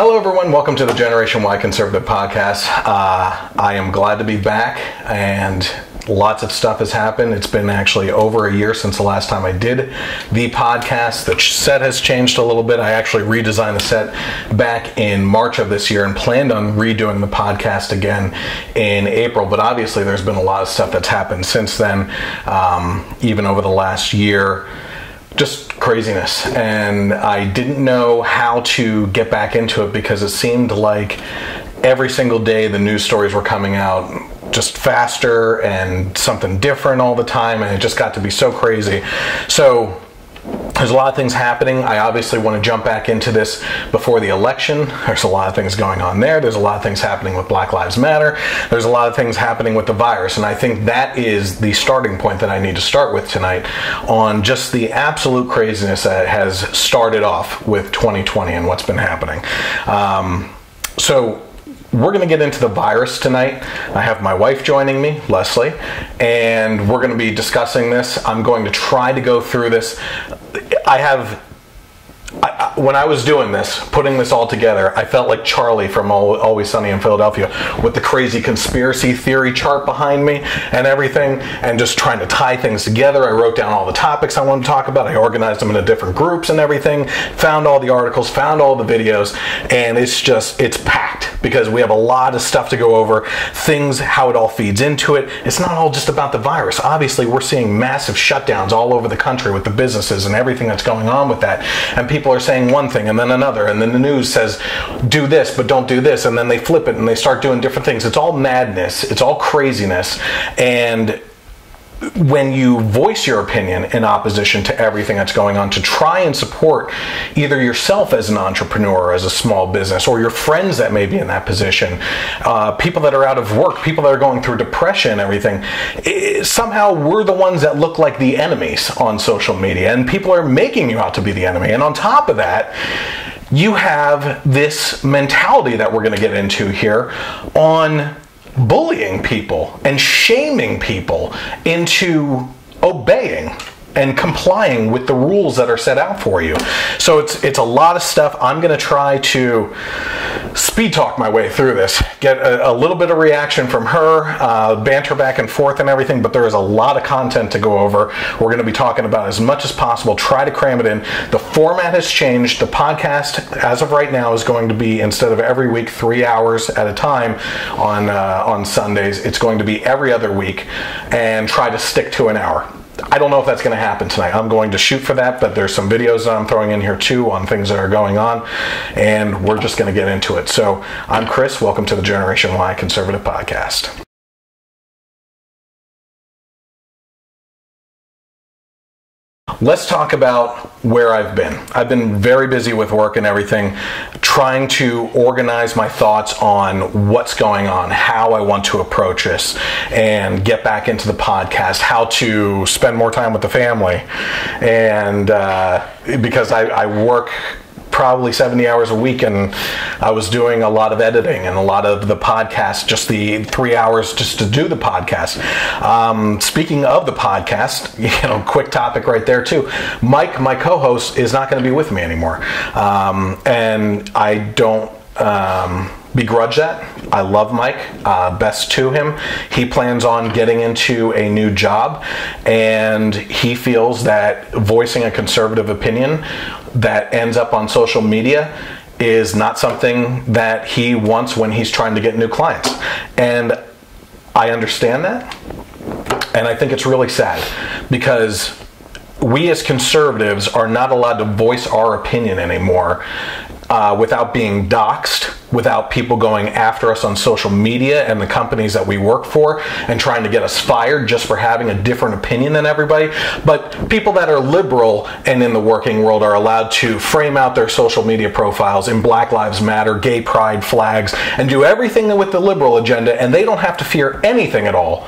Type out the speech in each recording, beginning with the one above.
Hello, everyone. Welcome to the Generation Y Conservative Podcast. Uh, I am glad to be back, and lots of stuff has happened. It's been actually over a year since the last time I did the podcast. The set has changed a little bit. I actually redesigned the set back in March of this year and planned on redoing the podcast again in April. But obviously, there's been a lot of stuff that's happened since then, um, even over the last year just craziness. And i didn't know how to get back into it because it seemed like every single day the news stories were coming out just faster and something different all the time and it just got to be so crazy. So there's a lot of things happening. I obviously want to jump back into this before the election. There's a lot of things going on there. There's a lot of things happening with Black Lives Matter. There's a lot of things happening with the virus. And I think that is the starting point that I need to start with tonight on just the absolute craziness that has started off with 2020 and what's been happening. Um, so, we're going to get into the virus tonight. I have my wife joining me, Leslie, and we're going to be discussing this. I'm going to try to go through this. I have I, when I was doing this, putting this all together, I felt like Charlie from Always Sunny in Philadelphia with the crazy conspiracy theory chart behind me and everything, and just trying to tie things together. I wrote down all the topics I wanted to talk about. I organized them into different groups and everything, found all the articles, found all the videos, and it's just, it's packed because we have a lot of stuff to go over, things, how it all feeds into it. It's not all just about the virus. Obviously, we're seeing massive shutdowns all over the country with the businesses and everything that's going on with that. And people are saying one thing and then another, and then the news says, do this, but don't do this. And then they flip it and they start doing different things. It's all madness, it's all craziness. And when you voice your opinion in opposition to everything that's going on to try and support either yourself as an entrepreneur as a small business or your friends that may be in that position uh, people that are out of work people that are going through depression everything it, somehow we're the ones that look like the enemies on social media and people are making you out to be the enemy. And on top of that you have this mentality that we're going to get into here on bullying people and shaming people into obeying and complying with the rules that are set out for you. So it's it's a lot of stuff. I'm going to try to speed talk my way through this, get a, a little bit of reaction from her, uh, banter back and forth and everything. But there is a lot of content to go over. We're going to be talking about as much as possible. Try to cram it in. The format has changed. The podcast, as of right now, is going to be instead of every week three hours at a time on uh, on Sundays. It's going to be every other week, and try to stick to an hour. I don't know if that's going to happen tonight. I'm going to shoot for that, but there's some videos that I'm throwing in here too on things that are going on, and we're just going to get into it. So I'm Chris. Welcome to the Generation Y Conservative Podcast. Let's talk about where I've been. I've been very busy with work and everything, trying to organize my thoughts on what's going on, how I want to approach this, and get back into the podcast, how to spend more time with the family. And uh, because I, I work probably 70 hours a week and I was doing a lot of editing and a lot of the podcast, just the three hours just to do the podcast. Um, speaking of the podcast, you know, quick topic right there too. Mike, my co-host, is not going to be with me anymore. Um, and I don't, um, begrudge that. I love Mike. Uh, best to him. He plans on getting into a new job, and he feels that voicing a conservative opinion that ends up on social media is not something that he wants when he's trying to get new clients. And I understand that. And I think it's really sad because we as conservatives are not allowed to voice our opinion anymore uh, without being doxxed without people going after us on social media and the companies that we work for and trying to get us fired just for having a different opinion than everybody. But people that are liberal and in the working world are allowed to frame out their social media profiles in Black Lives Matter, gay pride flags, and do everything with the liberal agenda, and they don't have to fear anything at all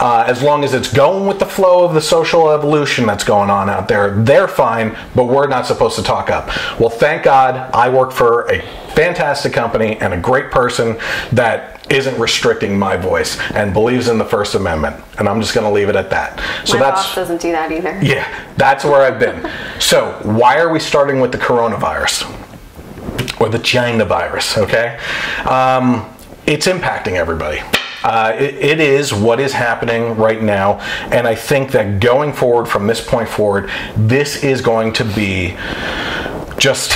uh, as long as it's going with the flow of the social evolution that's going on out there. They're fine, but we're not supposed to talk up. Well, thank God I work for a fantastic company and a great person that isn't restricting my voice and believes in the First Amendment. And I'm just going to leave it at that. So my that's boss doesn't do that either. Yeah, that's where I've been. so why are we starting with the coronavirus? or the China virus. Okay, um, it's impacting everybody. Uh, it, it is what is happening right now, and I think that going forward from this point forward, this is going to be just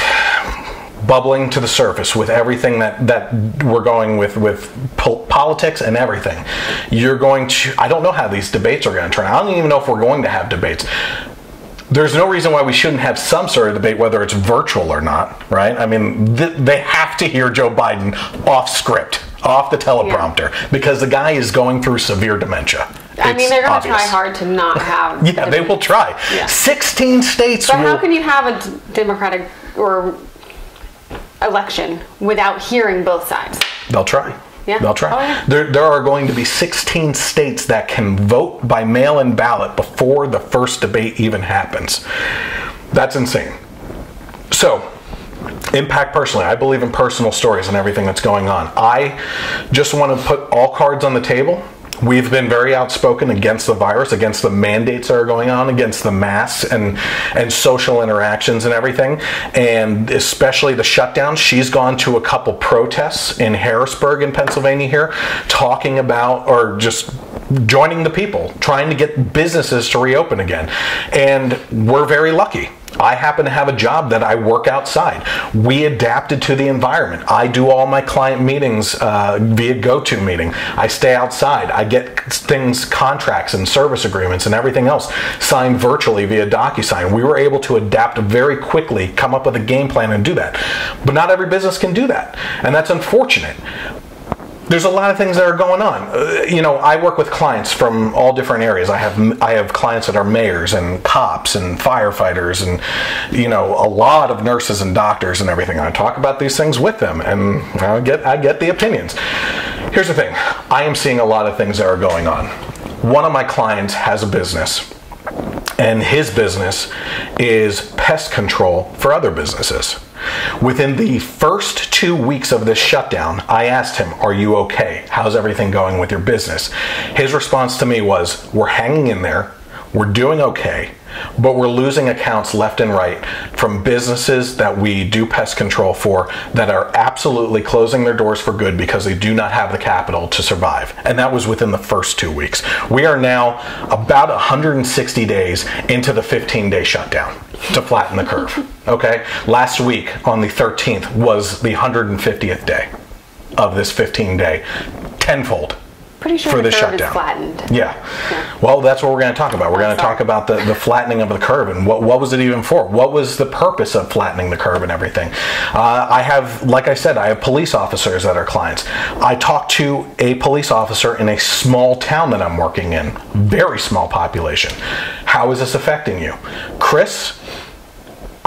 bubbling to the surface with everything that, that we're going with with po- politics and everything. You're going to I don't know how these debates are going to turn out. I don't even know if we're going to have debates. There's no reason why we shouldn't have some sort of debate, whether it's virtual or not, right? I mean, th- they have to hear Joe Biden off script, off the teleprompter, yeah. because the guy is going through severe dementia. I mean, they're going to try hard to not have. yeah, they will try. Yeah. 16 states. But will, how can you have a Democratic or election without hearing both sides. They'll try. Yeah. They'll try. Oh, yeah. there, there are going to be 16 states that can vote by mail in ballot before the first debate even happens. That's insane. So, impact personally. I believe in personal stories and everything that's going on. I just want to put all cards on the table We've been very outspoken against the virus, against the mandates that are going on, against the masks and and social interactions and everything, and especially the shutdown. She's gone to a couple protests in Harrisburg in Pennsylvania here, talking about or just joining the people, trying to get businesses to reopen again. And we're very lucky. I happen to have a job that I work outside. We adapted to the environment. I do all my client meetings uh, via GoToMeeting. I stay outside. I get things, contracts and service agreements and everything else signed virtually via DocuSign. We were able to adapt very quickly, come up with a game plan and do that. But not every business can do that. And that's unfortunate there's a lot of things that are going on. Uh, you know, I work with clients from all different areas. I have I have clients that are mayors and cops and firefighters and you know a lot of nurses and doctors and everything. I talk about these things with them, and I get I get the opinions. Here's the thing: I am seeing a lot of things that are going on. One of my clients has a business and his business is pest control for other businesses. Within the first two weeks of this shutdown, I asked him, Are you okay? How's everything going with your business? His response to me was, We're hanging in there. We're doing okay, but we're losing accounts left and right from businesses that we do pest control for that are absolutely closing their doors for good because they do not have the capital to survive. And that was within the first two weeks. We are now about 160 days into the 15 day shutdown to flatten the curve. Okay? Last week on the 13th was the 150th day of this 15 day, tenfold Pretty sure for the the curve shutdown. is flattened. Yeah. Yeah. Well, that's what we're going to talk about. We're going to talk about the, the flattening of the curve and what, what was it even for? What was the purpose of flattening the curve and everything? Uh, I have, like I said, I have police officers that are clients. I talked to a police officer in a small town that I'm working in, very small population. How is this affecting you? Chris,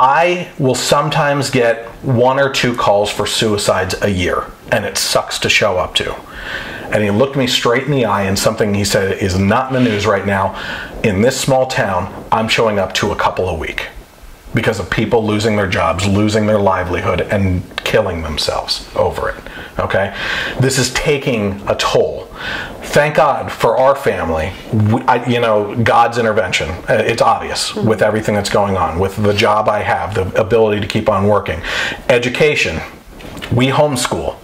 I will sometimes get one or two calls for suicides a year, and it sucks to show up to. And he looked me straight in the eye, and something he said is not in the news right now. In this small town, I'm showing up to a couple a week because of people losing their jobs, losing their livelihood, and killing themselves over it. Okay? This is taking a toll. Thank God for our family. We, I, you know, God's intervention. Uh, It's obvious with everything that's going on, with the job I have, the ability to keep on working. Education. We homeschool.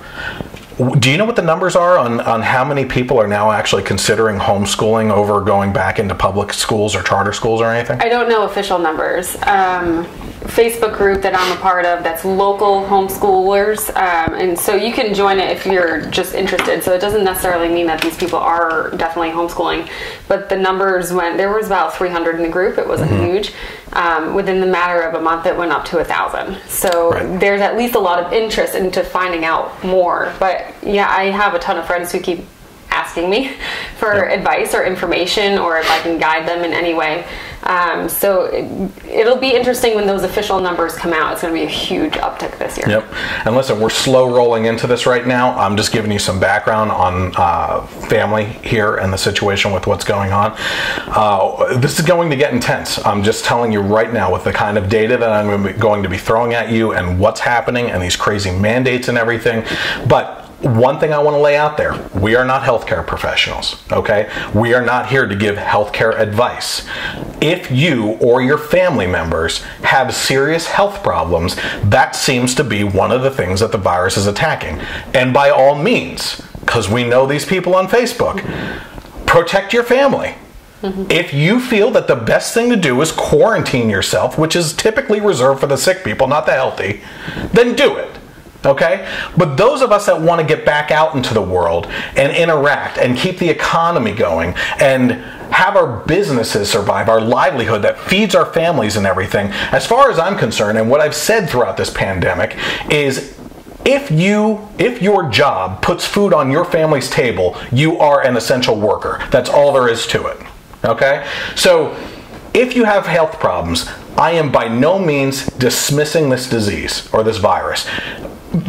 Do you know what the numbers are on, on how many people are now actually considering homeschooling over going back into public schools or charter schools or anything? I don't know official numbers. Um, Facebook group that I'm a part of that's local homeschoolers, um, and so you can join it if you're just interested. So it doesn't necessarily mean that these people are definitely homeschooling, but the numbers went. There was about 300 in the group. It wasn't huge. Um, within the matter of a month, it went up to a thousand. So Right. there's at least a lot of interest into finding out more. But yeah, I have a ton of friends who keep asking me for advice or information or if I can guide them in any way. Um, so it, it'll be interesting when those official numbers come out. It's going to be a huge uptick this year. Yep. And listen, we're slow rolling into this right now. I'm just giving you some background on uh, family here and the situation with what's going on. Uh, this is going to get intense. I'm just telling you right now with the kind of data that I'm going to be- going to be throwing at you and what's happening and these crazy mandates and everything. But one thing I want to lay out there we are not healthcare professionals, okay? We are not here to give healthcare advice. If you or your family members have serious health problems, that seems to be one of the things that the virus is attacking. And by all means, because we know these people on Facebook, protect your family. Mm-hmm. If you feel that the best thing to do is quarantine yourself, which is typically reserved for the sick people, not the healthy, then do it. Okay? But those of us that want to get back out into the world and interact and keep the economy going and have our businesses survive, our livelihood that feeds our families and everything, as far as I'm concerned, and what I've said throughout this pandemic is if you if your job puts food on your family's table, you are an essential worker. That's all there is to it. Okay? So if you have health problems, I am by no means dismissing this disease or this virus.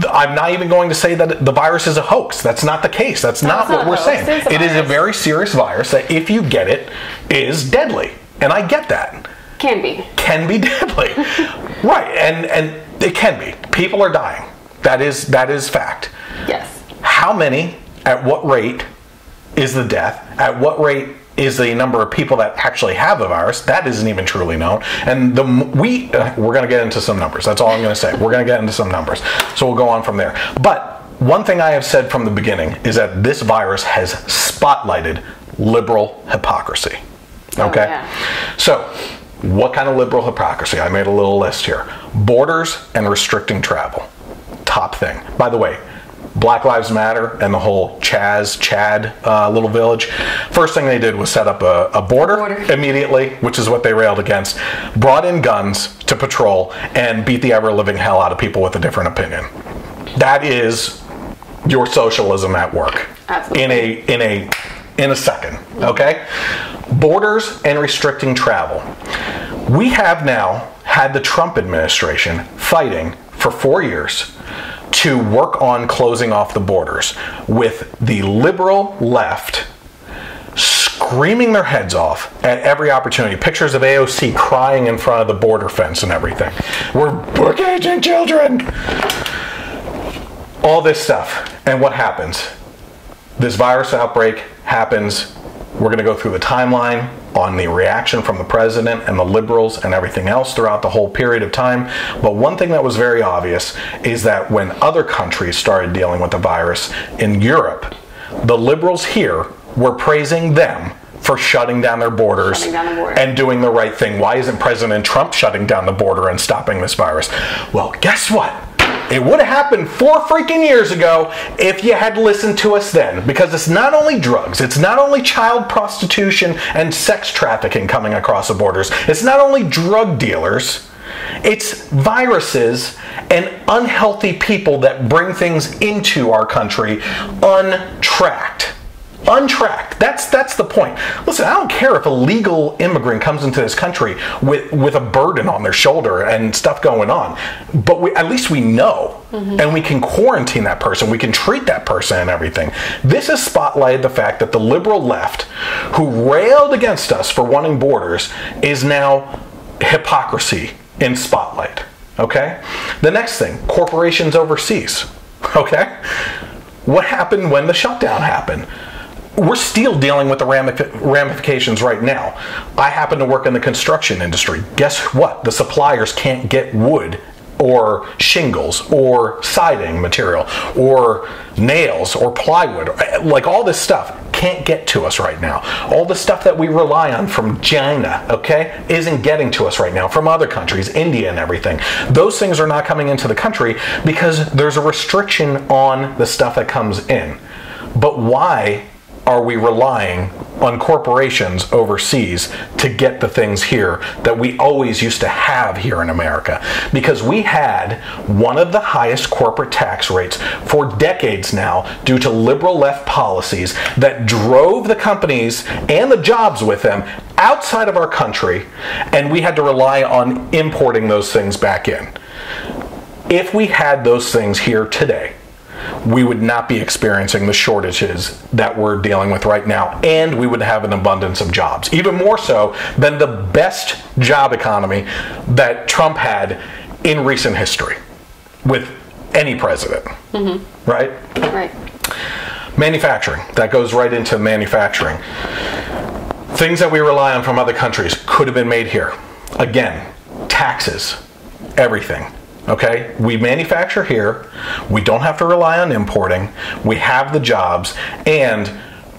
I'm not even going to say that the virus is a hoax. That's not the case. That's not what we're hoax. saying. It's It is a very serious virus that if you get it is deadly. And I get that. Can be. Can be deadly. right. And and it can be. People are dying. That is that is fact. Yes. How many at what rate is the death? At what rate is the number of people that actually have the virus? That isn't even truly known. And the we uh, we're going to get into some numbers. That's all I'm going to say. We're going to get into some numbers. So we'll go on from there. But one thing I have said from the beginning is that this virus has spotlighted liberal hypocrisy. Oh, Okay? yeah. So, what kind of liberal hypocrisy? I made a little list here. Borders and restricting travel. Top thing. By the way, Black Lives Matter and the whole Chaz, Chad uh, little village. First thing they did was set up a, a border, Border. immediately, which is what they railed against. Brought in guns to patrol and beat the ever living hell out of people with a different opinion. That is your socialism at work Absolutely. in a in a in a second okay borders and restricting travel we have now had the trump administration fighting for four years to work on closing off the borders with the liberal left screaming their heads off at every opportunity. Pictures of AOC crying in front of the border fence and everything. We're we're caging children. All this stuff. And what happens? This virus outbreak happens. We're going to go through the timeline on the reaction from the president and the liberals and everything else throughout the whole period of time. But one thing that was very obvious is that when other countries started dealing with the virus in Europe, the liberals here were praising them for shutting down their borders down the border. and doing the right thing. Why isn't President Trump shutting down the border and stopping this virus? Well, guess what? It would have happened four freaking years ago if you had listened to us then. Because it's not only drugs, it's not only child prostitution and sex trafficking coming across the borders, it's not only drug dealers, it's viruses and unhealthy people that bring things into our country untracked untracked. That's that's the point. Listen, I don't care if a legal immigrant comes into this country with with a burden on their shoulder and stuff going on, but we, at least we know mm-hmm. and we can quarantine that person. We can treat that person and everything. This has spotlighted the fact that the liberal left, who railed against us for wanting borders, is now hypocrisy in spotlight. Okay. The next thing, corporations overseas. Okay. What happened when the shutdown happened? We're still dealing with the ramifications right now. I happen to work in the construction industry. Guess what? The suppliers can't get wood or shingles or siding material or nails or plywood. Like all this stuff can't get to us right now. All the stuff that we rely on from China, okay, isn't getting to us right now from other countries, India and everything. Those things are not coming into the country because there's a restriction on the stuff that comes in. But why are we relying on corporations overseas to get the things here that we always used to have here in America? Because we had one of the highest corporate tax rates for decades now due to liberal left policies that drove the companies and the jobs with them outside of our country, and we had to rely on importing those things back in. If we had those things here today, we would not be experiencing the shortages that we're dealing with right now, and we would have an abundance of jobs, even more so than the best job economy that Trump had in recent history, with any president, mm-hmm. right? Right. Manufacturing, that goes right into manufacturing. Things that we rely on from other countries could have been made here. Again, taxes, everything. Okay? We manufacture here, we don't have to rely on importing, we have the jobs, and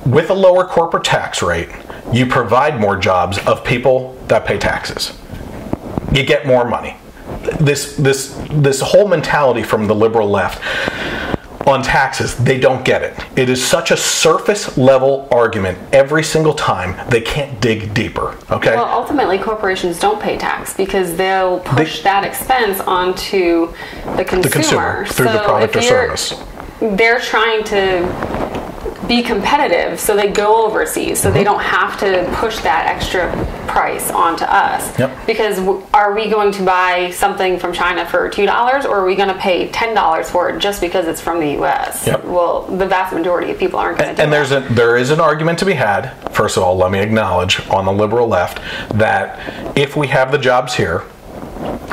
with a lower corporate tax rate, you provide more jobs of people that pay taxes. You get more money. This this this whole mentality from the liberal left on taxes, they don't get it. It is such a surface level argument every single time. They can't dig deeper. Okay? Well, ultimately, corporations don't pay tax because they'll push They- that expense onto the consumer. consumer, through the product or service. They're trying to be competitive, so they go overseas, so they Mm-hmm. don't have to push that extra price onto us. Yep. Because w- are we going to buy something from China for two dollars, or are we going to pay ten dollars for it just because it's from the U.S.? Yep. Well, the vast majority of people aren't going to. do and there's that. a there is an argument to be had. First of all, let me acknowledge on the liberal left that if we have the jobs here,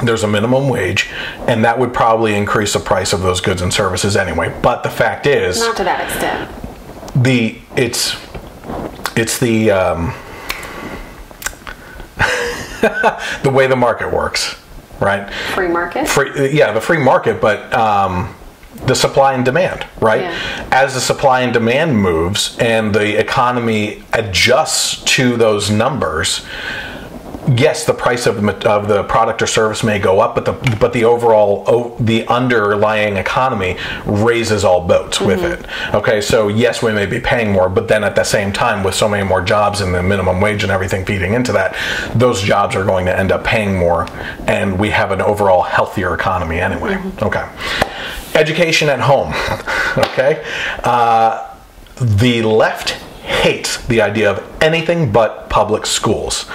there's a minimum wage, and that would probably increase the price of those goods and services anyway. But the fact is, not to that extent. The it's it's the um, the way the market works, right? Free market. free yeah the free market but um, the supply and demand right Yeah. as the supply and demand moves and the economy adjusts to those numbers yes the price of the, of the product or service may go up but the but the overall the underlying economy raises all boats with it. Okay so yes we may be paying more but then at the same time with so many more jobs and the minimum wage and everything feeding into that those jobs are going to end up paying more and we have an overall healthier economy anyway. Okay. Education at home. Okay. Uh, the left hates the idea of anything but public schools.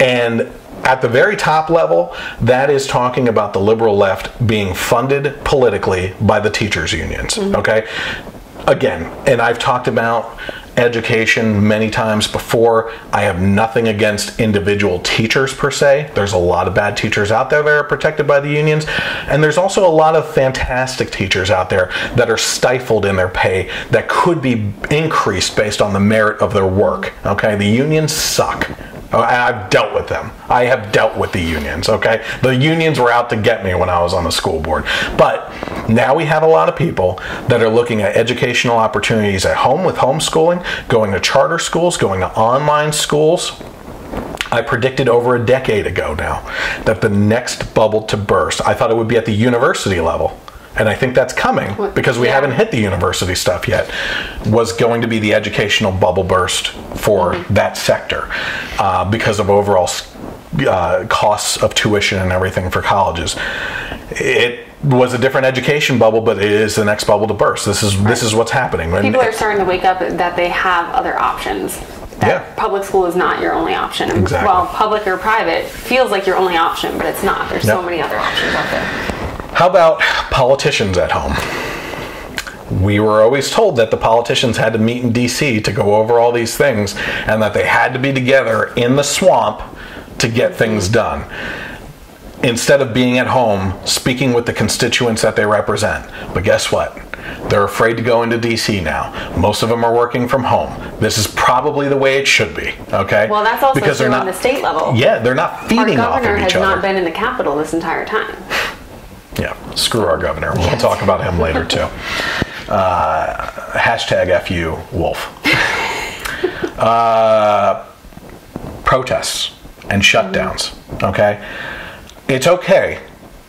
And at the very top level, that is talking about the liberal left being funded politically by the teachers' unions. Mm-hmm. Okay? Again, and I've talked about education many times before. I have nothing against individual teachers per se. There's a lot of bad teachers out there that are protected by the unions. And there's also a lot of fantastic teachers out there that are stifled in their pay that could be increased based on the merit of their work. Okay? The unions suck. Oh, I've dealt with them. I have dealt with the unions, okay? The unions were out to get me when I was on the school board. But now we have a lot of people that are looking at educational opportunities at home with homeschooling, going to charter schools, going to online schools. I predicted over a decade ago now that the next bubble to burst, I thought it would be at the university level. And I think that's coming because we yeah. haven't hit the university stuff yet, was going to be the educational bubble burst for that sector uh, because of overall uh, costs of tuition and everything for colleges. It was a different education bubble, but it is the next bubble to burst. This is this is what's happening. People are starting to wake up that they have other options. That Yeah. public school is not your only option. Exactly. While public or private feels like your only option, but it's not. There's so many other options out there. How about politicians at home? We were always told that the politicians had to meet in DC to go over all these things and that they had to be together in the swamp to get things done. Instead of being at home speaking with the constituents that they represent. But guess what? They're afraid to go into DC now. Most of them are working from home. This is probably the way it should be, okay? Well, that's also because true they're not on the state level. Yeah, they're not Our feeding off governor of has each other. not been in the Capitol this entire time. Yeah, screw our governor. We'll talk about him later too. Uh, hashtag FU Wolf. uh, protests and shutdowns. Okay, it's okay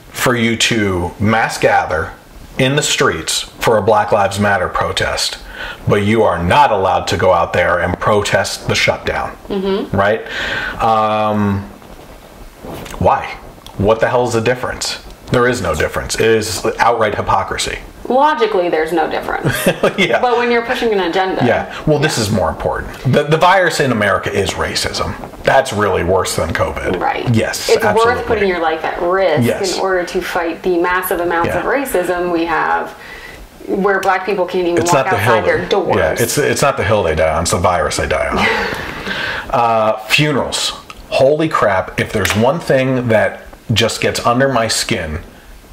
for you to mass gather in the streets for a Black Lives Matter protest, but you are not allowed to go out there and protest the shutdown. Right? Um, why? What the hell is the difference? There is no difference. It is outright hypocrisy. Logically, there's no difference. yeah. but when you're pushing an agenda, yeah. Well, this is more important. The, the virus in America is racism. That's really worse than COVID. Right. Yes. It's absolutely. worth putting your life at risk Yes. in order to fight the massive amounts Yeah. of racism we have where black people can't even It's walk not the outside their doors. yeah. It's it's not the hill they die on. It's the virus they die on. uh, funerals. Holy crap! If there's one thing that just gets under my skin,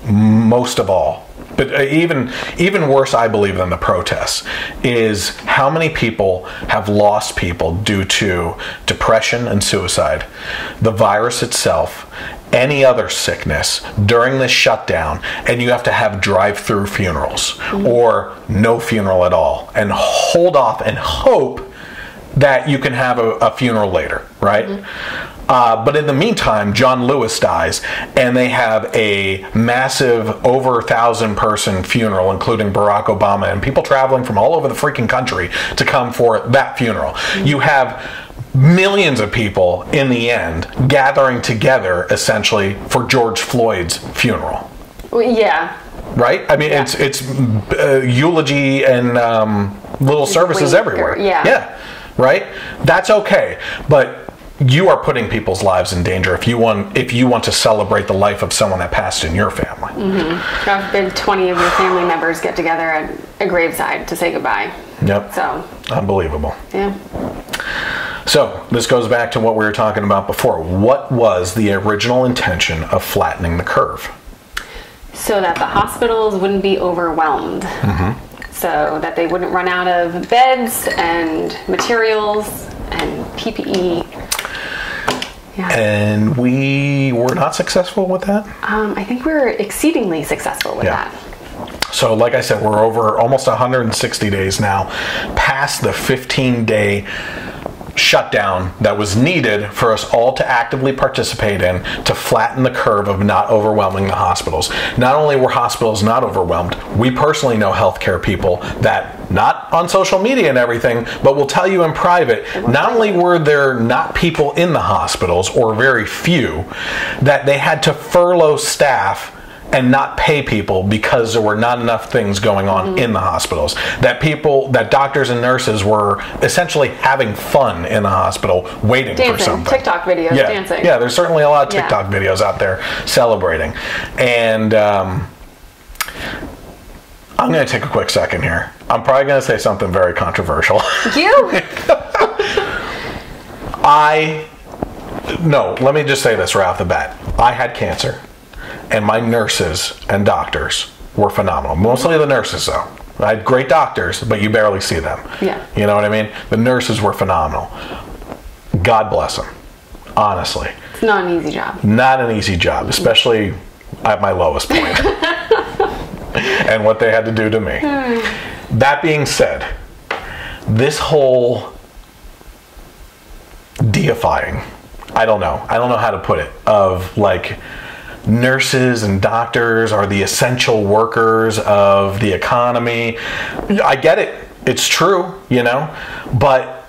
most of all, but uh, even even worse, I believe than the protests is how many people have lost people due to depression and suicide, the virus itself, any other sickness during this shutdown, and you have to have drive-through funerals or no funeral at all, and hold off and hope that you can have a, a funeral later, right? Uh, but in the meantime, John Lewis dies, and they have a massive, over a thousand person funeral, including Barack Obama, and people traveling from all over the freaking country to come for that funeral. You have millions of people in the end gathering together essentially for George Floyd's funeral yeah. right? I mean, Yeah. it's it's uh, eulogy and um, little services or- everywhere. yeah. yeah, right. That's okay, but you are putting people's lives in danger if you want if you want to celebrate the life of someone that passed in your family. I've forbid 20 of your family members get together at a graveside to say goodbye. Yep, So, unbelievable. yeah. So this goes back to what we were talking about before. What was the original intention of flattening the curve? So that the hospitals wouldn't be overwhelmed. Mm-hmm. So that they wouldn't run out of beds and materials and PPE. Yeah. And we were not successful with that. Um, I think we were exceedingly successful with Yeah. that. So, like I said, we're over almost 160 days now, past the 15 day shutdown that was needed for us all to actively participate in to flatten the curve of not overwhelming the hospitals. Not only were hospitals not overwhelmed, we personally know healthcare people that, not on social media and everything, but will tell you in private, not only were there not people in the hospitals, or very few, that they had to furlough staff and not pay people because there were not enough things going on in the hospitals. That people, that doctors and nurses were essentially having fun in the hospital, waiting for Dancing, something. TikTok videos, yeah, dancing. yeah. There's certainly a lot of Yeah. TikTok videos out there celebrating, and um, I'm going to take a quick second here. I'm probably going to say something very controversial. You? I no, let me just say this right off the bat. I had cancer, and my nurses and doctors were phenomenal. Mostly the nurses, though. I had great doctors, but you barely see them. Yeah. You know what I mean? The nurses were phenomenal. God bless them. Honestly, it's not an easy job. not an easy job, especially at my lowest point. and what they had to do to me. Hmm. that being said, this whole deifying, I don't know, I don't know how to put it, of like nurses and doctors are the essential workers of the economy. I get it. It's true, you know, but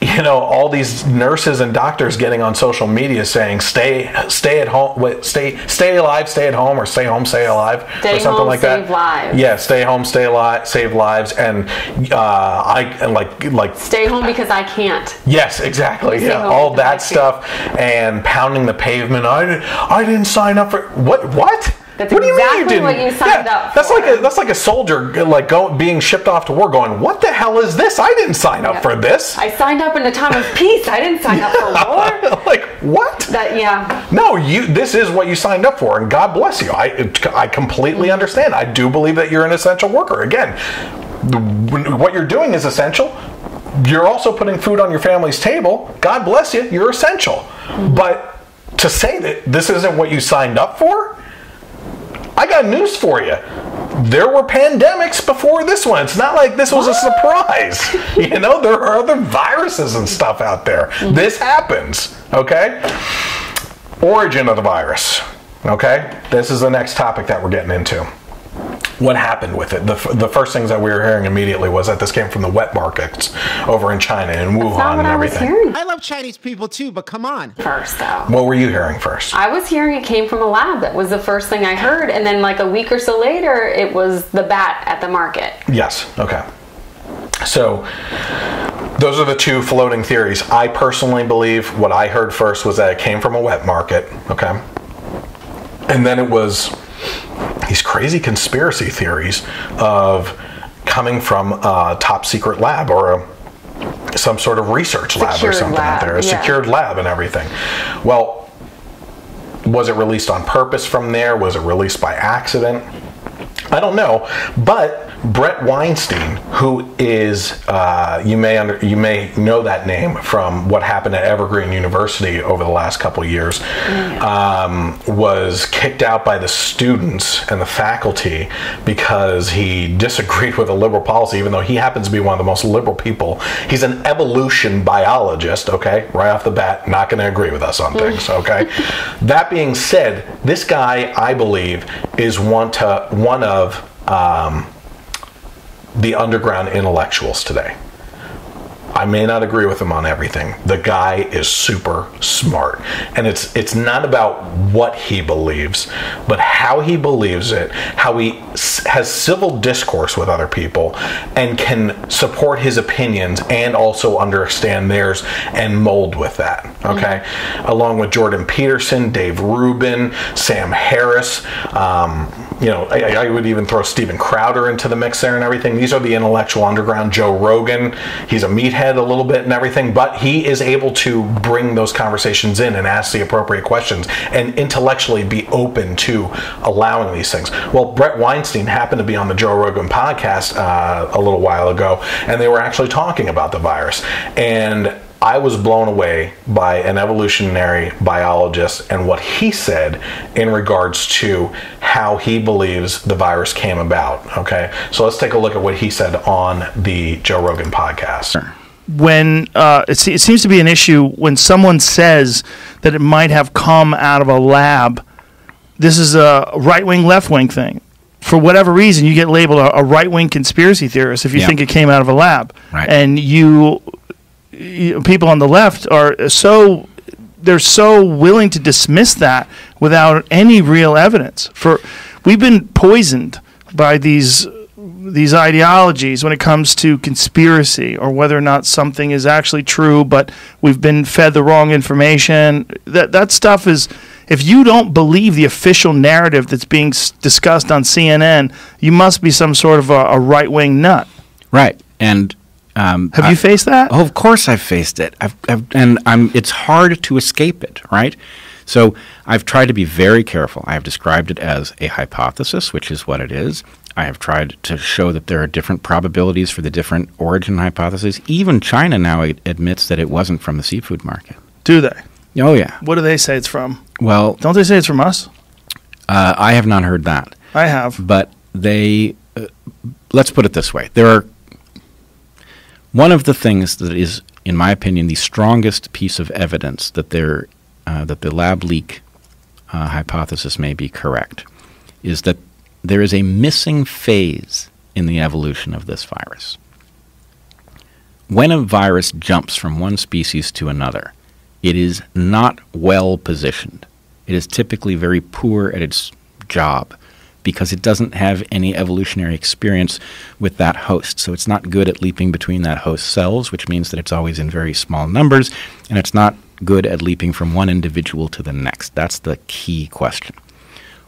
you know all these nurses and doctors getting on social media saying stay stay at home wait, stay stay alive stay at home or stay home stay alive Stay or something home, like that lives. yeah stay home stay alive save lives and uh, i and like like Stay home because I can't. Yes, exactly. Yeah, all that stuff and pounding the pavement. I. I didn't sign up for what? What? That's what do you mean you exactly didn't? what you signed up That's like a that's like a soldier like go, being shipped off to war, going, "What the hell is this? I didn't sign up Yeah. for this." I signed up in a time of peace. I didn't sign up for war. like what? That yeah. No, you. This is what you signed up for, and God bless you. I I completely mm-hmm. understand. I do believe that you're an essential worker. Again, what you're doing is essential. You're also putting food on your family's table. God bless you. You're essential. Mm-hmm. But to say that this isn't what you signed up for, I got news for you. There were pandemics before this one. It's not like this was a surprise. You know, there are other viruses and stuff out there. Mm-hmm. This happens, okay? Origin of the virus, okay? This is the next topic that we're getting into. What happened with it? The, f- the first things that we were hearing immediately was that this came from the wet markets over in China and Wuhan Not and what I was everything. hearing I love Chinese people too, but come on. first though. What were you hearing first? I was hearing it came from a lab. That was the first thing I heard, and then like a week or so later, it was the bat at the market. Yes. Okay. So those are the two floating theories. I personally believe what I heard first was that it came from a wet market. Okay. And then it was these crazy conspiracy theories of coming from a top secret lab or a, some sort of research lab or Secured something out there, a yeah. secured lab and everything. Well, was it released on purpose from there? Was it released by accident? I don't know, but Bret Weinstein, who is uh, you may under, you may know that name from what happened at Evergreen University over the last couple years, um, was kicked out by the students and the faculty because he disagreed with a liberal policy, even though he happens to be one of the most liberal people. He's an evolution biologist. Okay, right off the bat, not going to agree with us on things. Okay. that being said, this guy, I believe, is one to one of um, the underground intellectuals today. I may not agree with him on everything. The guy is super smart. And it's it's not about what he believes, but how he believes it, how he has civil discourse with other people and can support his opinions and also understand theirs and mold with that. Okay? Along with Jordan Peterson, Dave Rubin, Sam Harris, um, you know, I, I would even throw Steven Crowder into the mix there and everything. These are the intellectual underground. Joe Rogan, he's a meathead a little bit and everything, but he is able to bring those conversations in and ask the appropriate questions and intellectually be open to allowing these things. Well, Bret Weinstein happened to be on the Joe Rogan podcast uh, a little while ago, and they were actually talking about the virus. And I was blown away by an evolutionary biologist and what he said in regards to how he believes the virus came about. Okay, so let's take a look at what he said on the Joe Rogan podcast. When uh, it, se- it seems to be an issue when someone says that it might have come out of a lab. This is a right wing, left wing thing. For whatever reason, you get labeled a, a right wing conspiracy theorist if you Yeah. think it came out of a lab. Right. And you, you, people on the left are so they're so willing to dismiss that without any real evidence. For we've been poisoned by these these ideologies when it comes to conspiracy or whether or not something is actually true, but we've been fed the wrong information. That that stuff is. If you don't believe the official narrative that's being s- discussed on CNN, you must be some sort of a, a right wing nut. Right. And um, Have I- you faced that? Oh, of course I've faced it. I've, I've, and I'm, it's hard to escape it, right? So I've tried to be very careful. I have described it as a hypothesis, which is what it is. I have tried to show that there are different probabilities for the different origin hypotheses. Even China now admits that it wasn't from the seafood market. Do they? Oh, yeah. What do they say it's from? Well, Don't they say it's from us? uh, I have not heard that. I have. but they uh, let's put it this way there are one of the things that is in my opinion the strongest piece of evidence that there uh, that the lab leak uh, hypothesis may be correct is that there is a missing phase in the evolution of this virus when a virus jumps from one species to another it is not well positioned it is typically very poor at its job because it doesn't have any evolutionary experience with that host. So it's not good at leaping between that host cells, which means that it's always in very small numbers, and it's not good at leaping from one individual to the next. That's the key question.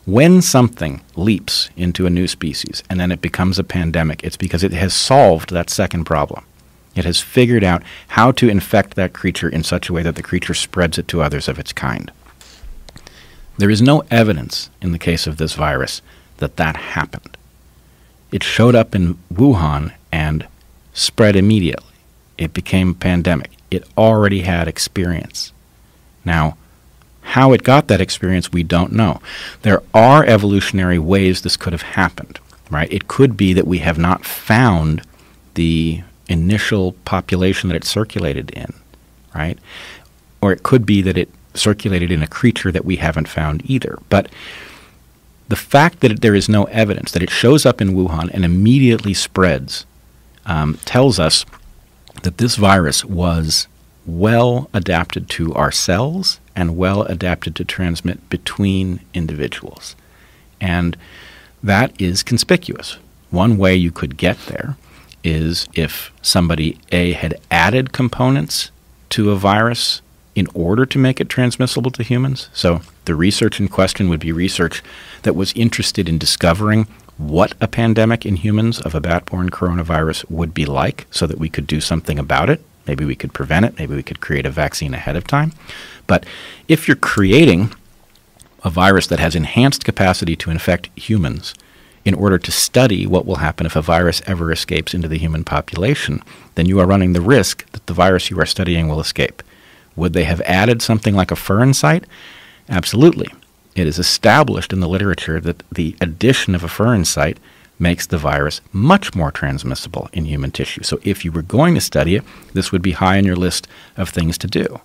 When something leaps into a new species and then it becomes a pandemic, it's because it has solved that second problem. It has figured out how to infect that creature in such a way that the creature spreads it to others of its kind. There is no evidence in the case of this virus that that happened. It showed up in Wuhan and spread immediately. It became a pandemic. It already had experience. Now, how it got that experience, we don't know. There are evolutionary ways this could have happened, right? It could be that we have not found the initial population that it circulated in, right? Or it could be that it circulated in a creature that we haven't found either. But the fact that there is no evidence, that it shows up in Wuhan and immediately spreads, um, tells us that this virus was well adapted to our cells and well adapted to transmit between individuals. And that is conspicuous. One way you could get there is if somebody A had added components to a virus in order to make it transmissible to humans. So the research in question would be research that was interested in discovering what a pandemic in humans of a bat borne coronavirus would be like so that we could do something about it. Maybe we could prevent it. Maybe we could create a vaccine ahead of time. But if you're creating a virus that has enhanced capacity to infect humans, in order to study what will happen if a virus ever escapes into the human population, then you are running the risk that the virus you are studying will escape. Would they have added something like a furin site? Absolutely. It is established in the literature that the addition of a furin site makes the virus much more transmissible in human tissue. So if you were going to study it, this would be high on your list of things to do.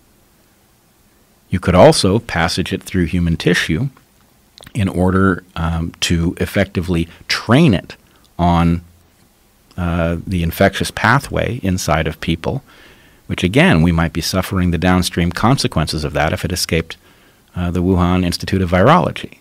You could also passage it through human tissue in order um, to effectively train it on uh, the infectious pathway inside of people, which again, we might be suffering the downstream consequences of that if it escaped uh, the Wuhan Institute of Virology.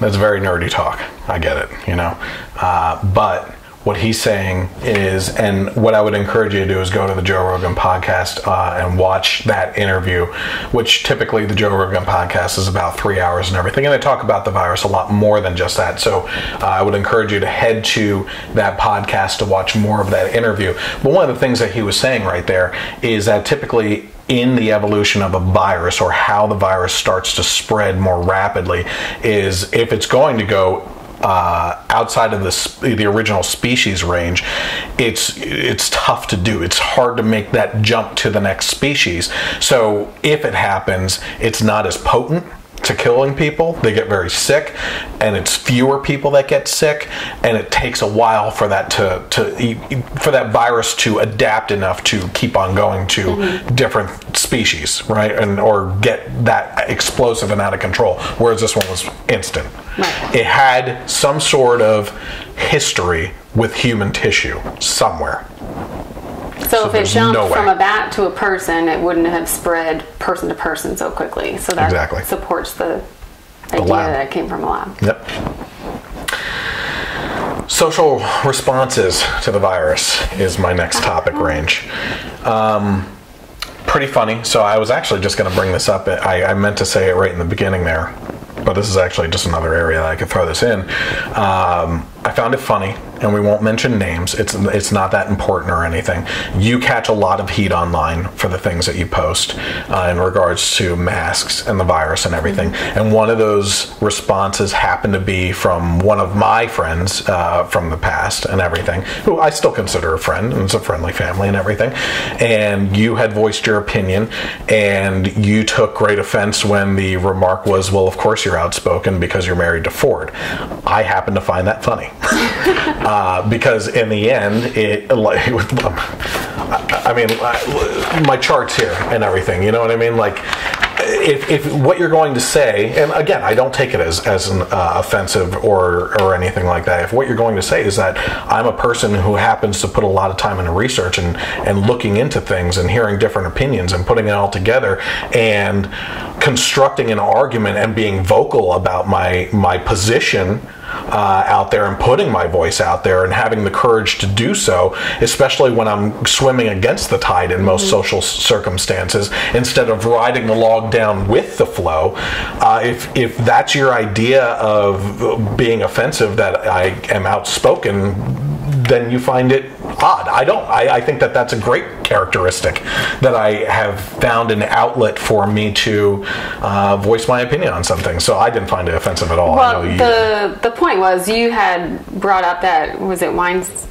That's very nerdy talk. I get it, you know. Uh, but what he's saying is, and what I would encourage you to do is go to the Joe Rogan podcast uh, and watch that interview, which typically the Joe Rogan podcast is about three hours and everything. And they talk about the virus a lot more than just that. So uh, I would encourage you to head to that podcast to watch more of that interview. But one of the things that he was saying right there is that typically in the evolution of a virus or how the virus starts to spread more rapidly is if it's going to go uh, outside of the the original species range, it's it's tough to do. It's hard to make that jump to the next species. So if it happens, it's not as potent to killing people. They get very sick, and it's fewer people that get sick, and it takes a while for that to, to for that virus to adapt enough to keep on going to mm-hmm. different species, right, and or get that explosive and out of control. Whereas this one was instant. Right. It had some sort of history with human tissue somewhere. So, so if it jumped no from a bat to a person, it wouldn't have spread person to person so quickly. So that exactly. supports the, the idea lab. that it came from a lab. Yep. Social responses to the virus is my next topic range. Um, pretty funny. So I was actually just going to bring this up. I, I meant to say it right in the beginning there, but this is actually just another area that I could throw this in. Um, I found it funny, and we won't mention names. It's it's not that important or anything. You catch a lot of heat online for the things that you post uh, in regards to masks and the virus and everything. Mm-hmm. And one of those responses happened to be from one of my friends uh, from the past and everything, who I still consider a friend, and it's a friendly family and everything. And you had voiced your opinion, and you took great offense when the remark was, "Well, of course you're outspoken because you're married to Ford." I happen to find that funny. uh, because in the end, it like I mean, my charts here and everything. You know what I mean? Like, if, if what you're going to say, and again, I don't take it as as an uh, offensive or or anything like that. If what you're going to say is that I'm a person who happens to put a lot of time into research and and looking into things and hearing different opinions and putting it all together and constructing an argument and being vocal about my my position uh, out there and putting my voice out there and having the courage to do so, especially when I'm swimming against the tide in most mm-hmm. social circumstances, instead of riding the log down with the flow. Uh, if if that's your idea of being offensive, that I am outspoken, then you find it odd. I don't. I, I, think that that's a great characteristic that I have found an outlet for me to uh, voice my opinion on something. So I didn't find it offensive at all. Well, the the point was you had brought up that was it Wines,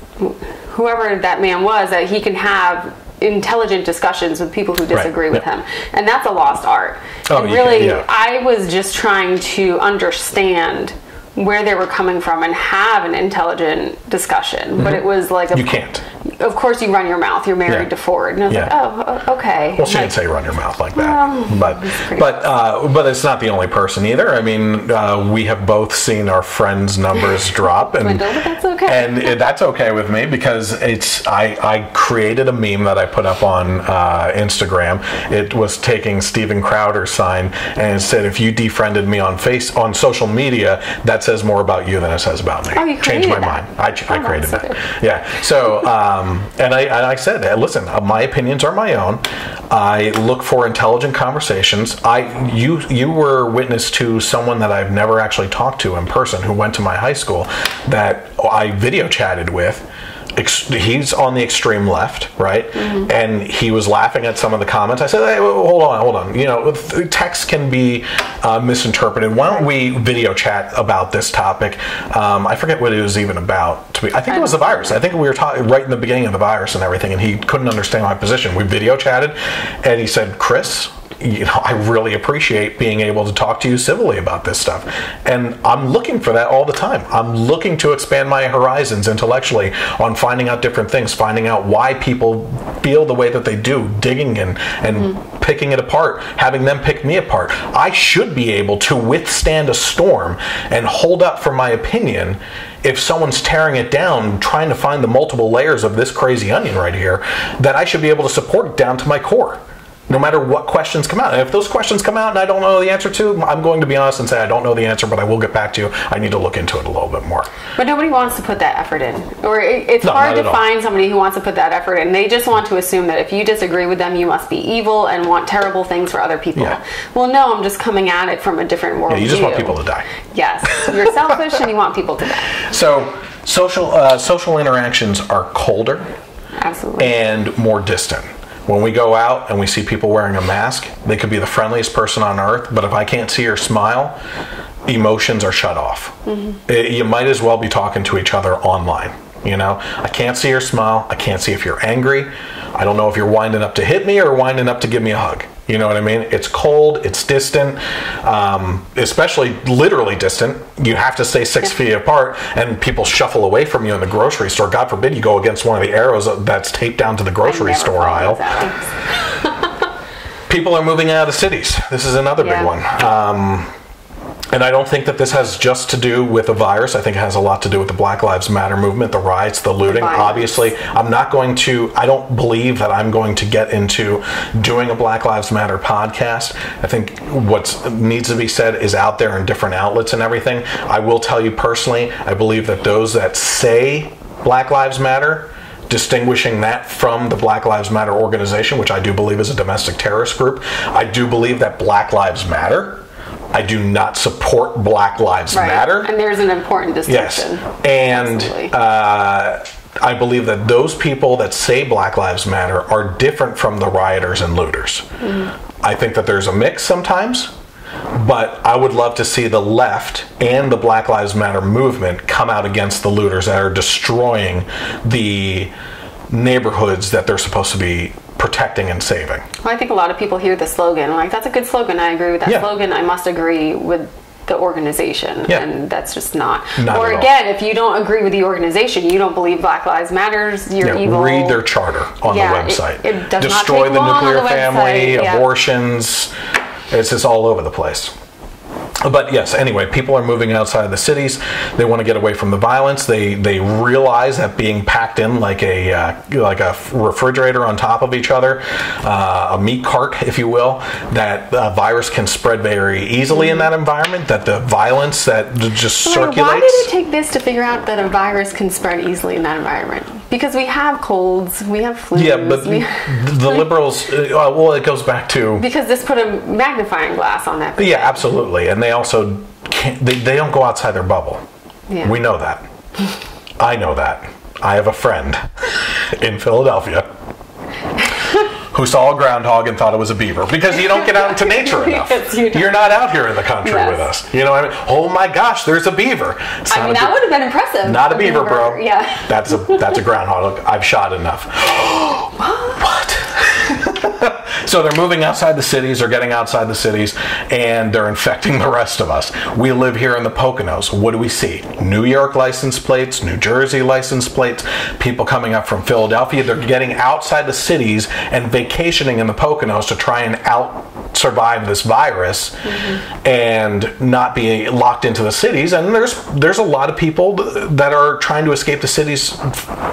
whoever that man was, that he can have intelligent discussions with people who disagree right. with him and that's a lost art oh, and really can, yeah. i was just trying to understand where they were coming from and have an intelligent discussion. Mm-hmm. But it was like a, you can't. Of course, you run your mouth. You're married yeah. to Ford, and I was yeah. like, oh, okay. Well, she like, didn't say run your mouth like that, well, but but uh, but it's not the only person either. I mean, uh, we have both seen our friends' numbers drop, and that's okay. and it, that's okay with me because it's I I created a meme that I put up on uh, Instagram. It was taking Steven Crowder's sign and it said, "If you defriended me on face on social media, that says more about you than it says about me." Oh, you Changed my that. mind. I, I oh, created that. Yeah. So. Um, and I, and I said, listen, uh, my opinions are my own. I look for intelligent conversations. I you you were witness to someone that I've never actually talked to in person who went to my high school that I video chatted with ex- he's on the extreme left, right? And he was laughing at some of the comments. I said, hey, hold on, hold on. You know, text can be uh, misinterpreted. Why don't we video chat about this topic? Um, I forget what it was even about. To be, I think it was the virus. I think we were talking right in the beginning of the virus and everything, and he couldn't understand my position. We video chatted, and he said, Chris, you know, I really appreciate being able to talk to you civilly about this stuff. And I'm looking for that all the time. I'm looking to expand my horizons intellectually on finding out different things, finding out why people feel the way that they do, digging in and mm-hmm. picking it apart, having them pick me apart. I should be able to withstand a storm and hold up for my opinion if someone's tearing it down, trying to find the multiple layers of this crazy onion right here, that I should be able to support it down to my core no matter what questions come out. And if those questions come out and I don't know the answer to, I'm going to be honest and say I don't know the answer, but I will get back to you. I need to look into it a little bit more. But nobody wants to put that effort in. Or it, it's No, hard to find somebody who wants to put that effort in. They just want to assume that if you disagree with them, you must be evil and want terrible things for other people. Yeah. Well, no, I'm just coming at it from a different world. Yeah, you just want people to die. Yes. You're selfish and you want people to die. So social uh, social interactions are colder Absolutely. and more distant. When we go out and we see people wearing a mask, they could be the friendliest person on earth, but if I can't see or smile, emotions are shut off. It- you might as well be talking to each other online. You know, I can't see your smile. I can't see if you're angry. I don't know if you're winding up to hit me or winding up to give me a hug. You know what I mean? It's cold, it's distant, um, especially literally distant. You have to stay six feet apart, and people shuffle away from you in the grocery store. God forbid you go against one of the arrows that's taped down to the grocery store aisle people are moving out of cities. This is another Yeah. big one. Um, and I don't think that this has just to do with the virus. I think it has a lot to do with the Black Lives Matter movement, the riots, the looting. violence. Obviously, I'm not going to, I don't believe that I'm going to get into doing a Black Lives Matter podcast. I think what needs to be said is out there in different outlets and everything. I will tell you personally, I believe that those that say Black Lives Matter distinguishing that from the Black Lives Matter organization, which I do believe is a domestic terrorist group. I do believe that Black Lives Matter. I do not support Black Lives Right. Matter. And there's an important distinction. Yes. And uh, I believe that those people that say Black Lives Matter are different from the rioters and looters. Mm-hmm. I think that there's a mix sometimes, but I would love to see the left and the Black Lives Matter movement come out against the looters that are destroying the neighborhoods that they're supposed to be protecting and saving. Well, I think a lot of people hear the slogan, like, that's a good slogan. I agree with that Yeah. slogan. I must agree with the organization. Yeah. And that's just not. Not or all. again, if you don't agree with the organization, you don't believe Black Lives Matters, you're Yeah, evil. read their charter on Yeah, the it- website. it does not Destroy take the nuclear the family, website, abortions. It's just all over the place. But yes, anyway, people are moving outside of the cities. They want to get away from the violence. They they realize that being packed in like a uh, like a refrigerator on top of each other, uh, a meat cart, if you will, that a virus can spread very easily in that environment. That the violence that just Wait, circulates. Why did it take this to figure out that a virus can spread easily in that environment? Because we have colds, we have flus. yeah, but we- the liberals. Uh, well, it goes back to because this put a magnifying glass on that. Yeah, absolutely. And they also can't, they, they don't go outside their bubble. Yeah. We know that. I know that. I have a friend in Philadelphia who saw a groundhog and thought it was a beaver because you don't get out into nature enough. Yes, you You're not out here in the country Yes. with us. You know I mean? Oh my gosh, there's a beaver. It's I mean, that be- would have been impressive. Not a beaver, bro. Yeah. That's a that's a groundhog. Look, I've shot enough. what? So they're moving outside the cities, they're getting outside the cities, and they're infecting the rest of us. We live here in the Poconos. What do we see? New York license plates, New Jersey license plates, people coming up from Philadelphia. They're getting outside the cities and vacationing in the Poconos to try and out survive this virus mm-hmm. and not be locked into the cities and there's there's a lot of people that are trying to escape the cities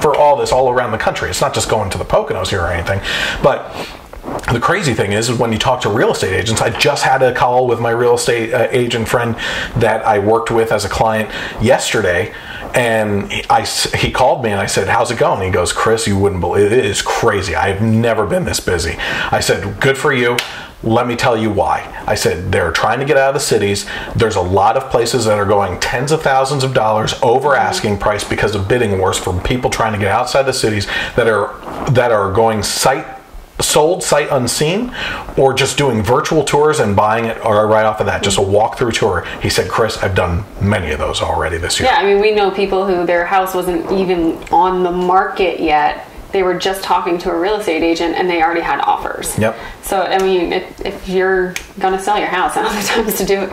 for all this all around the country it's not just going to the Poconos here or anything but the crazy thing is, is when you talk to real estate agents, I just had a call with my real estate uh, agent friend that I worked with as a client yesterday, And he, I he called me and I said, "How's it going?" He goes, "Chris, you wouldn't believe it is crazy. I've never been this busy." I said, "Good for you." Let me tell you why. I said they're trying to get out of the cities. There's a lot of places that are going tens of thousands of dollars over asking price because of bidding wars from people trying to get outside the cities that are that are going site sold sight unseen or just doing virtual tours and buying it right off of that just a walkthrough tour he said chris i've done many of those already this year Yeah, I mean, we know people who their house wasn't even on the market yet. They were just talking to a real estate agent and they already had offers. Yep. So, I mean, if, if you're going to sell your house, now's the times to do it.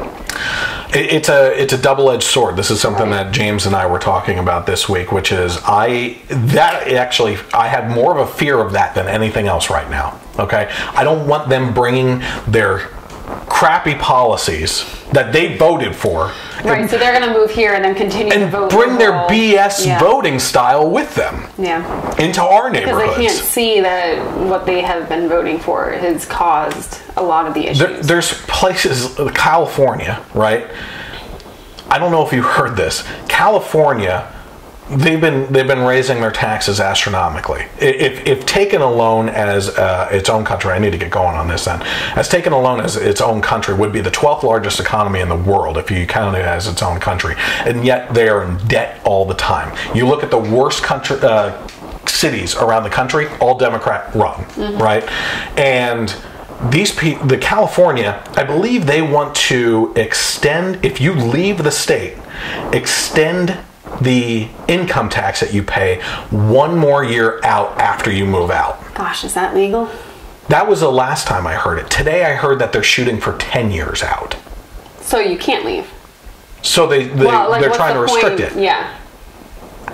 It- it's a it's a double edged sword. This is something that James and I were talking about this week, which is I that actually I have more of a fear of that than anything else right now. Okay, I don't want them bringing their crappy policies that they voted for Right, so they're going to move here and then continue to and vote. bring their liberal. BS Yeah. voting style with them Yeah. into our Because neighborhoods. they can't see that what they have been voting for has caused a lot of the issues. There, there's places, California, right? I don't know if you heard this. California, they've been they've been raising their taxes astronomically. If, if taken alone as uh, its own country, I need to get going on this then. As taken alone as its own country, would be the 12th largest economy in the world if you count it as its own country, and yet they are in debt all the time. You look at the worst country. Uh, cities around the country all democrat run right and these people the california i believe they want to extend if you leave the state extend the income tax that you pay one more year out after you move out Gosh, is that legal? that was the last time i heard it today i heard that they're shooting for 10 years out So you can't leave. so they, they well, like, they're trying to restrict point? it Yeah,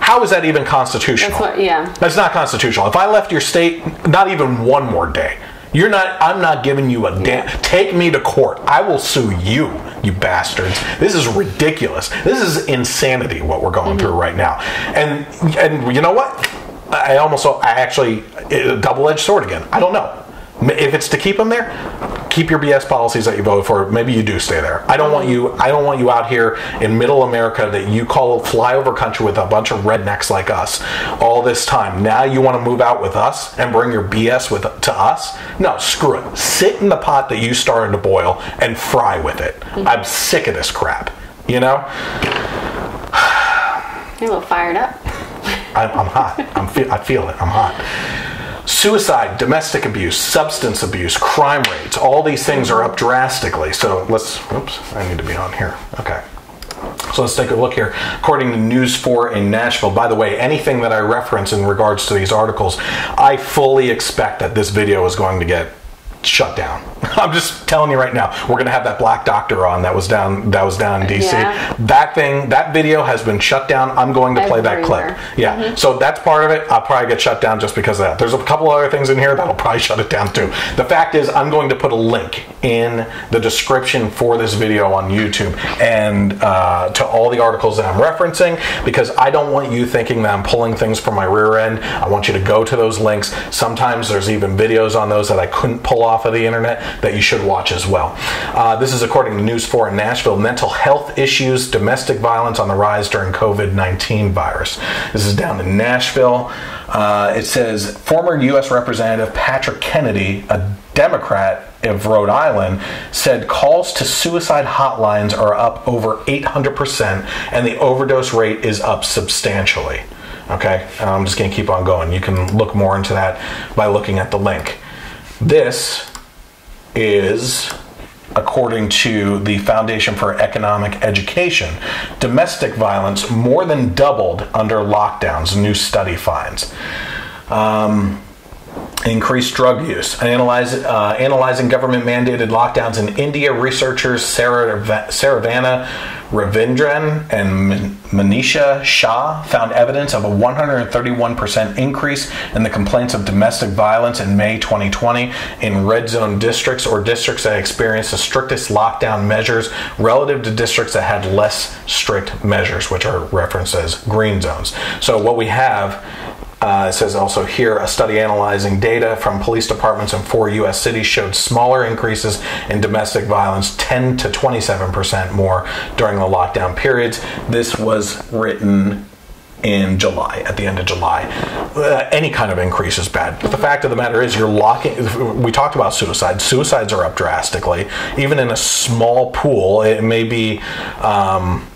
how is that even constitutional that's what. Yeah, That's not constitutional. If I left your state, not even one more day, you're not. I'm not giving you a damn. Take me to court. I will sue you, you bastards. This is ridiculous. This is insanity. What we're going through right now, and and you know what? I almost. I actually a double-edged sword again. I don't know. If it's to keep them there, keep your BS policies that you voted for. Maybe you do stay there. I don't want you. I don't want you out here in Middle America that you call flyover country with a bunch of rednecks like us all this time. Now you want to move out with us and bring your BS with to us? No, screw it. Sit in the pot that you started to boil and fry with it. Mm-hmm. I'm sick of this crap. You know, you're a little fired up. I'm, I'm hot. I'm fe- I feel it. I'm hot. Suicide, domestic abuse, substance abuse, crime rates, all these things are up drastically. So let's, oops, I need to be on here. Okay. So let's take a look here. According to News 4 in Nashville, by the way, anything that I reference in regards to these articles, I fully expect that this video is going to get shut down. I'm just telling you right now. We're going to have that black doctor on that was down that was down in DC. Yeah. That thing, that video has been shut down. I'm going to play that clip. Everywhere. Yeah. So that's part of it. I'll probably get shut down just because of that. There's a couple other things in here that'll probably shut it down too. The fact is, I'm going to put a link in the description for this video on YouTube and uh, to all the articles that I'm referencing because I don't want you thinking that I'm pulling things from my rear end. I want you to go to those links. Sometimes there's even videos on those that I couldn't pull off of the internet that you should watch as well. Uh, this is according to News 4 in Nashville. Mental health issues, domestic violence on the rise during COVID 19 virus. This is down in Nashville. Uh, it says former U.S. Representative Patrick Kennedy, a Democrat of Rhode Island, said calls to suicide hotlines are up over 800%, and the overdose rate is up substantially. Okay, I'm just going to keep on going. You can look more into that by looking at the link. This is according to the Foundation for Economic Education. Domestic violence more than doubled under lockdowns, new study finds. Um, increased drug use. Analyze, uh, analyzing government mandated lockdowns in India, researchers Sarah, Saravana Ravindran and Manisha Shah found evidence of a 131% increase in the complaints of domestic violence in May 2020 in red zone districts or districts that experienced the strictest lockdown measures relative to districts that had less strict measures, which are referenced as green zones. So, what we have uh, it says also here a study analyzing data from police departments in four U.S. cities showed smaller increases in domestic violence, 10 to 27 percent more during the lockdown periods. This was written in July, at the end of July. Uh, any kind of increase is bad. But the fact of the matter is, you're locking. We talked about suicides. Suicides are up drastically. Even in a small pool, it may be. Um,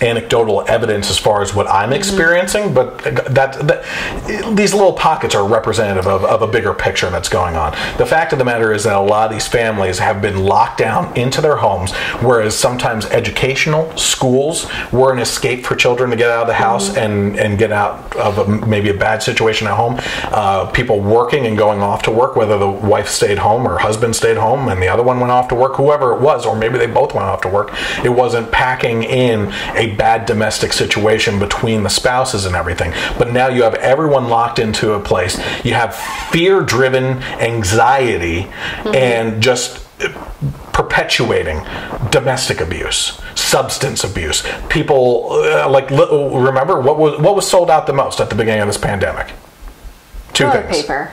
anecdotal evidence as far as what I'm experiencing, but that, that these little pockets are representative of, of a bigger picture that's going on. The fact of the matter is that a lot of these families have been locked down into their homes, whereas sometimes educational schools were an escape for children to get out of the house and, and get out of a, maybe a bad situation at home. Uh, people working and going off to work, whether the wife stayed home or husband stayed home and the other one went off to work, whoever it was, or maybe they both went off to work, it wasn't packing in a bad domestic situation between the spouses and everything. But now you have everyone locked into a place. You have fear driven anxiety and just perpetuating domestic abuse, substance abuse. People uh, like li- remember what was what was sold out the most at the beginning of this pandemic? Two Toilet things: paper,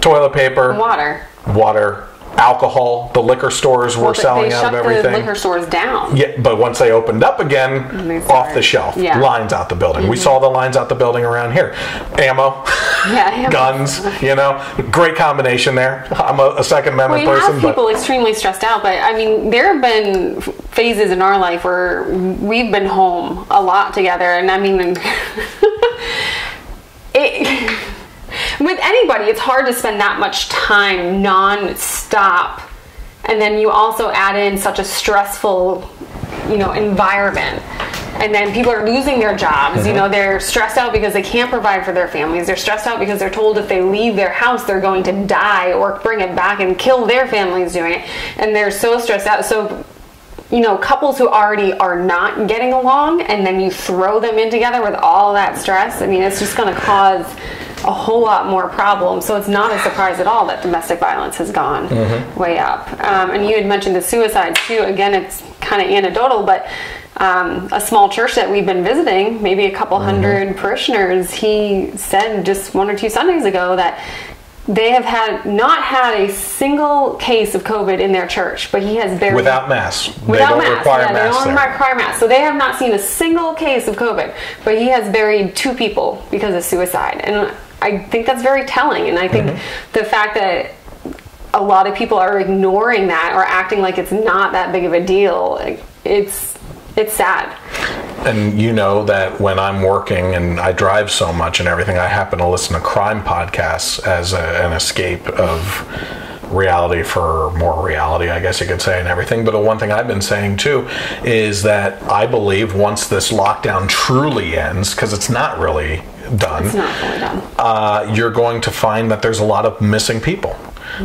toilet paper, water. water, alcohol. The liquor stores were Well, selling out of everything. the liquor stores down. Yeah, but once they opened up again, off the shelf, yeah. Mm-hmm. lines out the building. We saw the lines out the building around here. Ammo, Yeah, guns, you know, great combination there. I'm a, a Second Well, Amendment you person, have but people extremely stressed out, but I mean, there have been phases in our life where we've been home a lot together, and I mean, it, with anybody, it's hard to spend that much time non-stop, and then you also add in such a stressful, you know, environment. And then people are losing their jobs. You mm-hmm. know, they're stressed out because they can't provide for their families. They're stressed out because they're told if they leave their house, they're going to die or bring it back and kill their families doing it. And they're so stressed out. So you know, couples who already are not getting along and then you throw them in together with all that stress, I mean, it's just going to cause a whole lot more problems. So it's not a surprise at all that domestic violence has gone way up. Um, and you had mentioned the suicides too. Again, it's kind of anecdotal, but um, a small church that we've been visiting, maybe a couple hundred parishioners, he said just one or two Sundays ago that they have had not had a single case of COVID in their church, but he has barely without masks. without they don't masks. require yeah, masks they don't there. require masks. So they have not seen a single case of COVID, but he has buried two people because of suicide, and I think that's very telling. And I think Mm-hmm. the fact that a lot of people are ignoring that or acting like it's not that big of a deal, like, it's it's sad. And you know that when I'm working and I drive so much and everything, I happen to listen to crime podcasts as a, an escape of reality for more reality, I guess you could say, and everything. But the one thing I've been saying too is that I believe once this lockdown truly ends, because it's not really done, It's not fully done. uh, you're going to find that there's a lot of missing people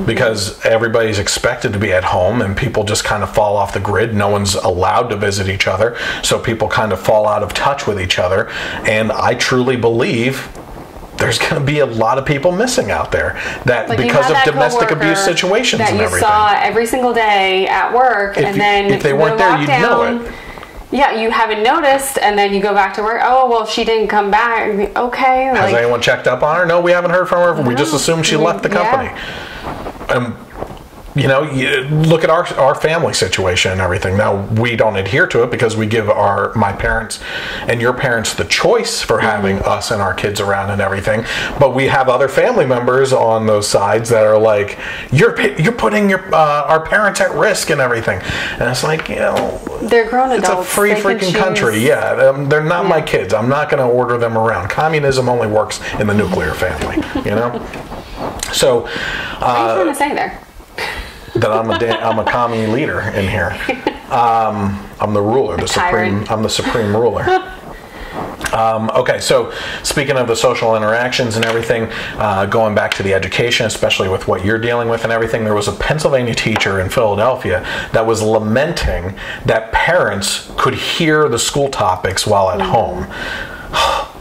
because everybody's expected to be at home and people just kind of fall off the grid. No one's allowed to visit each other, so people kind of fall out of touch with each other. And I truly believe there's going to be a lot of people missing out there that Like because of that domestic abuse situations that and you everything. saw every single day at work, If and you- then if they weren't there, you'd know it. Yeah, you haven't noticed, and then you go back to work. Oh well, she didn't come back. Okay, Has like anyone checked up on her? No, we haven't heard from her. We just assumed she left the Yeah. company. You know, you look at our our family situation and everything. Now we don't adhere to it because we give our my parents and your parents the choice for having us and our kids around and everything. But we have other family members on those sides that are like, you're you're putting your uh, our parents at risk and everything. And it's like, you know, they're grown it's adults. a free They freaking country. Yeah, um, they're not my kids. I'm not going to order them around. Communism only works in the nuclear family, you know? So, What uh, are you trying to say there? That I'm a da- I'm a commie leader in here. Um, I'm the ruler, the supreme. I'm the supreme ruler. Um, okay, so speaking of the social interactions and everything, uh, going back to the education, especially with what you're dealing with and everything, there was a Pennsylvania teacher in Philadelphia that was lamenting that parents could hear the school topics while at home.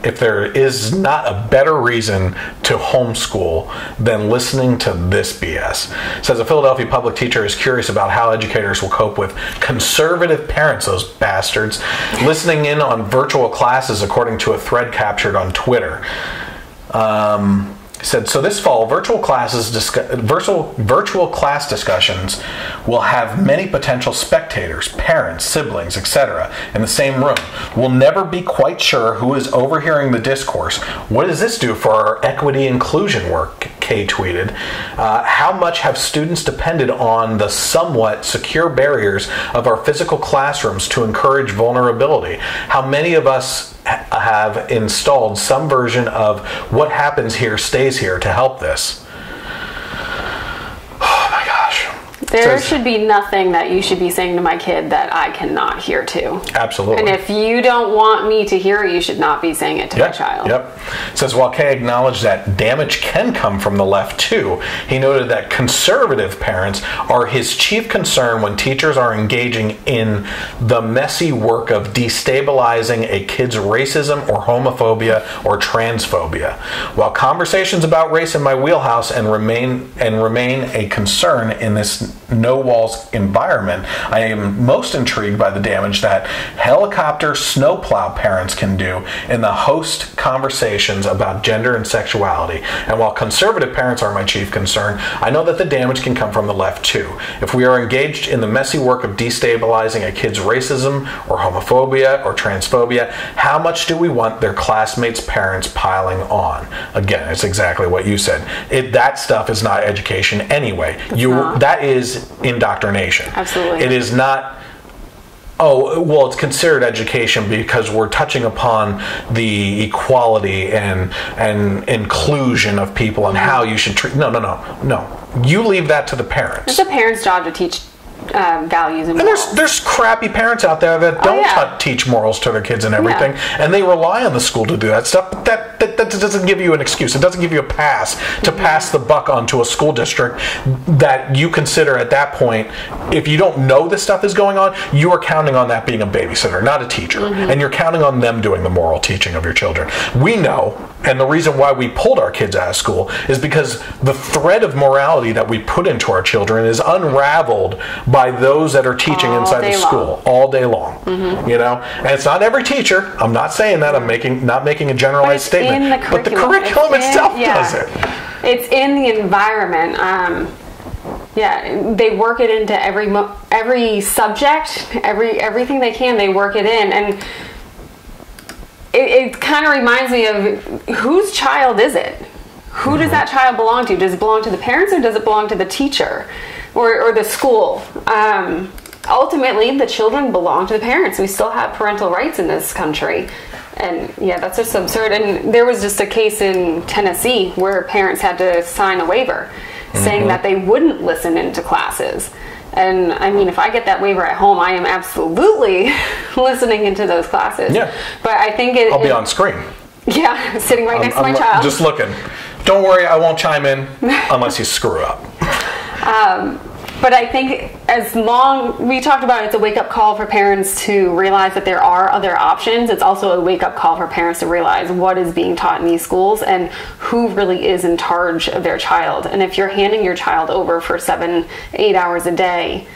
If there is not a better reason to homeschool than listening to this BS, says a Philadelphia public teacher is curious about how educators will cope with conservative parents, those bastards, listening in on virtual classes, according to a thread captured on Twitter. Um, said so this fall virtual classes discuss, virtual virtual class discussions will have many potential spectators parents siblings etc in the same room. We'll never be quite sure who is overhearing the discourse. What does this do for our equity inclusion work? Kay tweeted. Uh, how much have students depended on the somewhat secure barriers of our physical classrooms to encourage vulnerability? How many of us have installed some version of what happens here stays here to help this. Oh my gosh. There Says- should be nothing that you should be saying to my kid that I cannot hear to. Absolutely. And if you don't want me to hear it, you should not be saying it to my child. Yep. Says while Kay acknowledged that damage can come from the left too, he noted that conservative parents are his chief concern when teachers are engaging in the messy work of destabilizing a kid's racism or homophobia or transphobia. While conversations about race in my wheelhouse and remain and remain a concern in this no walls environment, I am most intrigued by the damage that helicopter snowplow parents can do in the host conversations about gender and sexuality. And while conservative parents are my chief concern, I know that the damage can come from the left too. If we are engaged in the messy work of destabilizing a kid's racism or homophobia or transphobia, how much do we want their classmates' parents piling on? Again, it's exactly what you said. It, that stuff is not education anyway. you that is indoctrination. Absolutely. It is not oh well it's considered education because we're touching upon the equality and and inclusion of people and how you should treat no no no no you leave that to the parents It's the parent's job to teach um, values and and there's there's crappy parents out there that don't Oh, yeah. ta- teach morals to their kids and everything, and they rely on the school to do that stuff. But that, that that doesn't give you an excuse. It doesn't give you a pass to Mm-hmm. pass the buck onto a school district that you consider at that point, if you don't know this stuff is going on, you are counting on that being a babysitter, not a teacher, Mm-hmm. and you're counting on them doing the moral teaching of your children. We know, and the reason why we pulled our kids out of school is because the thread of morality that we put into our children is unraveled by those that are teaching All inside the school long. all day long. You know, and it's not every teacher. I'm not saying that. I'm making not making a But generalized it's statement. in the but the curriculum. It's in- itself yeah. does it. It's in the environment. Um, yeah, they work it into every every subject, every everything they can. They work it in, and it, it kind of reminds me of whose child is it? Who does that child belong to? Does it belong to the parents or does it belong to the teacher or, or the school? Um, ultimately, the children belong to the parents. We still have parental rights in this country. And yeah, that's just absurd. And there was just a case in Tennessee where parents had to sign a waiver saying that they wouldn't listen into classes. And I mean, if I get that waiver at home, I am absolutely listening into those classes. Yeah. But I think it. I'll be it- on screen. Yeah, sitting right next to I'm my child. just looking. Don't worry, I won't chime in unless you screw up. Um, But I think as long we talked about it's a wake up call for parents to realize that there are other options. It's also a wake up call for parents to realize what is being taught in these schools and who really is in charge of their child. And if you're handing your child over for seven, eight hours a day,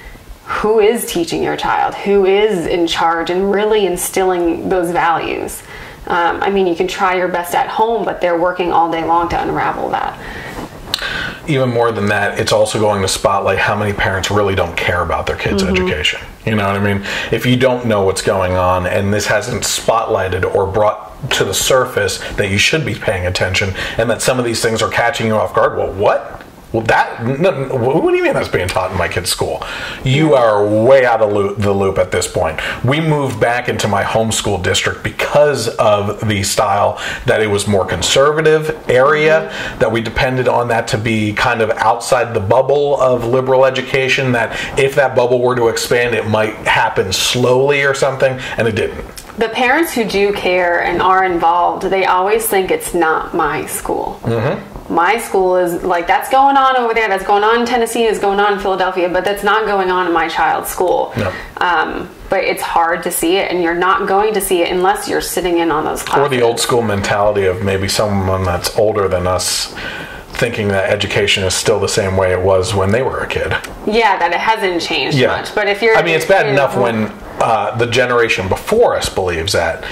who is teaching your child? Who is in charge and really instilling those values? Um, I mean, you can try your best at home, but they're working all day long to unravel that. Even more than that, it's also going to spotlight how many parents really don't care about their kids' mm-hmm. education. You know what I mean? If you don't know what's going on and this hasn't spotlighted or brought to the surface that you should be paying attention and that some of these things are catching you off guard, well, what? Well, that, no, what do you mean that's being taught in my kid's school? You are way out of loop, the loop at this point. We moved back into my homeschool district because of the style that it was more conservative area, that we depended on that to be kind of outside the bubble of liberal education, that if that bubble were to expand, it might happen slowly or something, and it didn't. the parents who do care and are involved, they always think it's not my school. Mm-hmm. My school is like that's going on over there. That's going on in Tennessee. Is going on in Philadelphia, but that's not going on in my child's school. No. Um, but it's hard to see it, and you're not going to see it unless you're sitting in on those classes. Or the old school mentality of maybe someone that's older than us thinking that education is still the same way it was when they were a kid. Yeah, that it hasn't changed much. But if you're, I mean, it's bad enough when uh, the generation before us believes that.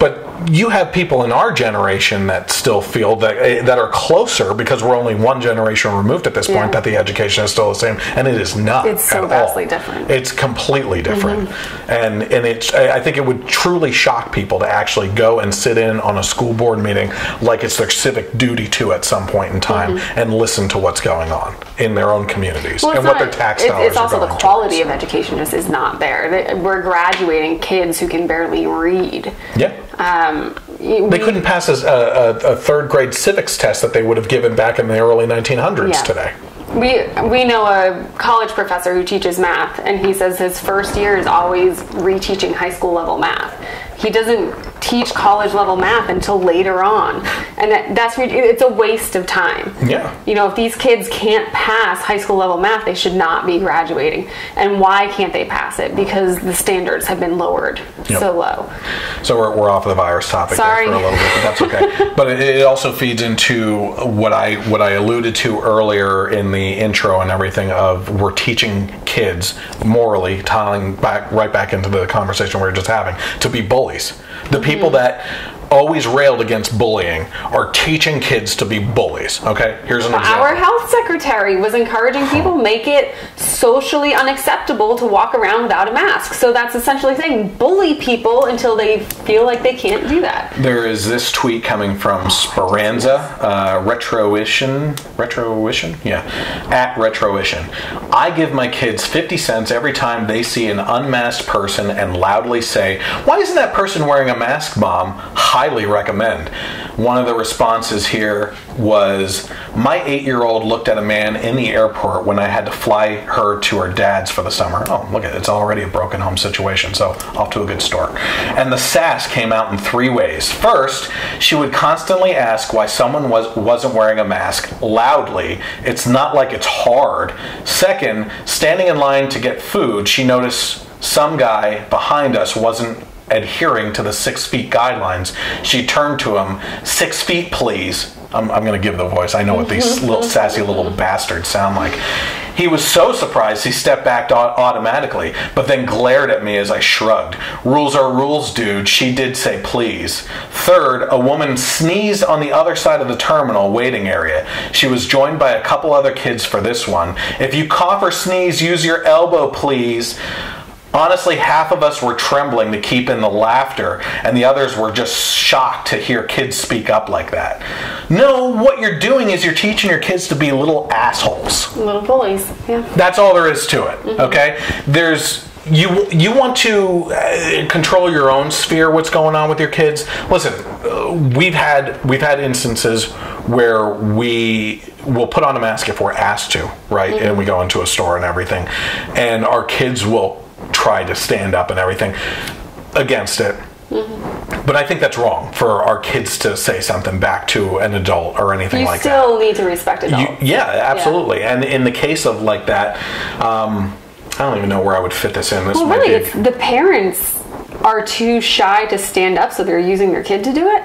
But you have people in our generation that still feel that eh, that are closer because we're only one generation removed at this point Yeah. that the education is still the same, and it is not. It's so at all. vastly different. Mm-hmm. It's completely different, and and it's. I think it would truly shock people to actually go and sit in on a school board meeting like it's their civic duty to at some point in time and listen to what's going on in their own communities Mm-hmm. Well, and it's what their tax it's, dollars it's also are the quality towards. of education just is not there. We're graduating kids who can barely read. Yeah. Um, Um, y- They couldn't pass a, a, a third grade civics test that they would have given back in the early 1900s Yeah. today. We we know a college professor who teaches math, and he says his first year is always reteaching high school level math. He doesn't teach college level math until later on, and that, that's it's a waste of time. Yeah. You know, if these kids can't pass high school level math, they should not be graduating. And why can't they pass it? Because the standards have been lowered Yep. so low. So we're, we're off the virus topic Sorry. there for a little bit, but that's okay. but it, it also feeds into what I what I alluded to earlier in the intro and everything of we're teaching kids morally, tying back right back into the conversation we were just having, to be bullies. The people Mm-hmm. that always railed against bullying are teaching kids to be bullies. Okay, here's an example. Our health secretary was encouraging people make it socially unacceptable to walk around without a mask. So that's essentially saying bully people until they feel like they can't do that. There is this tweet coming from Speranza, uh, Retroition, Retroition, yeah, at Retroition. I give my kids 50 cents every time they see an unmasked person and loudly say, Why isn't that person wearing a mask, mom? Highly recommend. One of the responses here was, My eight year old looked at a man in the airport when I had to fly her to her dad's for the summer. Oh, look at it, it's already a broken home situation, so off to a good start. And the sass came out in three ways. First, she would constantly ask why someone was, wasn't wearing a mask loudly. It's not like it's hard. Second, standing in line to get food, she noticed some guy behind us wasn't adhering to the six feet guidelines. She turned to him, six feet, please. I'm, I'm going to give the voice. I know what these mm-hmm. little sassy little bastards sound like. He was so surprised he stepped back automatically, but then glared at me as I shrugged. Rules are rules, dude. She did say please. Third, a woman sneezed on the other side of the terminal waiting area. She was joined by a couple other kids for this one. If you cough or sneeze, use your elbow, please. Honestly, half of us were trembling to keep in the laughter, and the others were just shocked to hear kids speak up like that. No, what you're doing is you're teaching your kids to be little assholes. Little bullies, yeah. That's all there is to it. Okay, there's you you want to uh, control your own sphere. What's going on with your kids? Listen, uh, we've had we've had instances where we will put on a mask if we're asked to, right? And we go into a store and everything, and our kids will try to stand up and everything against it. But I think that's wrong for our kids to say something back to an adult or anything You like that. You still need to respect You, adults. yeah, absolutely. And in the case of like that, um, I don't even know where I would fit this in. This well, really, be- it's the parents are too shy to stand up, so they're using their kid to do it.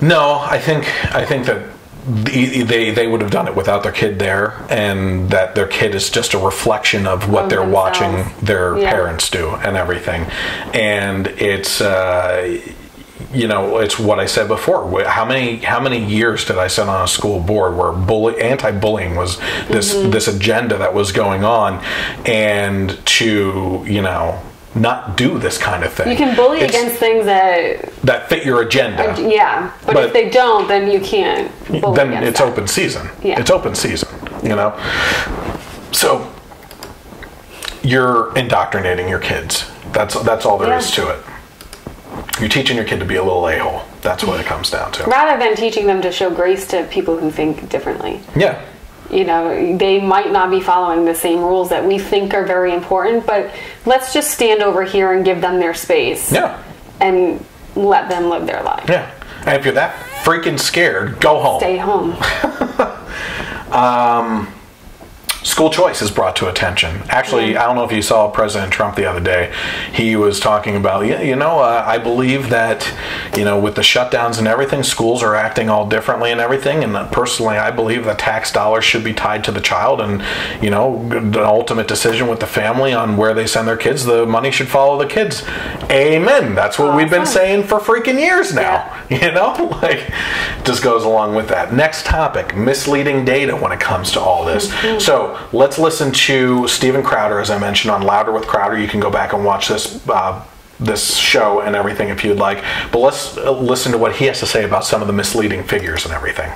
no, I think I think that they they would have done it without their kid there, and that their kid is just a reflection of what Of they're themselves. watching their Yeah. parents do and everything, and it's. Uh, you know, it's what I said before. How many how many years did I sit on a school board where bully anti-bullying was this Mm-hmm. this agenda that was going on, and to you know not do this kind of thing. You can bully It's- against things that, that fit your agenda. yeah, but, But- if they don't, then you can't bully then it's that. open season. Yeah. It's open season, you know? So you're indoctrinating your kids. That's that's all there is Yeah. to it. You're teaching your kid to be a little a-hole. That's what it comes down to. Rather than teaching them to show grace to people who think differently. Yeah. You know they might not be following the same rules that we think are very important but let's just stand over here and give them their space Yeah. and let them live their life Yeah. And if you're that freaking scared, go home. stay home um, school choice is brought to attention. Actually, I don't know if you saw President Trump the other day. He was talking about, yeah, you know, uh, I believe that, you know, with the shutdowns and everything, schools are acting all differently and everything. And that personally, I believe that tax dollars should be tied to the child, and you know, the ultimate decision with the family on where they send their kids. The money should follow the kids. Amen. That's what we've been saying for freaking years now. You know, like just goes along with that. Next topic: misleading data when it comes to all this. So let's listen to Steven Crowder, as I mentioned on Louder with Crowder. You can go back and watch this. Uh, this show and everything if you'd like but let's uh, listen to what he has to say about some of the misleading figures and everything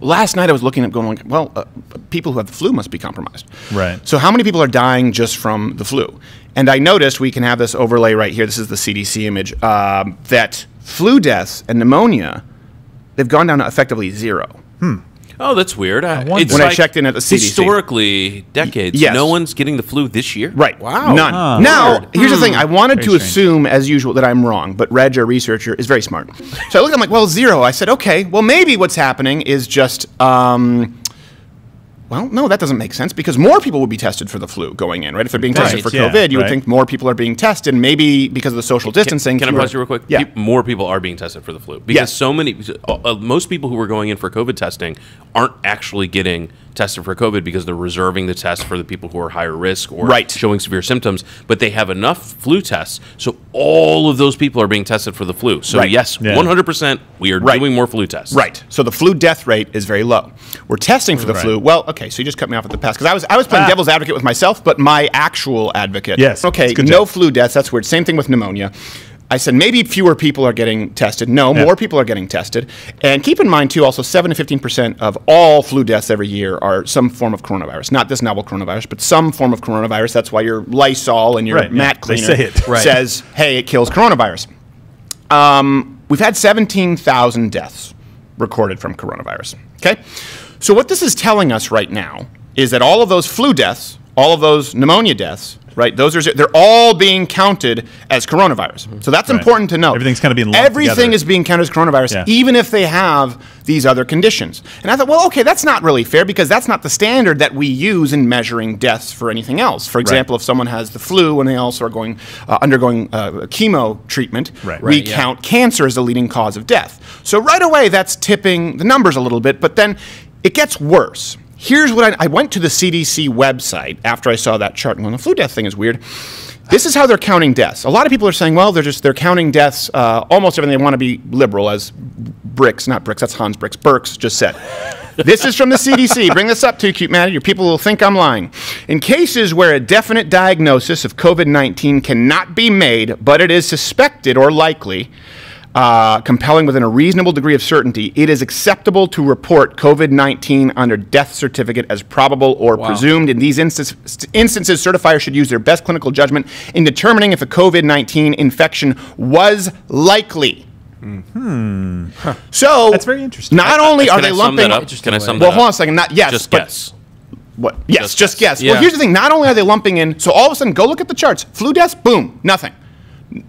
last night I was looking at going like, well, uh, people who have the flu must be compromised. Right. So how many people are dying just from the flu? And I noticed we can have this overlay right here. This is the CDC image um, that flu deaths and pneumonia they've gone down to effectively zero. Oh, that's weird. I, wonder- it's When I checked in at the CDC. Historically, decades, yes. no one's getting the flu this year. Right. Wow. None. Huh. Now, Weird. here's the thing. I wanted Very to strange. assume, as usual, that I'm wrong, but Reg, our researcher, is very smart. So I looked. I'm like, well, zero. I said, okay. Well, maybe what's happening is just. Um, well, no, that doesn't make sense because more people would be tested for the flu going in, right? If they're being tested Right, for yeah, COVID, you would right. think more people are being tested. Maybe because of the social distancing. Can I fewer- pause you real quick? Yeah. More people are being tested for the flu because Yes. so many, uh, uh, most people who are going in for COVID testing aren't actually getting tested for COVID because they're reserving the test for the people who are higher risk or Right. showing severe symptoms. But they have enough flu tests, so all of those people are being tested for the flu. So Right. yes, Yeah. one hundred percent, we are Right. doing more flu tests. Right. So the flu death rate is very low. We're testing for the Right. flu. Well, okay. So you just cut me off at the pass because I was I was playing Ah. devil's advocate with myself, but my actual advocate. Yes, Okay. it's a good No job. flu deaths. That's weird. Same thing with pneumonia. I said maybe fewer people are getting tested. No, Yeah. more people are getting tested. And keep in mind too, also seven to fifteen percent of all flu deaths every year are some form of coronavirus. Not this novel coronavirus, but some form of coronavirus. That's why your Lysol and your Right, mat They cleaner say it. Right. says, "Hey, it kills coronavirus." Um, we've had 17,000 deaths recorded from coronavirus. Okay? So, what this is telling us right now is that all of those flu deaths, all of those pneumonia deaths, right, those are, they're all being counted as coronavirus. So, that's Right. important to know. Everything's kinda being Everything together. is being counted as coronavirus, Yeah. even if they have these other conditions. And I thought, well, okay, that's not really fair because that's not the standard that we use in measuring deaths for anything else. For example, if someone has the flu and they also are going uh, undergoing uh, chemo treatment, Right. we Right, yeah. count cancer as the leading cause of death. So right away, that's tipping the numbers a little bit, but then it gets worse. Here's what I, I went to the CDC website after I saw that chart and going, the flu death thing is weird. This is how they're counting deaths. A lot of people are saying, well, they're just they're counting deaths. Uh, almost everything they want to be liberal, as Bricks, not Bricks, that's Hans Blix. Birx just said. this is from the CDC. Bring this up to you, cute man. Your people will think I'm lying. In cases where a definite diagnosis of COVID 19 cannot be made, but it is suspected or likely, uh, compelling within a reasonable degree of certainty, it is acceptable to report COVID 19 under death certificate as probable or presumed. In these instance, instances, certifiers should use their best clinical judgment in determining if a COVID 19 infection was likely. So That's very interesting. Not only are Can they I sum lumping that up? Can I sum well, hold on a second. Not yes, Just guess. what? Yes, Just just, guess. guess. Well, here's the thing. Not only are they lumping in, so all of a sudden, go look at the charts. Flu deaths, boom, nothing.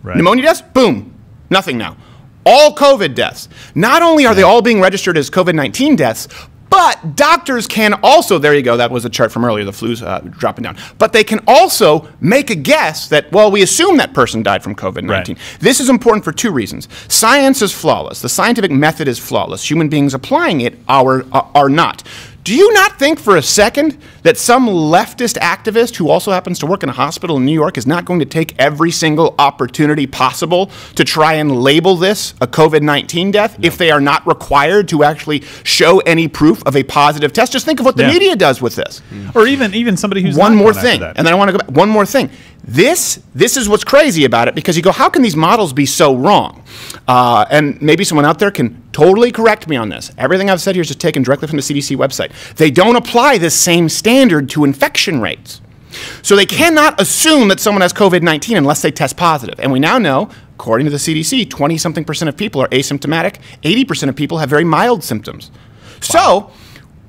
Right. Pneumonia deaths, boom, nothing now. All COVID deaths. Not only are they all being registered as COVID 19 deaths, but doctors can also, there you go, that was a chart from earlier, the flu's uh, dropping down. But they can also make a guess that, well, we assume that person died from COVID 19. Right. This is important for two reasons. Science is flawless, the scientific method is flawless. Human beings applying it are, are not. Do you not think for a second that some leftist activist who also happens to work in a hospital in New York is not going to take every single opportunity possible to try and label this a COVID 19 death if they are not required to actually show any proof of a positive test? Just think of what the Yeah. media does with this Or even even somebody who's one not more thing, that. and then I want to go back. One more thing. This this is what's crazy about it because you go, how can these models be so wrong? Uh, and maybe someone out there can totally correct me on this. Everything I've said here is just taken directly from the CDC website. They don't apply this same standard to infection rates. So they cannot assume that someone has COVID 19 unless they test positive. And we now know, according to the CDC, 20 something percent of people are asymptomatic, 80% of people have very mild symptoms. So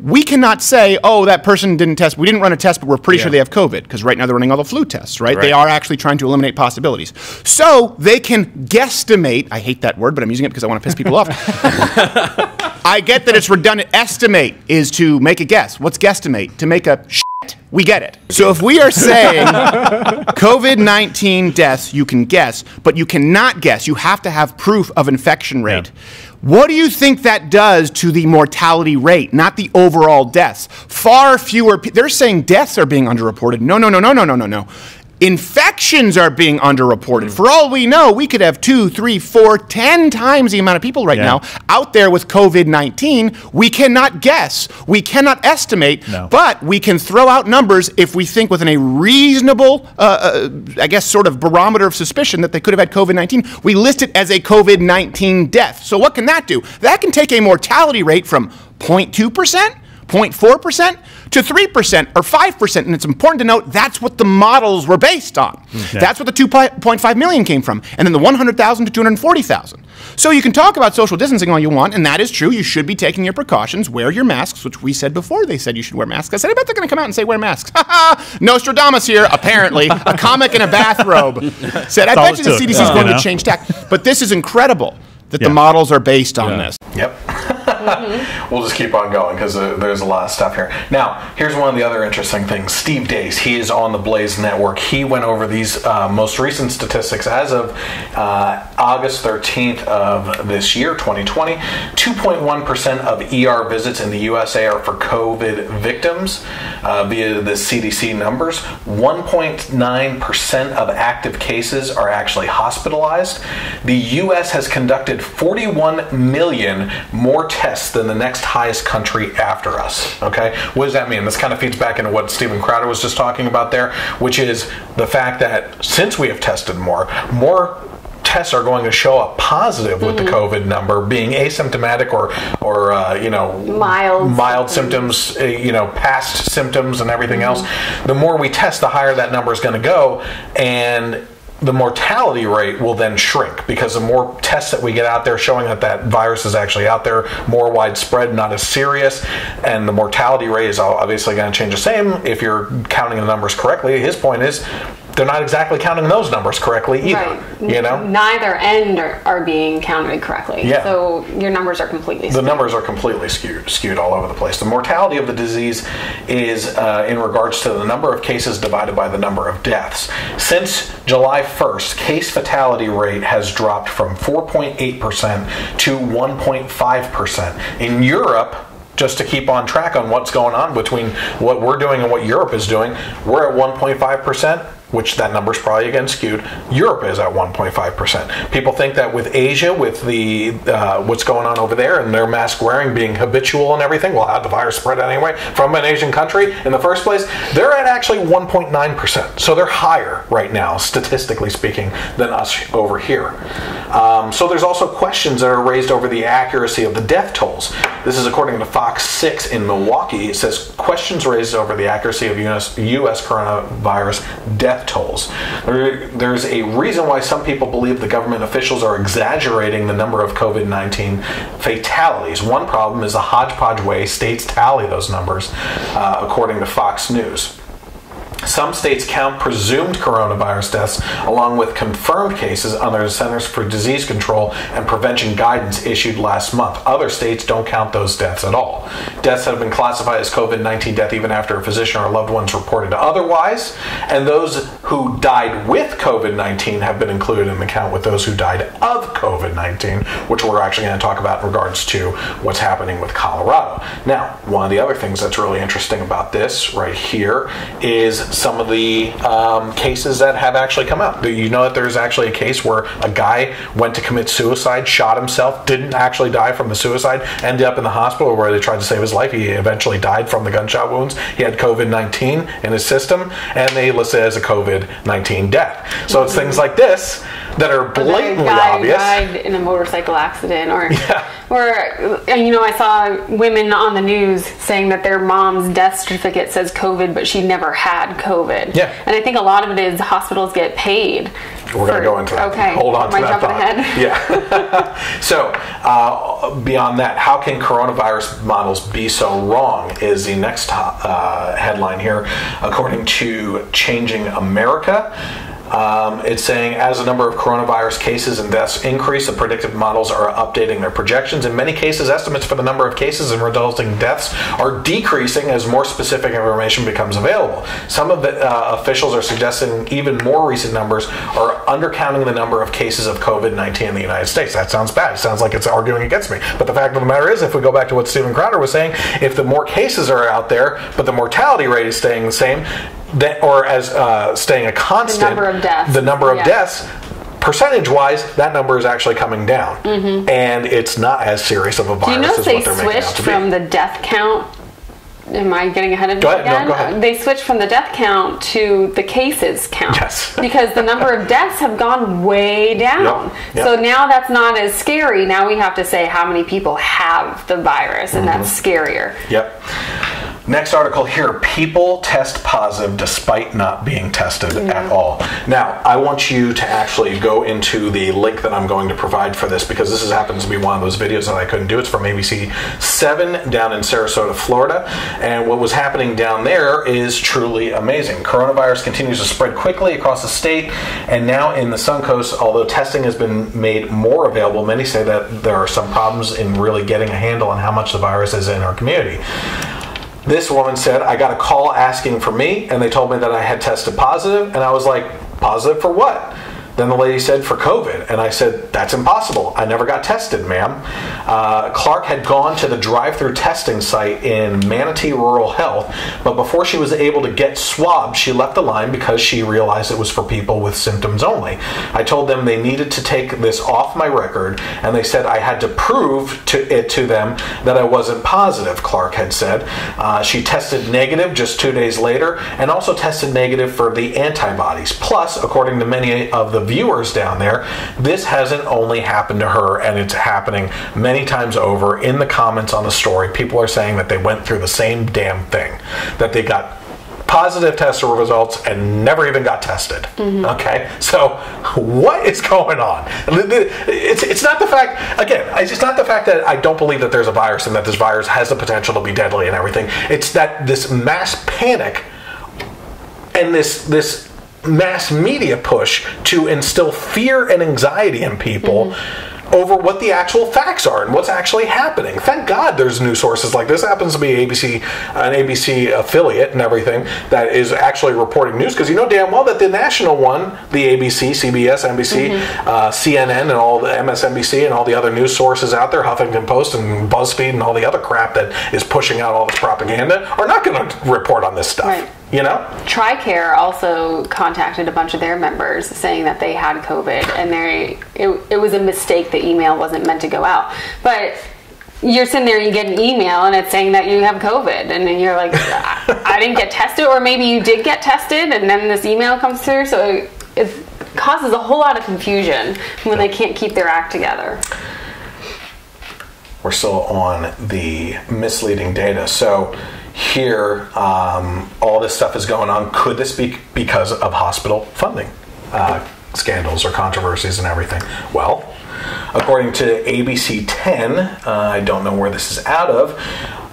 we cannot say, oh, that person didn't test. We didn't run a test, but we're pretty sure they have COVID because right now they're running all the flu tests, right? They are actually trying to eliminate possibilities. So they can guesstimate. I hate that word, but I'm using it because I want to piss people off. I get that it's redundant. Estimate is to make a guess. What's guesstimate? To make a shit We get it. So if we are saying COVID 19 deaths, you can guess, but you cannot guess. You have to have proof of infection rate. What do you think that does to the mortality rate, not the overall deaths? Far fewer, they're saying deaths are being underreported. No, no, no, no, no, no, no, no. Infections are being underreported. For all we know, we could have two, three, four, ten times the amount of people right Yeah. now out there with COVID 19. We cannot guess. We cannot estimate. No. But we can throw out numbers if we think within a reasonable, uh, uh, I guess, sort of barometer of suspicion that they could have had COVID 19. We list it as a COVID 19 death. So, what can that do? That can take a mortality rate from 0.2%. 0.4% to 3% or 5%. And it's important to note that's what the models were based on. That's what the 2.5 million came from. And then the 100,000 to 240,000. So you can talk about social distancing all you want, and that is true. You should be taking your precautions, wear your masks, which we said before they said you should wear masks. I said, I bet they're going to come out and say wear masks. Ha ha! Nostradamus here, apparently, a comic in a bathrobe, said, I bet you the took, CDC is you going know? to change tack. But this is incredible that Yeah. the models are based on Yeah. this. Yep. we'll just keep on going because uh, there's a lot of stuff here. Now, here's one of the other interesting things. Steve Deace, he is on the Blaze Network. He went over these uh, most recent statistics as of uh, August 13th of this year, 2020. 2.1% of ER visits in the USA are for COVID victims uh, via the CDC numbers. 1.9% of active cases are actually hospitalized. The U.S. has conducted 41 million more tests than the next highest country after us. Okay, what does that mean? This kind of feeds back into what Steven Crowder was just talking about there, which is the fact that since we have tested more, more tests are going to show up positive with the COVID number being asymptomatic or or uh, you know Mild mild symptoms, uh, you know past symptoms and everything else. The more we test, the higher that number is going to go, and the mortality rate will then shrink because the more tests that we get out there showing that that virus is actually out there, more widespread, not as serious, and the mortality rate is obviously going to change the same if you're counting the numbers correctly. His point is they're not exactly counting those numbers correctly either. Right. You know, Neither end are, are being counted correctly. Yeah. So your numbers are completely the skewed. numbers are completely skewed, skewed all over the place. The mortality of the disease is uh, in regards to the number of cases divided by the number of deaths. Since July 1st, case fatality rate has dropped from 4.8% to 1.5%. In Europe, just to keep on track on what's going on between what we're doing and what Europe is doing, we're at 1.5%. Which that number's probably again skewed. Europe is at 1.5 percent. People think that with Asia, with the uh, what's going on over there, and their mask wearing being habitual and everything, well, how'd the virus spread anyway from an Asian country in the first place? They're at actually 1.9 percent, so they're higher right now, statistically speaking, than us over here. Um, so there's also questions that are raised over the accuracy of the death tolls. This is according to Fox 6 in Milwaukee. It says questions raised over the accuracy of US, US coronavirus death tolls. There, there's a reason why some people believe the government officials are exaggerating the number of COVID 19 fatalities. One problem is the hodgepodge way states tally those numbers, uh, according to Fox News. Some states count presumed coronavirus deaths along with confirmed cases under the Centers for Disease Control and Prevention guidance issued last month. Other states don't count those deaths at all. Deaths have been classified as COVID 19 death even after a physician or loved ones reported otherwise, and those who died with COVID 19 have been included in the count with those who died of COVID 19, which we're actually going to talk about in regards to what's happening with Colorado. Now, one of the other things that's really interesting about this right here is some of the um, cases that have actually come out. Do You know that there's actually a case where a guy went to commit suicide, shot himself, didn't actually die from the suicide, ended up in the hospital where they tried to save his life. He eventually died from the gunshot wounds. He had COVID 19 in his system, and they listed it as a COVID 19 death. So it's things like this that are blatantly guy obvious. died in a motorcycle accident, or, or and, you know, I saw women on the news saying that their mom's death certificate says COVID, but she never had COVID. Yeah. and I think a lot of it is hospitals get paid. We're going to go into that. Okay, Hold on to I that thought. ahead? Yeah. so, uh, beyond that, how can coronavirus models be so wrong? Is the next uh, headline here. According to Changing America, Um, it's saying as the number of coronavirus cases and deaths increase, the predictive models are updating their projections. In many cases, estimates for the number of cases and resulting deaths are decreasing as more specific information becomes available. Some of the uh, officials are suggesting even more recent numbers are undercounting the number of cases of COVID 19 in the United States. That sounds bad. It sounds like it's arguing against me. But the fact of the matter is, if we go back to what Steven Crowder was saying, if the more cases are out there, but the mortality rate is staying the same, that, or as uh, staying a constant, number of deaths. the number of Yeah. deaths, percentage wise, that number is actually coming down. And it's not as serious of a virus Mm-hmm. Do you know as they what they're switched from the death count? Am I getting ahead of you. No, again? go ahead. They switched from the death count to the cases count. Yes. because the number of deaths have gone way down. Yep, yep. So now that's not as scary. Now we have to say how many people have the virus, and that's Mm-hmm. scarier. Yep. Next article here people test positive despite not being tested at all. Now, I want you to actually go into the link that I'm going to provide for this because this is, happens to be one of those videos that I couldn't do. It's from ABC 7 down in Sarasota, Florida. And what was happening down there is truly amazing. Coronavirus continues to spread quickly across the state, and now in the Suncoast, although testing has been made more available, many say that there are some problems in really getting a handle on how much the virus is in our community. This woman said, I got a call asking for me, and they told me that I had tested positive, and I was like, positive for what? Then the lady said, for COVID. And I said, that's impossible. I never got tested, ma'am. Uh, Clark had gone to the drive through testing site in Manatee Rural Health, but before she was able to get swabbed, she left the line because she realized it was for people with symptoms only. I told them they needed to take this off my record, and they said I had to prove to it to them that I wasn't positive, Clark had said. Uh, she tested negative just two days later and also tested negative for the antibodies. Plus, according to many of the viewers down there, this hasn't only happened to her, and it's happening many times over in the comments on the story. People are saying that they went through the same damn thing, that they got positive test results and never even got tested. Mm-hmm. Okay, so what is going on? It's, it's not the fact, again, it's just not the fact that I don't believe that there's a virus and that this virus has the potential to be deadly and everything. It's that this mass panic and this this mass media push to instill fear and anxiety in people over what the actual facts are and what's actually happening. Thank God there's news sources like this. Happens to be ABC, an ABC affiliate and everything that is actually reporting news because you know damn well that the national one, the ABC, CBS, NBC, uh, CNN, and all the MSNBC and all the other news sources out there, Huffington Post and BuzzFeed and all the other crap that is pushing out all this propaganda, are not going to report on this stuff. Right. You know? TRICARE also contacted a bunch of their members saying that they had COVID and they it, it was a mistake. The email wasn't meant to go out. But you're sitting there, and you get an email, and it's saying that you have COVID, and then you're like, I, I didn't get tested, or maybe you did get tested, and then this email comes through. So it, it causes a whole lot of confusion when they can't keep their act together. we're still on the misleading data. So here, um, all this stuff is going on. Could this be because of hospital funding uh, scandals or controversies and everything? Well, according to ABC 10, uh, I don't know where this is out of,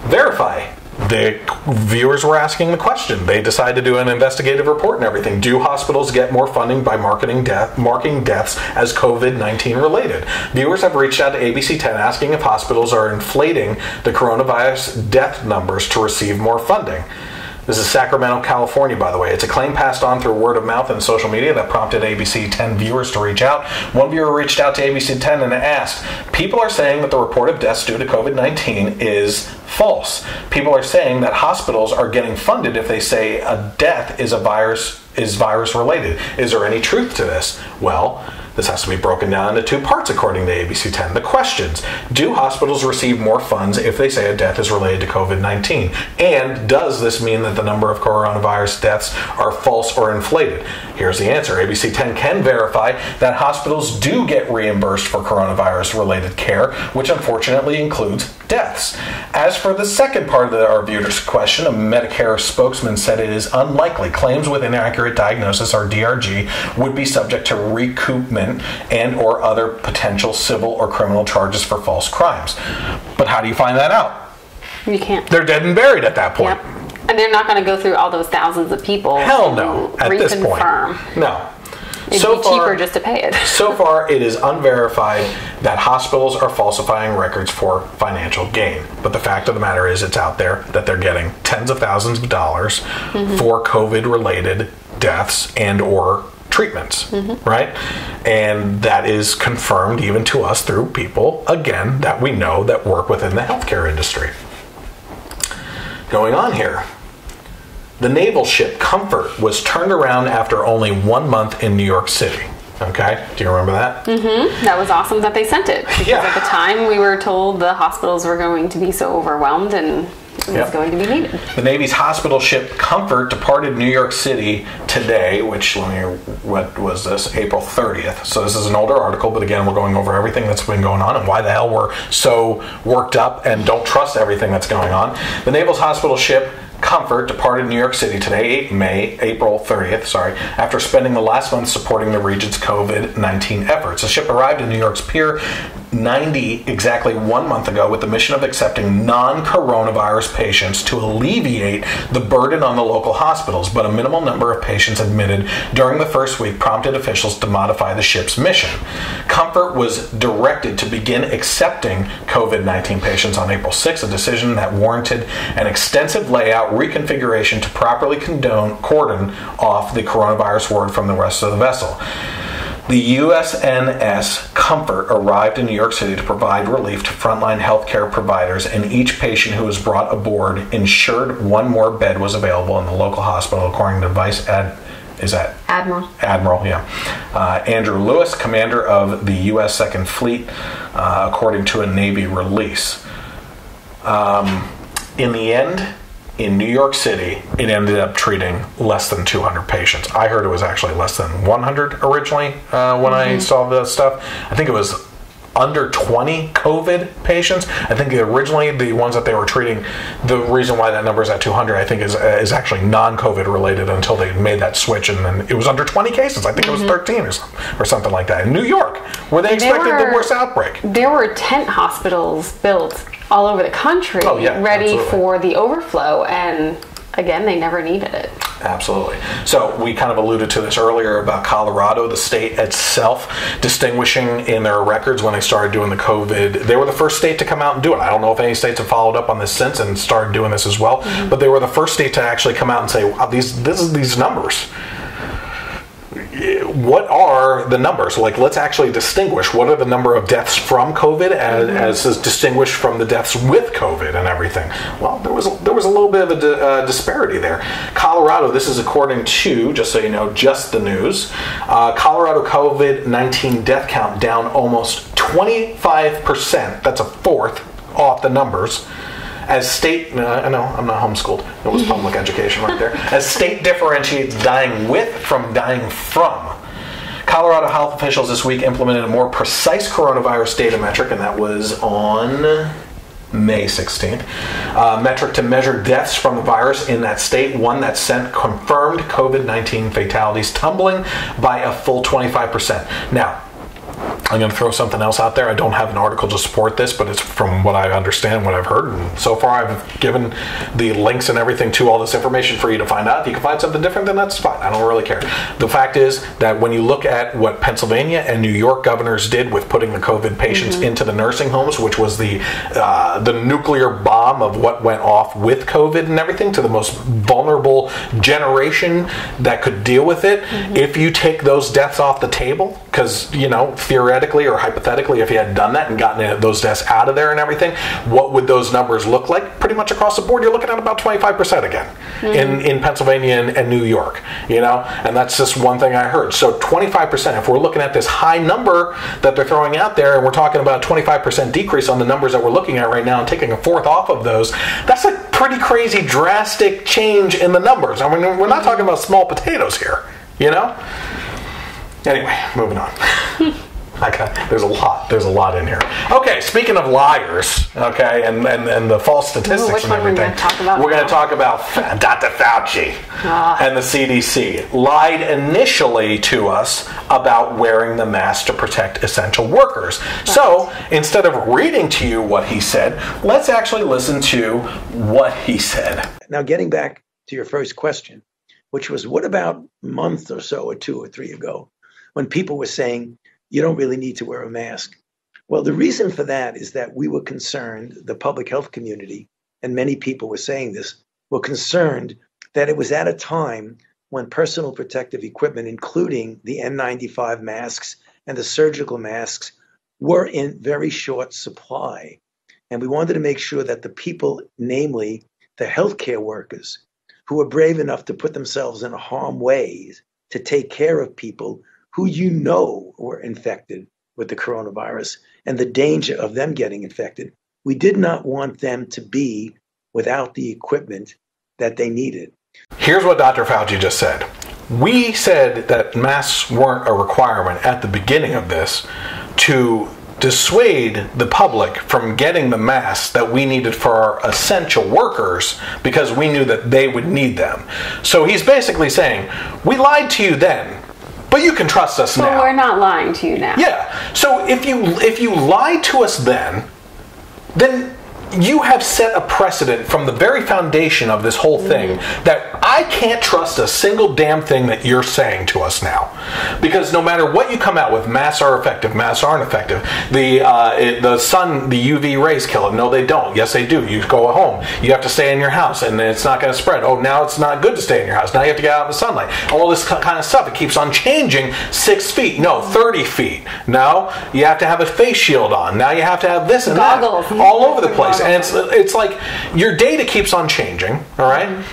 Verify. The viewers were asking the question. They decided to do an investigative report and everything. Do hospitals get more funding by marketing death, marking deaths as COVID 19 related? Viewers have reached out to ABC 10 asking if hospitals are inflating the coronavirus death numbers to receive more funding. This is Sacramento, California, by the way. It's a claim passed on through word of mouth and social media that prompted ABC 10 viewers to reach out. One viewer reached out to ABC 10 and asked People are saying that the report of deaths due to COVID 19 is false. People are saying that hospitals are getting funded if they say a death is a virus is virus related. Is there any truth to this? Well, this has to be broken down into two parts according to ABC 10. The questions Do hospitals receive more funds if they say a death is related to COVID 19? And does this mean that the number of coronavirus deaths are false or inflated? Here's the answer ABC 10 can verify that hospitals do get reimbursed for coronavirus related care, which unfortunately includes deaths. As for the second part of the, our viewer's question, a Medicare spokesman said it is unlikely claims with inaccurate diagnosis or DRG would be subject to recoupment and or other potential civil or criminal charges for false crimes. But how do you find that out? You can't. They're dead and buried at that point. Yep. And they're not going to go through all those thousands of people. Hell no, at this point. No. It'd So be far- cheaper just to pay it. So far, it is unverified that hospitals are falsifying records for financial gain. But the fact of the matter is, it's out there that they're getting tens of thousands of dollars mm-hmm. for COVID-related deaths and or treatments, mm-hmm. right? And that is confirmed even to us through people, again, that we know that work within the healthcare industry. Going on here. The naval ship Comfort was turned around after only one month in New York City. Okay, do you remember that? Mm-hmm. That was awesome that they sent it. Because Yeah. at the time we were told the hospitals were going to be so overwhelmed and it was Yep. going to be needed. The Navy's hospital ship Comfort departed New York City today, which let me what was this? April 30th. So this is an older article, but again, we're going over everything that's been going on and why the hell we're so worked up and don't trust everything that's going on. The Naval's hospital ship Comfort departed New York City today, May, April 30th, sorry, after spending the last month supporting the region's COVID 19 efforts. The ship arrived in New York's Pier 90 exactly one month ago with the mission of accepting non coronavirus patients to alleviate the burden on the local hospitals, but a minimal number of patients admitted during the first week prompted officials to modify the ship's mission. Comfort was directed to begin accepting COVID 19 patients on April 6, a decision that warranted an extensive layout reconfiguration to properly condone, cordon off the coronavirus ward from the rest of the vessel. The USNS Comfort arrived in New York City to provide relief to frontline healthcare providers, and each patient who was brought aboard ensured one more bed was available in the local hospital, according to Vice Ad. Is that Admiral. Admiral, yeah. Uh, Andrew Lewis, commander of the U.S. Second Fleet, uh, according to a Navy release. Um, in the end, in New York City, it ended up treating less than 200 patients. I heard it was actually less than 100 originally uh, when I saw the stuff. I think it was under 20 COVID patients. I think originally the ones that they were treating, the reason why that number is at 200, I think, is uh, is actually non-COVID related until they made that switch, and then it was under 20 cases. I think it was 13 or something, or something like that in New York, where they expected the worst outbreak. There were tent hospitals built all over the country Oh, yeah, ready absolutely. for the overflow and again they never needed it. Absolutely. So we kind of alluded to this earlier about Colorado, the state itself distinguishing in their records when they started doing the COVID. They were the first state to come out and do it. I don't know if any states have followed up on this since and started doing this as well, mm-hmm. but they were the first state to actually come out and say, "Wow, these this is these numbers." What are the numbers? Like, let's actually distinguish what are the number of deaths from COVID as, as is distinguished from the deaths with COVID and everything. Well, there was a, there was a little bit of a di- uh, disparity there. Colorado, this is according to just so you know, just the news. Uh, Colorado COVID nineteen death count down almost twenty five percent. That's a fourth off the numbers as state no, I know I'm not homeschooled. It was public education right there. As state differentiates dying with from dying from. Colorado health officials this week implemented a more precise coronavirus data metric, and that was on May 16th. Uh, metric to measure deaths from the virus in that state, one that sent confirmed COVID 19 fatalities tumbling by a full 25%. Now, I'm going to throw something else out there. I don't have an article to support this, but it's from what I understand, what I've heard. And so far, I've given the links and everything to all this information for you to find out. If you can find something different, then that's fine. I don't really care. The fact is that when you look at what Pennsylvania and New York governors did with putting the COVID patients into the nursing homes, which was the uh, the nuclear bomb of what went off with COVID and everything to the most vulnerable generation that could deal with it. If you take those deaths off the table, because you know theoretically or hypothetically, if he had done that and gotten those deaths out of there and everything, what would those numbers look like? Pretty much across the board, you're looking at about 25% again in, mm-hmm. in Pennsylvania and, and New York, you know? And that's just one thing I heard. So 25%, if we're looking at this high number that they're throwing out there and we're talking about a 25% decrease on the numbers that we're looking at right now and taking a fourth off of those, that's a pretty crazy drastic change in the numbers. I mean, we're not talking about small potatoes here, you know? Anyway, moving on. I got, there's a lot. There's a lot in here. Okay, speaking of liars, okay, and, and, and the false statistics which and one we everything, gonna talk about we're going to talk about Dr. Fauci Ah. and the CDC lied initially to us about wearing the mask to protect essential workers. So instead of reading to you what he said, let's actually listen to what he said. Now, getting back to your first question, which was what about a month or so, or two or three ago, when people were saying, you don't really need to wear a mask. Well, the reason for that is that we were concerned, the public health community, and many people were saying this, were concerned that it was at a time when personal protective equipment, including the N95 masks and the surgical masks, were in very short supply. And we wanted to make sure that the people, namely the healthcare workers, who were brave enough to put themselves in harm ways to take care of people who you know were infected with the coronavirus and the danger of them getting infected, we did not want them to be without the equipment that they needed. Here's what Dr. Fauci just said. We said that masks weren't a requirement at the beginning of this to dissuade the public from getting the masks that we needed for our essential workers because we knew that they would need them. So he's basically saying, We lied to you then, but you can trust us But now. we're not lying to you now. Yeah. So if you if you lied to us then, then you have set a precedent from the very foundation of this whole thing that I can't trust a single damn thing that you're saying to us now, because no matter what you come out with, masks are effective, masks aren't effective. The uh, it, the sun, the UV rays kill it. No, they don't. Yes, they do. You go home. You have to stay in your house, and it's not going to spread. Oh, now it's not good to stay in your house. Now you have to get out in the sunlight. All this kind of stuff. It keeps on changing. Six feet. No, thirty feet. No, you have to have a face shield on. Now you have to have this and Goggles. that. All over the place, and it's it's like your data keeps on changing. All right?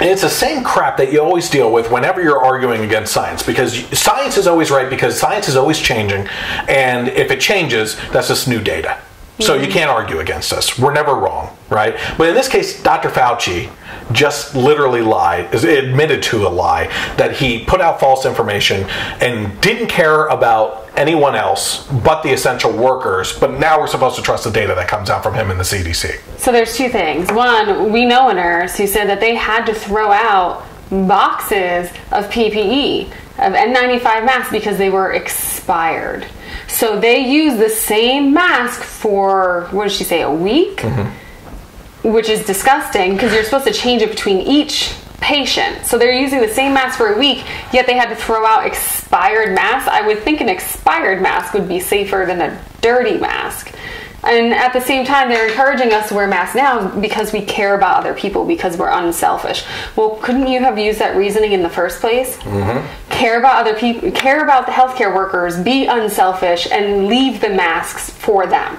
And it's the same crap that you always deal with whenever you're arguing against science because science is always right because science is always changing. And if it changes, that's just new data. So you can't argue against us. We're never wrong, right? But in this case, Dr. Fauci just literally lied, is- admitted to a lie that he put out false information and didn't care about anyone else but the essential workers. But now we're supposed to trust the data that comes out from him in the CDC. So there's two things. One, we know a nurse who said that they had to throw out boxes of PPE, of N95 masks, because they were expired. So they use the same mask for, what did she say, a week? Mm-hmm. Which is disgusting because you're supposed to change it between each patient. So they're using the same mask for a week, yet they had to throw out expired masks. I would think an expired mask would be safer than a dirty mask. And at the same time, they're encouraging us to wear masks now because we care about other people, because we're unselfish. Well, couldn't you have used that reasoning in the first place? Mm-hmm. Care about other people, care about the healthcare workers, be unselfish, and leave the masks for them.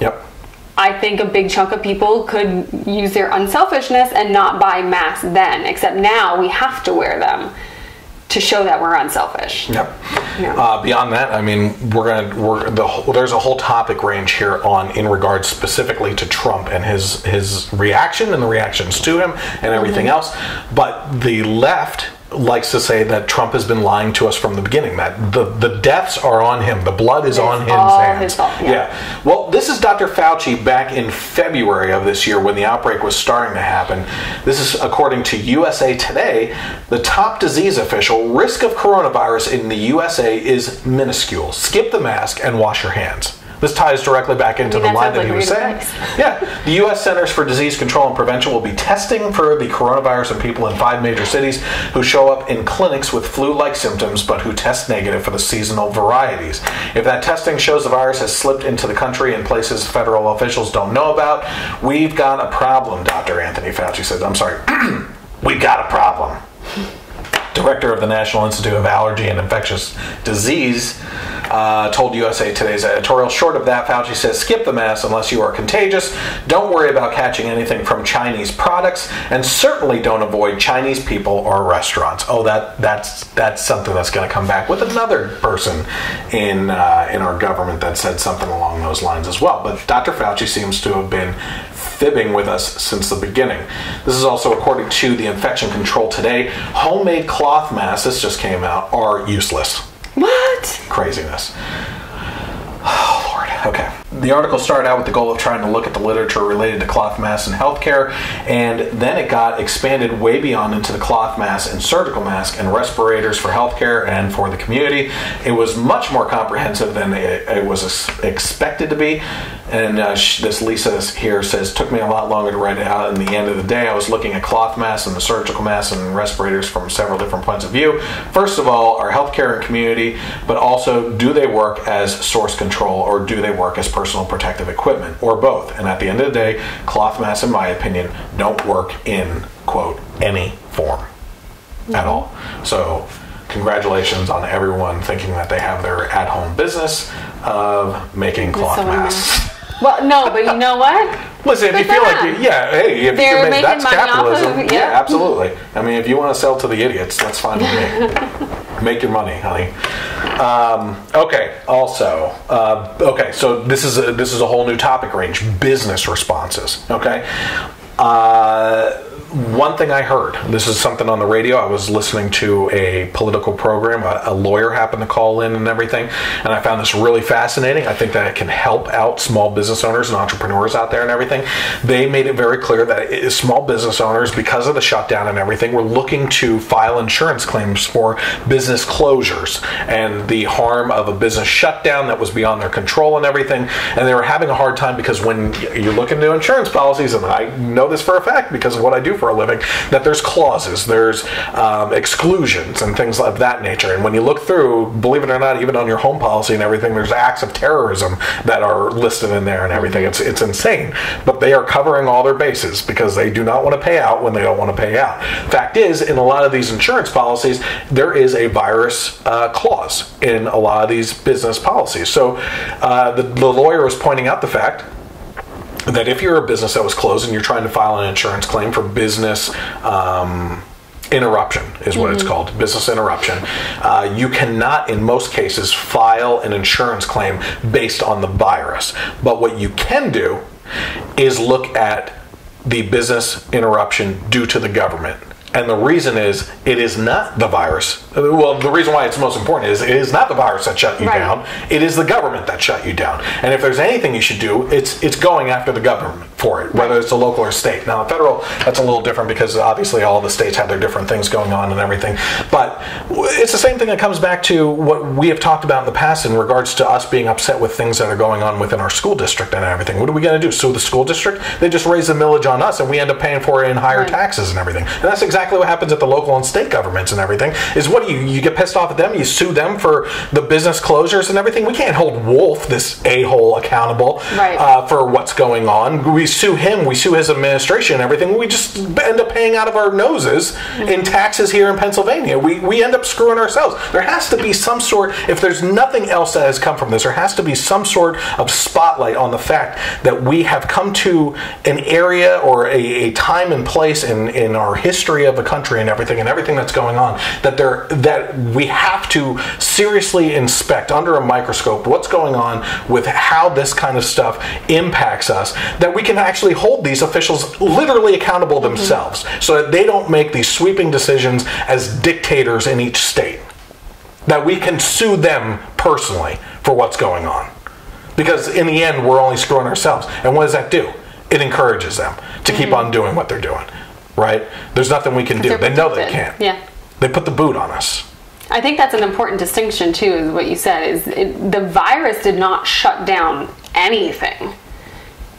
Yep. I think a big chunk of people could use their unselfishness and not buy masks then, except now we have to wear them to show that we're unselfish. Yep. Yeah. Uh, beyond that, I mean, we're gonna we're the whole, there's a whole topic range here on in regards specifically to Trump and his his reaction and the reactions to him and everything else. But the left likes to say that Trump has been lying to us from the beginning. That the the deaths are on him. The blood is It's on his all hands. his fault, yeah. Well, this is Dr. Fauci back in February of this year when the outbreak was starting to happen. This is according to USA Today. The top disease official risk of coronavirus in the USA is minuscule. Skip the mask and wash your hands. This ties directly back into mean, the line that he was saying. advice. Yeah, the U.S. Centers for Disease Control and Prevention will be testing for the coronavirus in people in five major cities who show up in clinics with flu-like symptoms but who test negative for the seasonal varieties. If that testing shows the virus has slipped into the country in places federal officials don't know about, we've got a problem, Dr. Anthony Fauci said. I'm sorry, we've got a problem director of the National Institute of Allergy and Infectious Disease, uh, told USA Today's editorial. Short of that, Fauci says skip the mask unless you are contagious. Don't worry about catching anything from Chinese products, and certainly don't avoid Chinese people or restaurants. Oh, that that's that's something that's going to come back with another person in uh, in our government that said something along those lines as well. But Dr. Fauci seems to have been fibbing with us since the beginning. This is also according to the Infection Control Today. Homemade cloth masks, this just came out, are useless. What? Craziness. Okay. The article started out with the goal of trying to look at the literature related to cloth masks in healthcare, and then it got expanded way beyond into the cloth mask and surgical mask and respirators for healthcare and for the community. It was much more comprehensive than it, it was expected to be. And uh, this Lisa here says, took me a lot longer to write it out. In the end of the day, I was looking at cloth masks and the surgical masks and respirators from several different points of view. First of all, our healthcare and community, but also, do they work as source control or do they work as personal protective equipment or both? And at the end of the day, cloth masks, in my opinion, don't work in, quote, any form at all. So, congratulations on everyone thinking that they have their at home business of making cloth masks. Well, no, but you know what? Listen, if you feel like you, yeah, hey, if They're you make, making that's money off of- capitalism. yeah. yeah, absolutely. I mean, if you want to sell to the idiots, that's fine with me. Make your money, honey. Um, okay. Also, uh, okay. So this is a, this is a whole new topic range: business responses. Okay. Uh, one thing I heard, this is something on the radio. I was listening to a political program. A, a lawyer happened to call in and everything, and I found this really fascinating. I think that it can help out small business owners and entrepreneurs out there and everything. They made it very clear that it small business owners, because of the shutdown and everything, were looking to file insurance claims for business closures and the harm of a business shutdown that was beyond their control and everything. And they were having a hard time because when you look into insurance policies, and I know this for a fact because of what I do for a living, that there's clauses, there's um, exclusions, and things of that nature. And when you look through, believe it or not, even on your home policy and everything, there's acts of terrorism that are listed in there and everything. It's it's insane, but they are covering all their bases because they do not want to pay out when they don't want to pay out. Fact is, in a lot of these insurance policies, there is a virus uh, clause in a lot of these business policies. So uh, the, the lawyer was pointing out the fact that if you're a business that was closed and you're trying to file an insurance claim for business um, interruption is what it's called business interruption uh, you cannot in most cases file an insurance claim based on the virus. But what you can do is look at the business interruption due to the government and the reason is it is not the virus. Well, the reason why it's most important is it is not the virus that shut you Right. down. It is the government that shut you down. And if there's anything you should do, it's it's going after the government for it, whether it's a local or state. Now, the federal that's a little different because obviously all the states have their different things going on and everything. But it's the same thing that comes back to what we have talked about in the past in regards to us being upset with things that are going on within our school district and everything. What are we going to do? So the school district they just raise the millage on us, and we end up paying for it in higher Right. taxes and everything. And that's exactly what happens at the local and state governments and everything. Is what do you you get pissed off at them? You sue them for the business closures and everything. We can't hold Wolf, this a hole, accountable Right. uh, for what's going on. We sue him. We sue his administration and everything. We just end up paying out of our noses in taxes here in Pennsylvania. We we end up screwing ourselves. There has to be some sort. If there's nothing else that has come from this, there has to be some sort of spotlight on the fact that we have come to an area or a, a time and place in in our history of the country and everything and everything that's going on that there that we have to seriously inspect under a microscope what's going on with how this kind of stuff impacts us that we can actually hold these officials literally accountable mm-hmm. themselves so that they don't make these sweeping decisions as dictators in each state. That we can sue them personally for what's going on. Because in the end we're only screwing ourselves. And what does that do? It encourages them to keep mm-hmm. on doing what they're doing right there's nothing we can do They're know they can't Yeah. they put the boot on us I think that's an important distinction too. Is what you said is it, the virus did not shut down anything.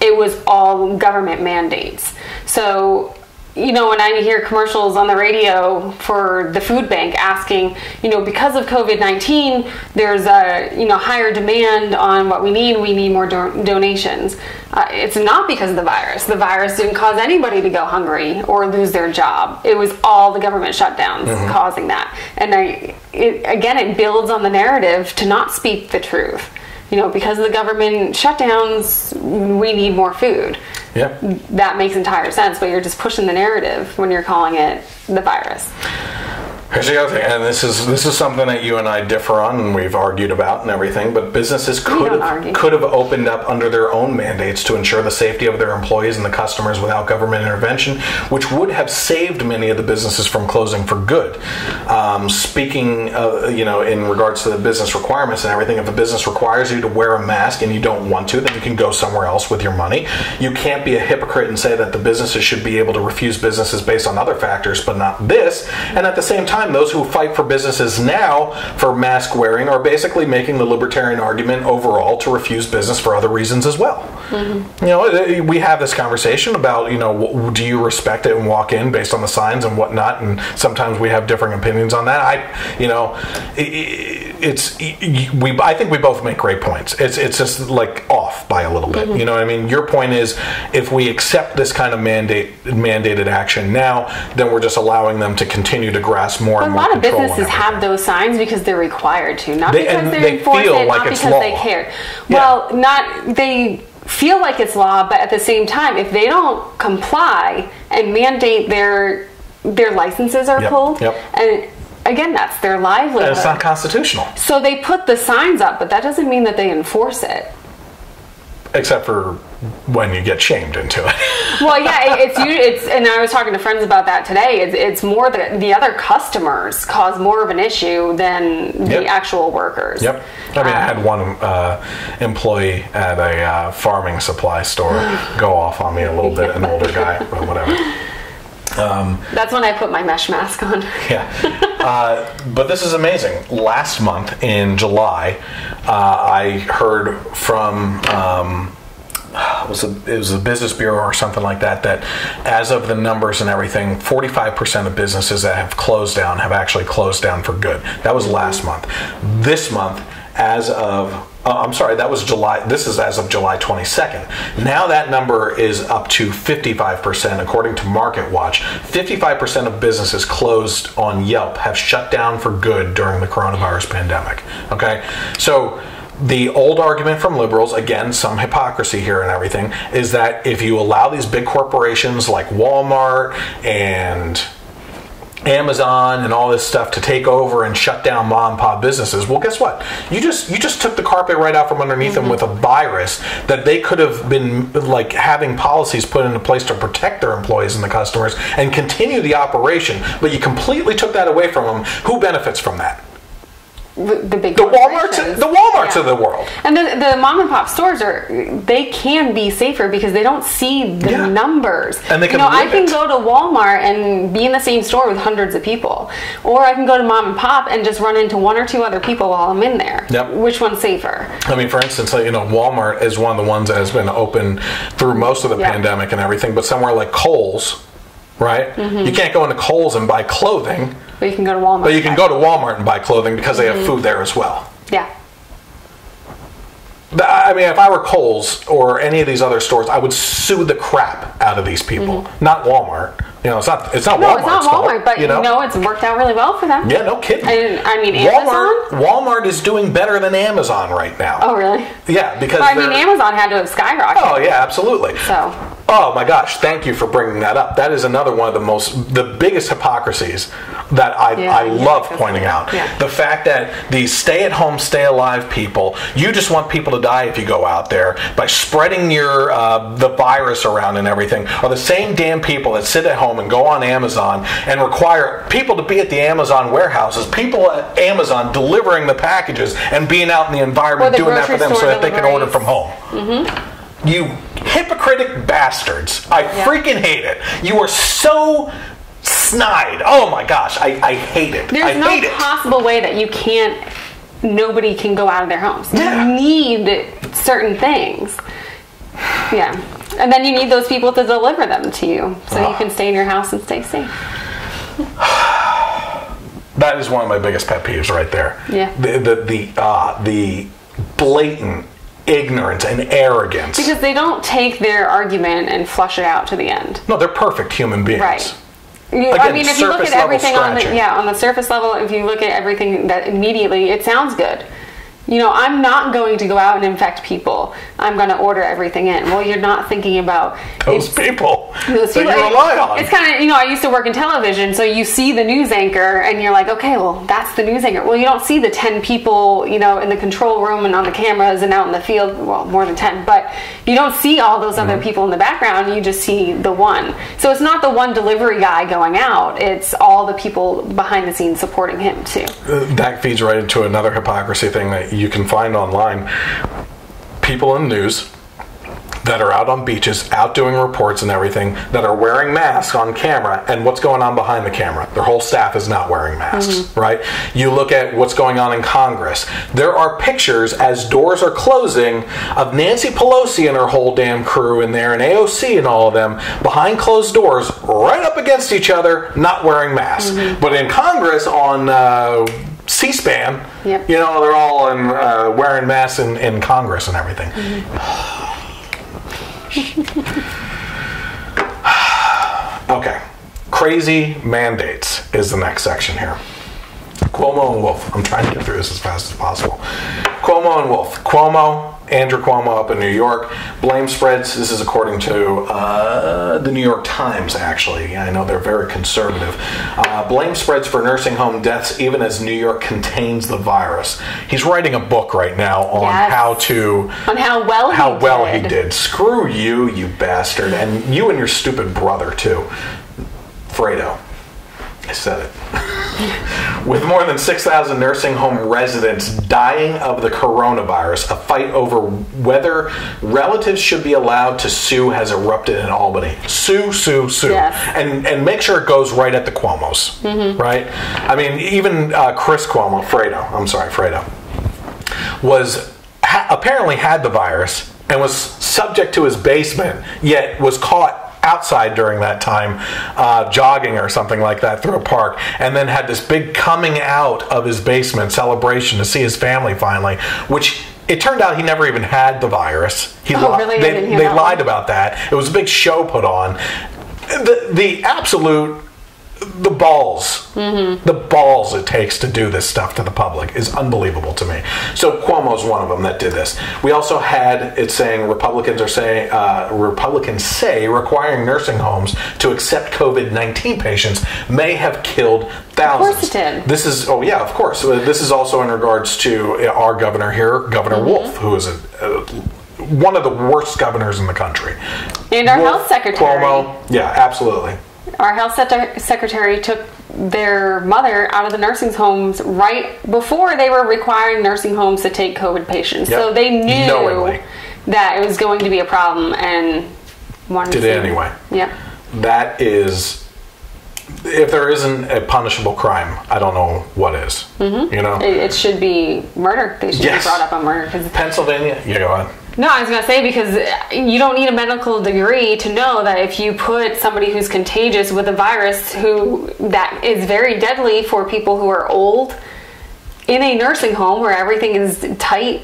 It was all government mandates. So, you know, when I hear commercials on the radio for the food bank asking, you know, because of COVID nineteen, there's a you know higher demand on what we need. We need more do- donations. Uh, it's not because of the virus. The virus didn't cause anybody to go hungry or lose their job. It was all the government shutdowns causing that. And I, it, again, it builds on the narrative to not speak the truth. You know, because of the government shutdowns, we need more food. yeah That makes entire sense, but you're just pushing the narrative when you're calling it the virus. Here's the other thing, and this is this is something that you and I differ on, and we've argued about and everything. But businesses could have argue. could have opened up under their own mandates to ensure the safety of their employees and the customers without government intervention, which would have saved many of the businesses from closing for good. Um, speaking, uh, you know, in regards to the business requirements and everything, if a business requires you to wear a mask and you don't want to, then you can go somewhere else with your money. You can't be a hypocrite and say that the businesses should be able to refuse businesses based on other factors, but not this. And at the same time time, those who fight for businesses now for mask wearing are basically making the libertarian argument overall to refuse business for other reasons as well. Mm-hmm. You know, we have this conversation about, you know, do you respect it and walk in based on the signs and whatnot, and sometimes we have differing opinions on that. I, you know, it's we. I think we both make great points. It's it's just like off by a little bit. Mm-hmm. You know what I mean? Your point is, if we accept this kind of mandate mandated action now, then we're just allowing them to continue to grasp more But a and more lot of businesses have those signs because they're required to, not They- because and they, they enforce feel it, like not it's because they law. care. Yeah. Well, not they feel like it's law, but at the same time, if they don't comply and mandate their their licenses are Yep, pulled, yep. and again, that's their livelihood. And it's not constitutional, so they put the signs up, but that doesn't mean that they enforce it. Except for when you get shamed into it. Well, yeah, it, it's you. It's and I was talking to friends about that today. It's, it's more that the other customers cause more of an issue than the Yep. actual workers. Yep. I mean, I Um, had one uh, employee at a uh, farming supply store go off on me a little bit, an older guy, but whatever. That's when I put my mesh mask on. Yeah. Uh, but this is amazing. Last month in July, uh, I heard from. Um, it was, a, it was a business bureau or something like that that as of the numbers and everything 45% of businesses that have closed down have actually closed down for good that was last month this month as of uh, i'm sorry that was july this is as of july 22nd now that number is up to 55% according to market watch 55% of businesses closed on yelp have shut down for good during the coronavirus pandemic okay? So the old argument from liberals, again, some hypocrisy here and everything, is that if you allow these big corporations like Walmart and Amazon and all this stuff to take over and shut down mom and pop businesses, well, guess what? You just you just took the carpet right out from underneath them mm-hmm. with a virus that they could have been like having policies put into place to protect their employees and the customers and continue the operation, but you completely took that away from them. Who benefits from that? The, big The Walmarts, the Walmarts Yeah. of the world. And the, the mom and pop stores are they can be safer because they don't see the Yeah. numbers. And they can you know, I can limit. go to Walmart and be in the same store with hundreds of people, or I can go to mom and pop and just run into one or two other people while I'm in there. Yep. Which one's safer? I mean, for instance, like, you know, Walmart is one of the ones that has been open through most of the Yeah. pandemic and everything, but somewhere like Kohl's, right? Mm-hmm. You can't go into Kohl's and buy clothing, But you can go to Walmart. but you can go to Walmart and buy clothing because they Mm-hmm. have food there as well. Yeah. I mean, if I were Kohl's or any of these other stores, I would sue the crap out of these people, not Walmart. You know, it's not. It's not Mm-hmm. No, Walmart's it's not fault, Walmart, but you know, it's worked out really well for them. Yeah, no kidding. And I mean, Walmart, Amazon. Walmart is doing better than Amazon right now. Oh, really? Yeah, because Well, I mean, Amazon had to have skyrocketed. Oh yeah, absolutely. So Oh my gosh, thank you for bringing that up. That is another one of the most, the biggest hypocrisies that I, Yeah, I yeah, love pointing out. yeah. The fact that these stay at home, stay alive people, you just want people to die if you go out there by spreading your, uh, the virus around and everything, are the same damn people that sit at home and go on Amazon and require people to be at the Amazon warehouses, people at Amazon delivering the packages and being out in the environment the doing that for them so that they can order from home. You hypocritic bastards. I freaking hate it. You are so snide. Oh my gosh, I, I hate it. There's I no hate it. possible way that you can't. Nobody can go out of their homes. Yeah. You need certain things. Yeah, and then you need those people to deliver them to you, so Ah. you can stay in your house and stay safe. That is one of my biggest pet peeves right there. Yeah. The the the, uh, the blatant ignorance and arrogance. Because they don't take their argument and flush it out to the end. no, they're perfect human beings. Right. You, I mean, if you look at everything on the yeah on the surface level, if you look at everything that immediately, it sounds good. You know, I'm not going to go out and infect people. I'm going to order everything in. Well, you're not thinking about Those people those that you rely on. It's kind of you know I used to work in television, so you see the news anchor and you're like, okay, well that's the news anchor. Well, you don't see the ten people you know in the control room and on the cameras and out in the field. Well, more than ten, but you don't see all those other Mm-hmm. people in the background. You just see the one. So it's not the one delivery guy going out. It's all the people behind the scenes supporting him too. Uh, that feeds right into another hypocrisy thing that you can find online. People in news that are out on beaches, out doing reports and everything, that are wearing masks on camera, and what's going on behind the camera? Their whole staff is not wearing masks, right? You look at what's going on in Congress. There are pictures as doors are closing of Nancy Pelosi and her whole damn crew in there, and AOC and all of them behind closed doors, right up against each other, not wearing masks. But in Congress on uh, C-SPAN, Yep. you know, they're all in, uh, wearing masks in, in Congress and everything. Okay. Crazy mandates is the next section here. Cuomo and Wolf. I'm trying to get through this as fast as possible. Cuomo and Wolf. Cuomo, Andrew Cuomo up in New York. Blame spreads. This is according to uh, the New York Times, actually. I know they're very conservative. Uh, blame spreads for nursing home deaths even as New York contains the virus. He's writing a book right now on Yes. how to On how well he how well he did. did. Screw you, you bastard, and you and your stupid brother too, Fredo. I said it. With more than 6,000 nursing home residents dying of the coronavirus, a fight over whether relatives should be allowed to sue has erupted in Albany. Sue, sue, sue. Yes. And, and make sure it goes right at the Cuomo's. Mm-hmm. Right? I mean, even uh, Chris Cuomo, Fredo, I'm sorry, Fredo, was ha- apparently had the virus and was subject to his basement, yet was caught outside during that time, uh, jogging or something like that through a park, and then had this big coming out of his basement celebration to see his family finally, which. It turned out he never even had the virus. He Oh, li- really? They, they lied about that. It was a big show put on. The, the absolute the balls, Mm-hmm. the balls it takes to do this stuff to the public is unbelievable to me. So Cuomo's one of them that did this. We also had it saying Republicans are saying uh, Republicans say requiring nursing homes to accept COVID nineteen patients may have killed thousands. course it did. This is oh yeah, of course. Uh, This is also in regards to our governor here, Governor Mm-hmm. Wolf, who is a, a one of the worst governors in the country. And our Wolf, health secretary. Cuomo, yeah, absolutely. Our health sec- secretary took their mother out of the nursing homes right before they were requiring nursing homes to take COVID patients. Yep. So they knew Knowingly. that it was going to be a problem and wanted Did to it anyway. Yep. that is if there isn't a punishable crime i don't know what is. Mm-hmm. you know It, it should be murder. They should Yes. be brought up on murder. pennsylvania you go on no, I was going to say because you don't need a medical degree to know that if you put somebody who's contagious with a virus who that is very deadly for people who are old in a nursing home where everything is tight,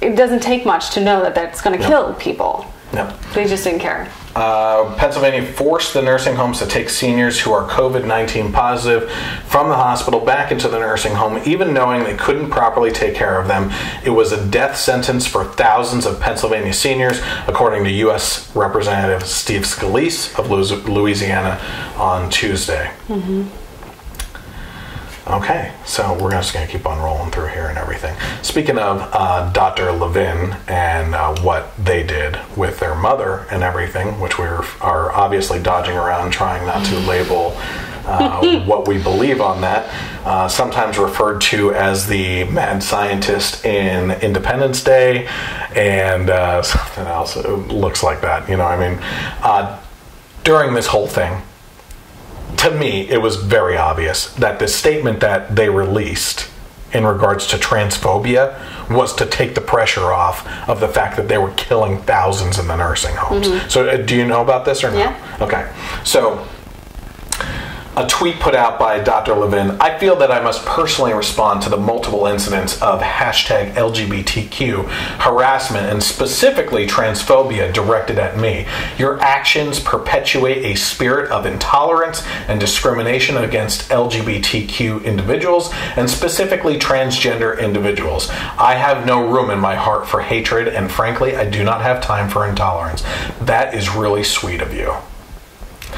it doesn't take much to know that that's going to kill people. no. They just didn't care. Uh, Pennsylvania forced the nursing homes to take seniors who are COVID 19 positive from the hospital back into the nursing home, even knowing they couldn't properly take care of them. It was a death sentence for thousands of Pennsylvania seniors, according to U.S. Representative Steve Scalise of Louisiana on Tuesday. Okay, so we're just going to keep on rolling through here and everything. Speaking of uh, Dr. Levine and uh, what they did with their mother and everything, which we are are obviously dodging around trying not to label uh, what we believe on that, uh, sometimes referred to as the mad scientist in Independence Day and uh, something else. It looks like that, you know, I mean, uh, during this whole thing, to me, it was very obvious that the statement that they released in regards to transphobia was to take the pressure off of the fact that they were killing thousands in the nursing homes. So, uh, do you know about this or no? Yeah. Okay. So, a tweet put out by Dr. Levine I feel that I must personally respond to the multiple incidents of hashtag LGBTQ harassment and specifically transphobia directed at me. Your actions perpetuate a spirit of intolerance and discrimination against LGBTQ individuals and specifically transgender individuals. I have no room in my heart for hatred and frankly, I do not have time for intolerance. That is really sweet of you.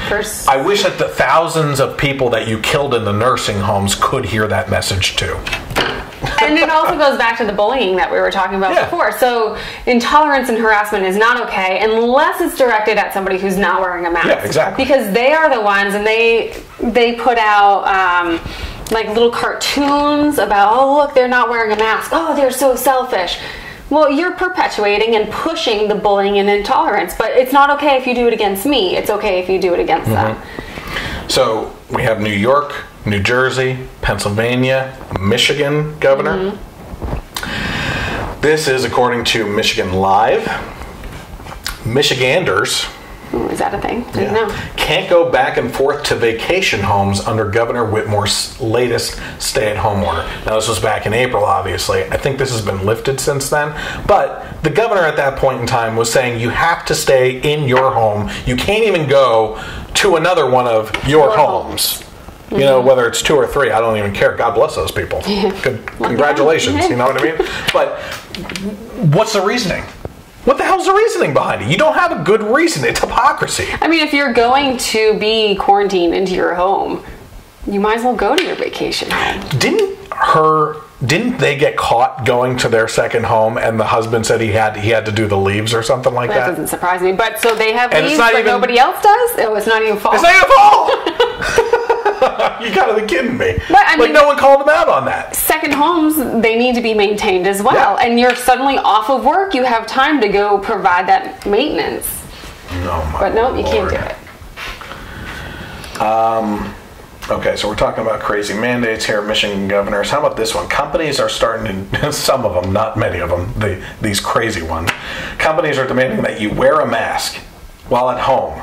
First, I wish that the thousands of people that you killed in the nursing homes could hear that message too. and it also goes back to the bullying that we were talking about Yeah. before. So intolerance and harassment is not okay unless it's directed at somebody who's not wearing a mask. Yeah, exactly. Because they are the ones, and they they put out. Um, like little cartoons about, oh look, they're not wearing a mask. Oh, they're so selfish. Well, you're perpetuating and pushing the bullying and intolerance, but it's not okay if you do it against me. It's okay if you do it against mm-hmm. them. So we have New York, New Jersey, Pennsylvania, Michigan governor. Mm-hmm. This is according to Michigan Live. Michiganders is that a thing? I didn't know. can't go back and forth to vacation homes under Governor Whitmer's latest stay at home order. Now, this was back in April, obviously. I think this has been lifted since then. But the governor at that point in time was saying you have to stay in your home. You can't even go to another one of your, Your homes. You know, mm-hmm. whether it's two or three, I don't even care. God bless those people. Good, congratulations. You know what I mean? But what's the reasoning? What the hell's the reasoning behind it? You don't have a good reason. It's hypocrisy. I mean, if you're going to be quarantined into your home, you might as well go to your vacation home. Didn't her? Didn't they get caught going to their second home, and the husband said he had he had to do the leaves or something like That that? doesn't surprise me. But so they have And leaves, but even- nobody else does. Oh, it's not even fall. It's not your fault. you gotta be kidding me. But, I like no one called them out on that. Second homes, they need to be maintained as well. Yeah. And you're suddenly off of work. You have time to go provide that maintenance. No, my But no, you can't do it. Um, okay, so we're talking about crazy mandates here, Michigan governors. How about this one? Companies are starting to, some of them, not many of them, the, these crazy ones. Companies are demanding that you wear a mask while at home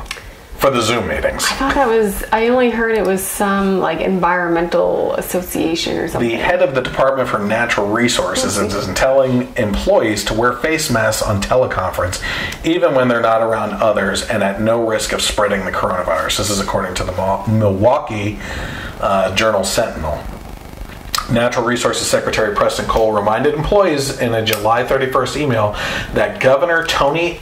for the Zoom meetings. I thought that was. I only heard it was some like environmental association or something. The head of the Department for Natural Resources is telling employees to wear face masks on teleconference, even when they're not around others and at no risk of spreading the coronavirus. This is according to the Milwaukee uh, Journal Sentinel. Natural Resources Secretary Preston Cole reminded employees in a July 31st email that Governor Tony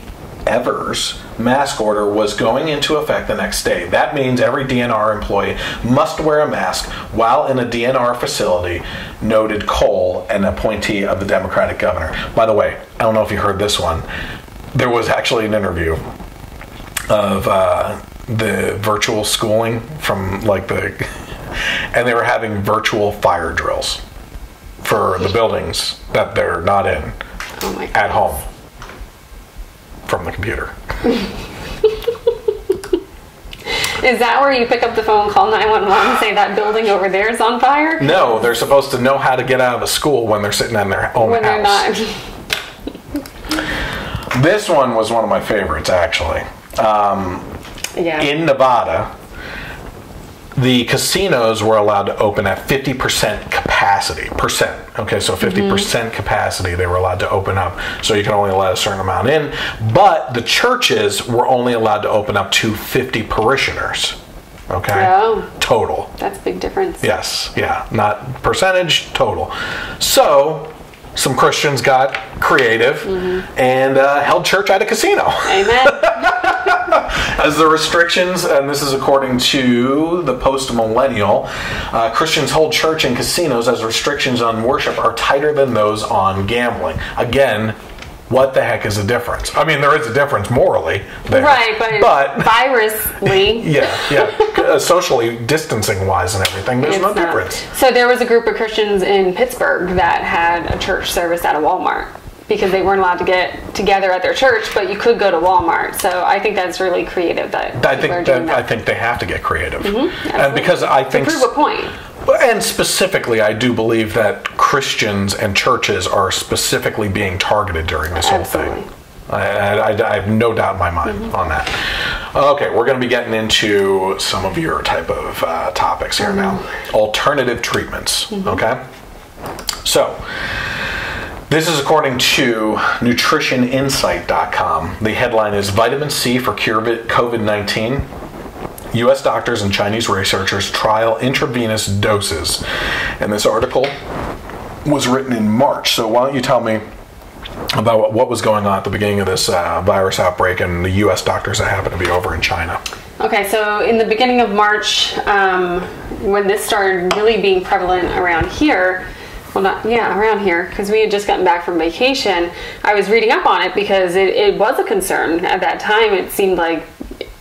Evers' mask order was going into effect the next day. That means every DNR employee must wear a mask while in a DNR facility, noted Cole, an appointee of the Democratic governor. By the way, I don't know if you heard this one. There was actually an interview of uh, the virtual schooling from like the, and they were having virtual fire drills for the buildings that they're not in oh at home from the computer. Is that where you pick up the phone, call 911, and say that building over there is on fire? No, they're supposed to know how to get out of a school when they're sitting in their own When they're house. not. This one was one of my favorites, actually. Um, yeah. in Nevada, the casinos were allowed to open at 50% capacity. Percent. Okay, so 50% capacity they were allowed to open up. So you can only let a certain amount in. But the churches were only allowed to open up to 50 parishioners. Okay? Oh. Total. That's a big difference. Yes, yeah, not percentage, total. So, some Christians got creative and uh, held church at a casino. Amen. As the restrictions, and this is according to the post millennial, uh, Christians hold church in casinos as restrictions on worship are tighter than those on gambling. Again, what the heck is the difference? I mean, there is a difference morally, there, right, but, but virusly. yeah, yeah, uh, socially distancing wise and everything, there's it's no not. difference. So there was a group of Christians in Pittsburgh that had a church service at a Walmart because they weren't allowed to get together at their church, but you could go to Walmart. So I think that's really creative that I think doing that, I think they have to get creative, mm-hmm, and because I to think, prove a point. and specifically, I do believe that Christians and churches are specifically being targeted during this whole thing. I, I, I have no doubt in my mind mm-hmm. on that. Okay, we're going to be getting into some of your type of uh, topics here now. Mm-hmm. Alternative treatments. Okay, so. This is according to nutritioninsight.com. The headline is Vitamin C for cure COVID 19. U.S. doctors and Chinese researchers trial intravenous doses. And this article was written in March. So, why don't you tell me about what- was going on at the beginning of this uh, virus outbreak and the U.S. doctors that happen to be over in China? Okay, so in the beginning of March, um, when this started really being prevalent around here, well, not yeah, around here, because we had just gotten back from vacation. I was reading up on it because it, it was a concern at that time. It seemed like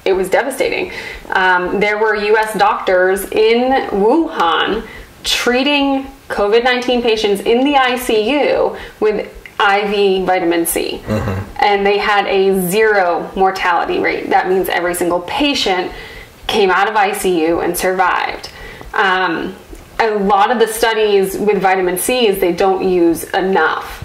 it was devastating. Um, there were U.S. doctors in Wuhan treating COVID 19 patients in the ICU with IV vitamin C, and they had a zero mortality rate. That means every single patient came out of ICU and survived. Um, a lot of the studies with vitamin C is they don't use enough.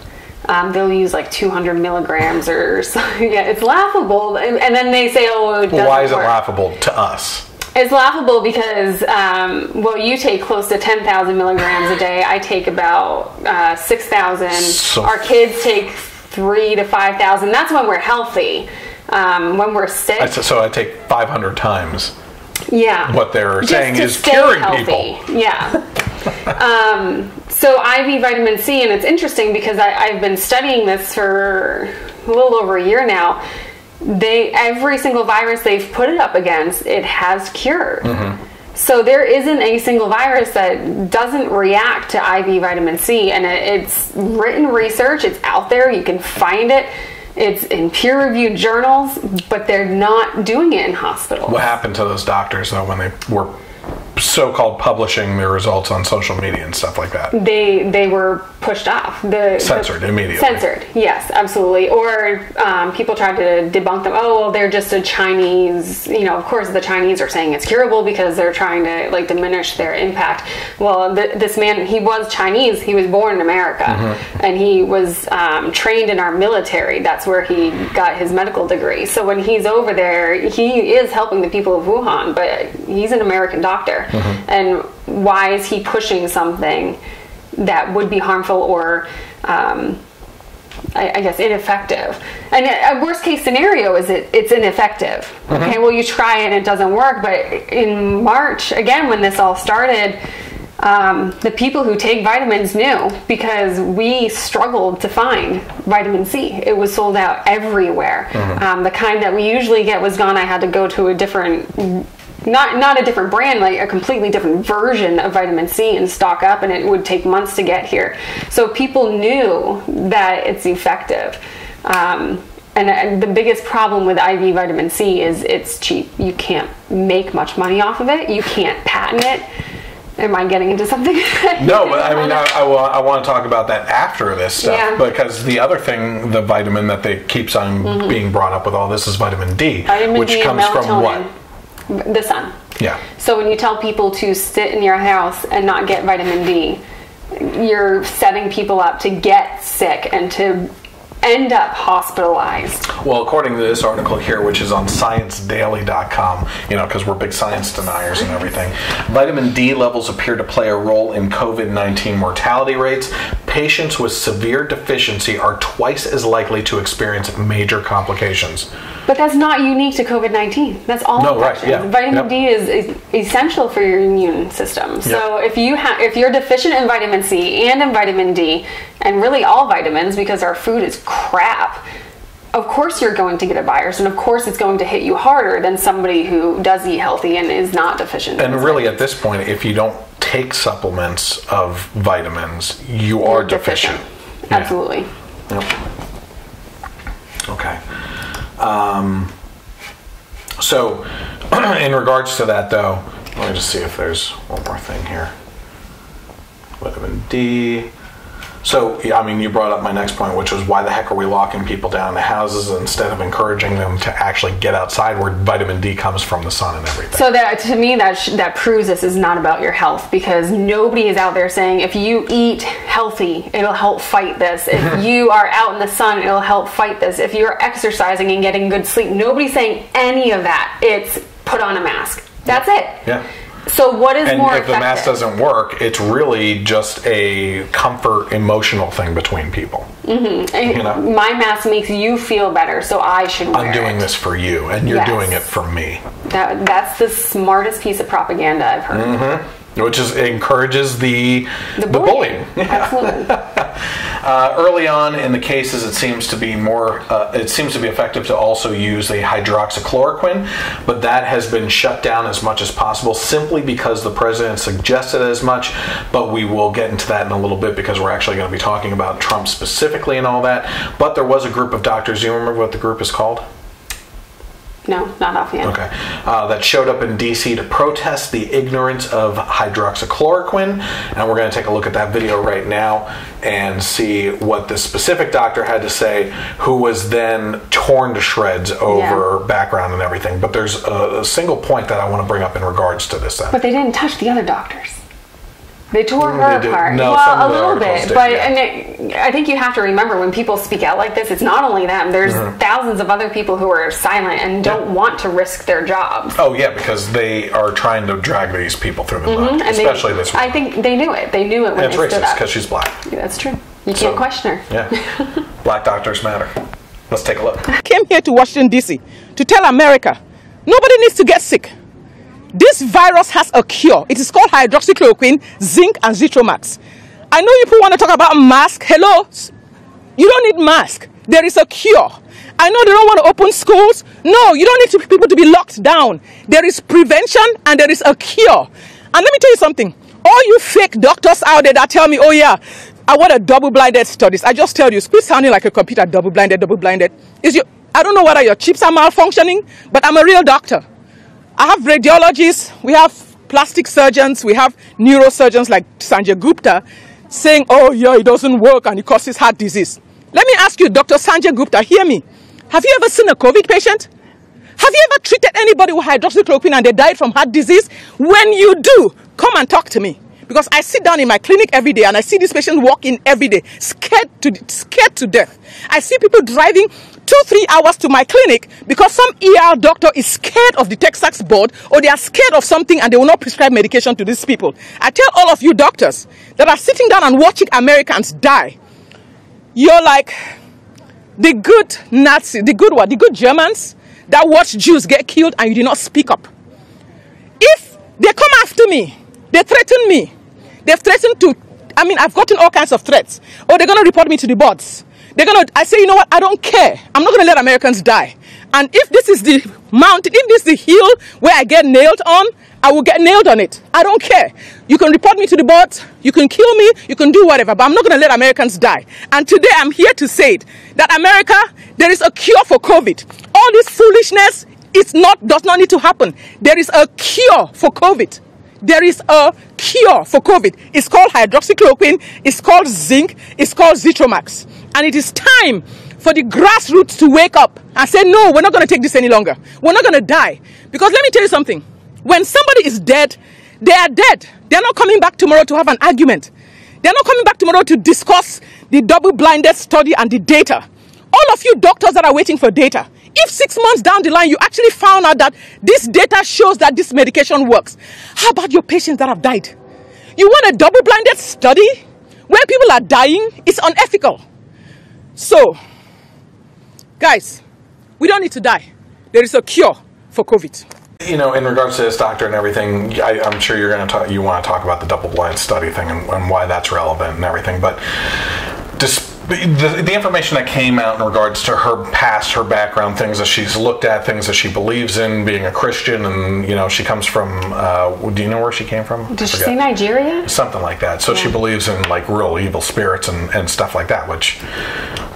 Um, they'll use like 200 milligrams or something. Yeah, it's laughable. And, and then they say, oh, it doesn't Well, why is it work. laughable to us? It's laughable because, um, well, you take close to 10,000 milligrams a day. I take about uh, 6,000. So- Our kids take three to 5,000. That's when we're healthy. Um, when we're sick, So I take 500 times yeah. what they're Just saying is curing healthy. people. Yeah. um, so IV vitamin C, and it's interesting because I, I've been studying this for a little over a year now. They every single virus they've put it up against, it has cured. Mm-hmm. So there isn't a single virus that doesn't react to IV vitamin C, and it, it's written research. It's out there. You can find it. It's in peer-reviewed journals, but they're not doing it in hospitals. What happened to those doctors though when they were so-called publishing their results on social media and stuff like that? they they were pushed off. The Censored the- immediately. censored yes absolutely. Or um, people tried to debunk them. Oh well they're just a chinese you know of course the chinese are saying it's curable because they're trying to like diminish their impact. Well th- this man he was chinese. He was born in america. Mm-hmm. and he was um, trained in our military. That's where he got his medical degree. So when he's over there he is helping the people of wuhan but he's an american doctor Mm-hmm. and why is he pushing something that would be harmful or um, I, I guess ineffective. And a worst case scenario is it it's ineffective. Mm-hmm. Okay, well you try it and it doesn't work. But in March, again, when this all started, um, the people who take vitamins knew because we struggled to find vitamin C. It was sold out everywhere. Mm-hmm. Um, the kind that we usually get was gone. I had to go to a different not not a different brand, like a completely different version of vitamin C and stock up, and it would take months to get here. So people knew that it's effective. Um, and, and the biggest problem with IV vitamin C is it's cheap. You can't make much money off of it. You can't patent it. Am I getting into something? No, but I mean, I, I, wa- I want to talk about that after this stuff Yeah. because the other thing, the vitamin that they keeps on being brought up with all this is vitamin D, Mm-hmm. Vitamin which D comes from what? The sun. Yeah. So when you tell people to sit in your house and not get vitamin D, you're setting people up to get sick and to end up hospitalized. Well, according to this article here, which is on ScienceDaily.com, you know, because we're big science deniers and everything, vitamin D levels appear to play a role in COVID 19 mortality rates. Patients with severe deficiency are twice as likely to experience major complications. But that's not unique to COVID 19. That's all No, right, yeah, Vitamin yep. D is, is essential for your immune system. So if you have if you're deficient in vitamin C and in vitamin D, and really all vitamins because our food is crap, of course you're going to get a virus, and of course it's going to hit you harder than somebody who does eat healthy and is not deficient. And really, at this point, if you don't take supplements of vitamins, you are deficient. Yeah. Absolutely. Yep. Okay. Um, so, in regards to that, though, let me just see if there's one more thing here. Vitamin D. So, yeah, I mean, you brought up my next point, which was why the heck are we locking people down in the houses instead of encouraging them to actually get outside where vitamin D comes from the sun and everything? So that to me that sh- that proves this is not about your health because nobody is out there saying if you eat healthy it'll help fight this. If you are out in the sun it'll help fight this. If you're exercising and getting good sleep, nobody's saying any of that. It's put on a mask. That's it. yeah. So what is And more if the mask doesn't work, it's really just a comfort emotional thing between people. And you know. My mask makes you feel better, so I should wear I'm doing it. this for you, and you're Yes. doing it for me. That that's the smartest piece of propaganda I've heard. Mm-hmm. Which is encourages the the, bullying. Absolutely. Uh, early on in the cases, it seems to be more. Uh, it seems to be effective to also use a hydroxychloroquine, but that has been shut down as much as possible simply because the president suggested as much. But we will get into that in a little bit because we're actually going to be talking about Trump specifically and all that. But there was a group of doctors. Do you remember what the group is called? No, not offhand. Okay. Uh, that showed up in DC to protest the ignorance of hydroxychloroquine. And we're going to take a look at that video right now and see what this specific doctor had to say, who was then torn to shreds over Yeah. background and everything. But there's a, a single point that I want to bring up in regards to this. Then. But they didn't touch the other doctors. They tore her they apart. No, well, a little bit, did, but yeah. and it, I think you have to remember when people speak out like this, it's not only them. There's Mhm. thousands of other people who are silent and don't want to risk their jobs. Oh yeah, because they are trying to drag these people through the mud, Mhm, and they- especially this one. I think they knew it. They knew it when And it's they stood racist because she's black. That's true. You can't question her. Yeah, black doctors matter. Let's take a look. I came here to Washington, D.C. to tell America nobody needs to get sick. This virus has a cure. It is called hydroxychloroquine, zinc, and Zithromax. I know people want to talk about mask. Hello? You don't need mask. There is a cure. I know they don't want to open schools. No, you don't need to, people to be locked down. There is prevention and there is a cure. And let me tell you something. All you fake doctors out there that tell me, oh yeah, I want a double-blinded studies. I just tell you, quit sounding like a computer, double-blinded, double-blinded. Is your, I don't know whether your chips are malfunctioning, but I'm a real doctor. I have radiologists, we have plastic surgeons, we have neurosurgeons like Sanjay Gupta saying, oh yeah, it doesn't work and it causes heart disease. Let me ask you, Dr. Sanjay Gupta, hear me. Have you ever seen a COVID patient? Have you ever treated anybody with hydroxychloroquine and they died from heart disease? When you do, come and talk to me. Because I sit down in my clinic every day and I see these patients walk in every day, scared to, scared to death. I see people driving two, three hours to my clinic because some ER doctor is scared of the Texas board or they are scared of something and they will not prescribe medication to these people. I tell all of you doctors that are sitting down and watching Americans die, you're like the good Nazi, the good what? The good Germans that watch Jews get killed and you did not speak up. If they come after me, they threaten me, they've threatened to, I mean, I've gotten all kinds of threats. Or they're going to report me to the boards. They're to, I say, you know what, I don't care. I'm not to let Americans die. And if this is the mountain, if this is the hill where I get nailed on, I will get nailed on it. I don't care. You can report me to the board, you can kill me, you can do whatever, but I'm not going to let Americans die. And today I'm here to say it that America, there is a cure for COVID. All this foolishness it's not does not need to happen. There is a cure for COVID. There is a cure for COVID. It's called hydroxychloroquine, it's called zinc, it's called Zithromax. And it is time for the grassroots to wake up and say, no, we're not going to take this any longer. We're not going to die. Because let me tell you something. When somebody is dead, they are dead. They're not coming back tomorrow to have an argument. They're not coming back tomorrow to discuss the double blinded study and the data. All of you doctors that are waiting for data, if six months down the line you actually found out that this data shows that this medication works, how about your patients that have died? You want a double blinded study? When people are dying, it's unethical. So, guys, we don't need to die. There is a cure for COVID. You know, in regards to this doctor and everything, I, I'm sure you're going to talk. You want to talk about the double-blind study thing and, and why that's relevant and everything. But dis- the, the information that came out in regards to her past, her background, things that she's looked at, things that she believes in, being a Christian, and you know, she comes from. Uh, do you know where she came from? Did she say Nigeria? something like that. So she believes in like real evil spirits and, and stuff like that. Which,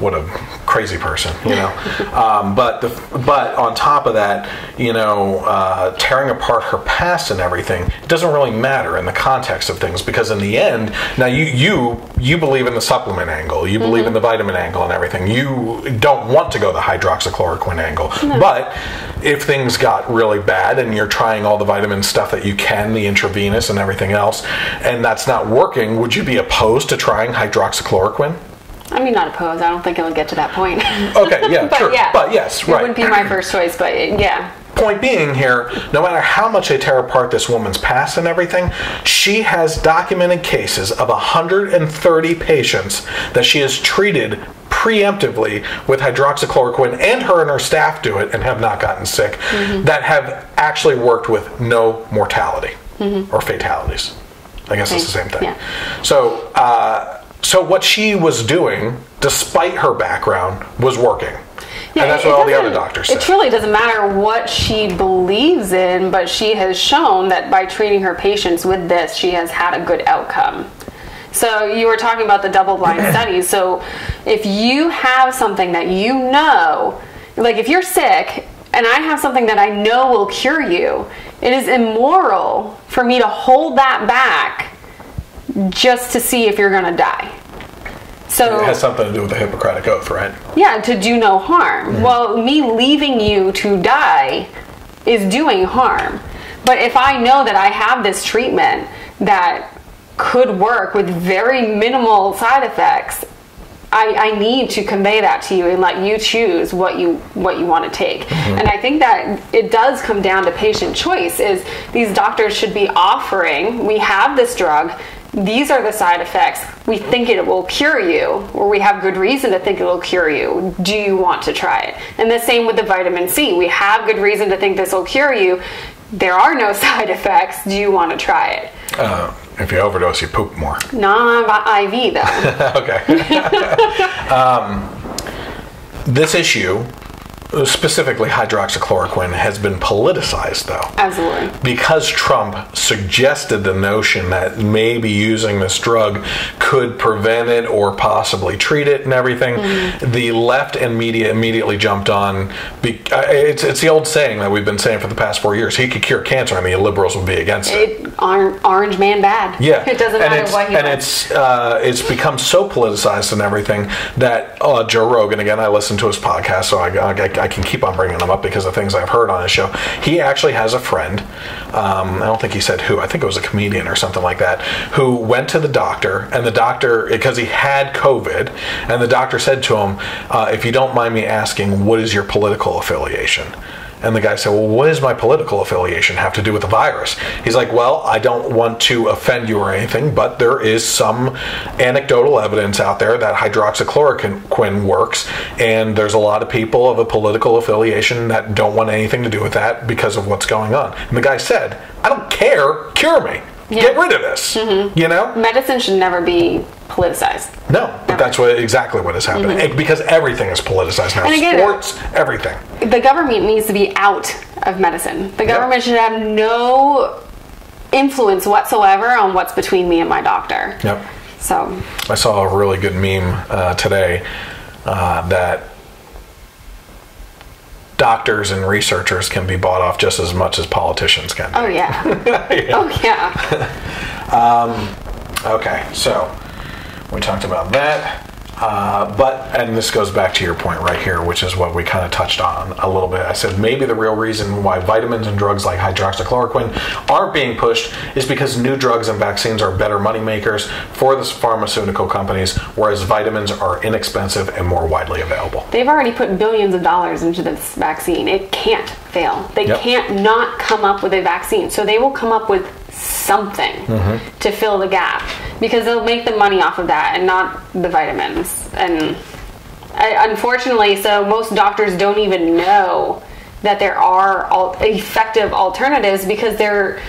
what a crazy person, you know. um, but the, but on top of that, you know, uh, tearing apart her past and everything it doesn't really matter in the context of things because in the end, now you you you believe in the supplement angle, you believe in the vitamin angle and everything. You don't want to go the hydroxychloroquine angle, No. but if things got really bad and you're trying all the vitamin stuff that you can, the intravenous and everything else, and that's not working, would you be opposed to trying hydroxychloroquine? I mean, not opposed. I don't think it'll get to that point. Okay, yeah, but sure. yeah, But yes, right. it wouldn't be my first choice, but yeah. Point being here, no matter how much they tear apart this woman's past and everything, she has documented cases of 130 patients that she has treated preemptively with hydroxychloroquine, and her and her staff do it and have not gotten sick, Mhm. that have actually worked with no mortality Mhm. or fatalities. I guess it's the same thing. Yeah. So, uh, so what she was doing, despite her background, was working. And that's what all the other doctors said. It truly doesn't matter what she believes in, but she has shown that by treating her patients with this, she has had a good outcome. So you were talking about the double-blind studies. So if you have something that you know, like if you're sick and I have something that I know will cure you, it is immoral for me to hold that back just to see if you're going to die. So It has something to do with the Hippocratic Oath, right? yeah, to do no harm. Mm-hmm. Well, me leaving you to die is doing harm. But if I know that I have this treatment that could work with very minimal side effects, I, I need to convey that to you and let you choose what you what you want to take. Mm-hmm. And I think that it does come down to patient choice is these doctors should be offering, we have this drug, these are the side effects. We think it will cure you, or we have good reason to think it will cure you. Do you want to try it? And the same with the vitamin C. We have good reason to think this will cure you. There are no side effects. Do you want to try it? Uh, if you overdose, you poop more. Non IV though. okay. um, this issue, specifically hydroxychloroquine, has been politicized, though. Absolutely. Because Trump suggested the notion that maybe using this drug could prevent it or possibly treat it and everything, the left and media immediately jumped on. Uh, it's, it's the old saying that we've been saying for the past four years he could cure cancer and the liberals would be against it. It orange man bad. Yeah, It doesn't and matter what he and does. it's uh, it's become so politicized and everything that uh, Joe Rogan again. I listen to his podcast, so I, I, I can keep on bringing them up because of things I've heard on his show. He actually has a friend. Um, I don't think he said who. I think it was a comedian or something like that who went to the doctor, and the doctor because he had COVID, and the doctor said to him, uh, "If you don't mind me asking, what is your political affiliation?" And the guy said, Well, what does my political affiliation have to do with the virus? He's like, Well, I don't want to offend you or anything, but there is some anecdotal evidence out there that hydroxychloroquine works. And there's a lot of people of a political affiliation that don't want anything to do with that because of what's going on. And the guy said, I don't care, cure me. Get rid of this. You know? Medicine should never be politicized. No, but that's what exactly what is happening. Mhm. Because everything is politicized now. And again- Sports, everything. The government needs to be out of medicine. The government should have no influence whatsoever on what's between me and my doctor. Yep. So, I saw a really good meme uh, today uh, that doctors and researchers can be bought off just as much as politicians can. oh yeah. Oh yeah. Um, okay, so we talked about that. Uh, but, and this goes back to your point right here, which is what we kind of touched on a little bit. I said maybe the real reason why vitamins and drugs like hydroxychloroquine aren't being pushed is because new drugs and vaccines are better money makers for the pharmaceutical companies, whereas vitamins are inexpensive and more widely available. They've already put billions of dollars into this vaccine. It can't fail. They Yep. can't not come up with a vaccine. So they will come up with something Mm-hmm. to fill the gap because they'll make the money off of that and not the vitamins. And I, unfortunately, so most doctors don't even know that there are al- effective alternatives because they're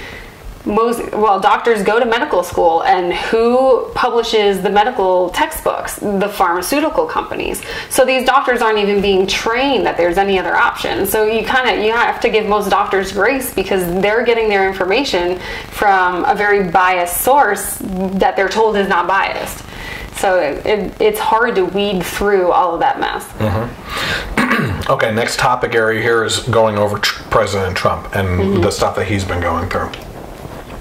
most well doctors go to medical school and who publishes the medical textbooks? The pharmaceutical companies. So these doctors aren't even being trained that there's any other option. So you kind of you have to give most doctors grace because they're getting their information from a very biased source that they're told is not biased. So it, it, it's hard to weed through all of that mess. Okay, next topic area here is going over tr- President Trump and Mhm. the stuff that he's been going through.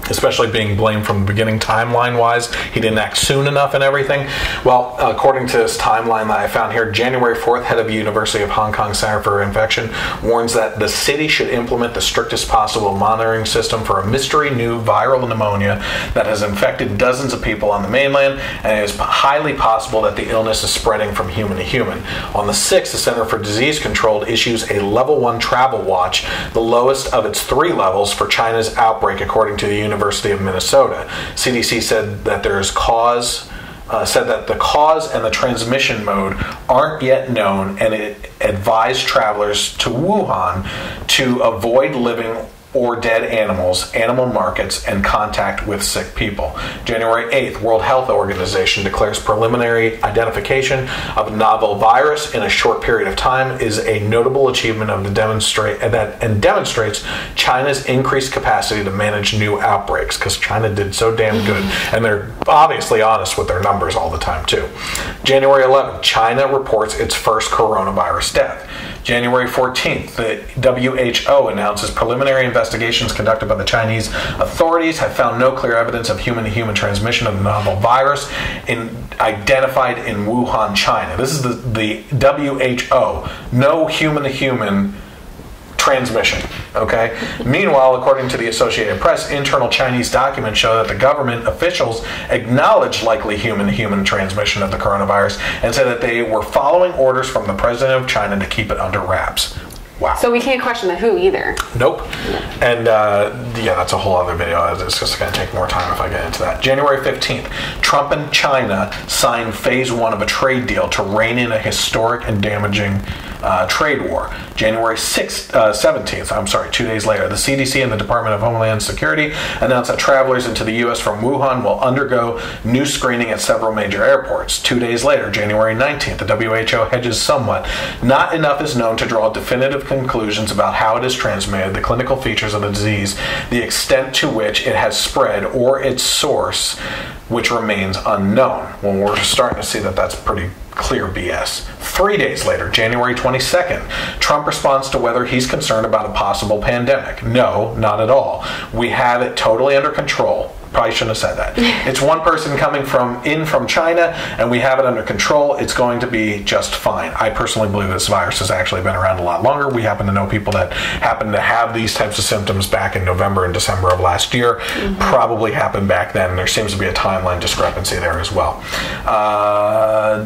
Especially being blamed from the beginning, timeline wise. He didn't act soon enough and everything. Well, according to this timeline that I found here, January 4th, head of the University of Hong Kong Center for Infection warns that the city should implement the strictest possible monitoring system for a mystery new viral pneumonia that has infected dozens of people on the mainland, and it is highly possible that the illness is spreading from human to human. On the 6th, the Center for Disease Control issues a level 1 travel watch, the lowest of its three levels for China's outbreak, according to the University of Minnesota. CDC said that there is cause. Uh, said that the cause and the transmission mode aren't yet known, and it advised travelers to Wuhan to avoid living or dead animals, animal markets, and contact with sick people. January 8th, World Health Organization declares preliminary identification of a novel virus in a short period of time is a notable achievement of the demonstrate and that and demonstrates China's increased capacity to manage new outbreaks because China did so damn good, mm-hmm. and they're obviously honest with their numbers all the time too. January 11th, China reports its first coronavirus death. January 14th, the WHO announces preliminary investigations conducted by the Chinese authorities have found no clear evidence of human to human transmission of the novel virus in, identified in Wuhan, China. This is the, the WHO. No human to human transmission. Okay. Meanwhile, according to the Associated Press, internal Chinese documents show that the government officials acknowledged likely human-to-human transmission of the coronavirus and said that they were following orders from the president of China to keep it under wraps. Wow. So we can't question the who either. Nope. And uh, yeah, that's a whole other video. It's just going to take more time if I get into that. January 15th, Trump and China signed phase one of a trade deal to rein in a historic and damaging uh, trade war. January 6th, uh, 17th, I'm sorry, two days later, the CDC and the Department of Homeland Security announced that travelers into the U.S. from Wuhan will undergo new screening at several major airports. Two days later, January 19th, the WHO hedges somewhat. Not enough is known to draw a definitive conclusions about how it is transmitted, the clinical features of the disease, the extent to which it has spread, or its source, which remains unknown. Well, we're starting to see that that's pretty clear BS. Three days later, January 22nd, Trump responds to whether he's concerned about a possible pandemic. No, not at all. We have it totally under control. Probably shouldn't have said that. it's one person coming from in from China, and we have it under control. It's going to be just fine. I personally believe this virus has actually been around a lot longer. We happen to know people that happen to have these types of symptoms back in November and December of last year. Mm-hmm. Probably happened back then. There seems to be a timeline discrepancy there as well. Uh.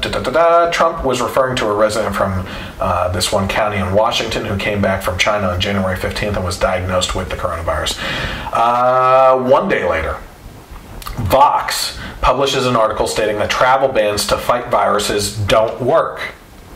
Trump was referring to a resident from uh, this one county in Washington who came back from China on January 15th and was diagnosed with the coronavirus. Uh, one day later, Vox publishes an article stating that travel bans to fight viruses don't work.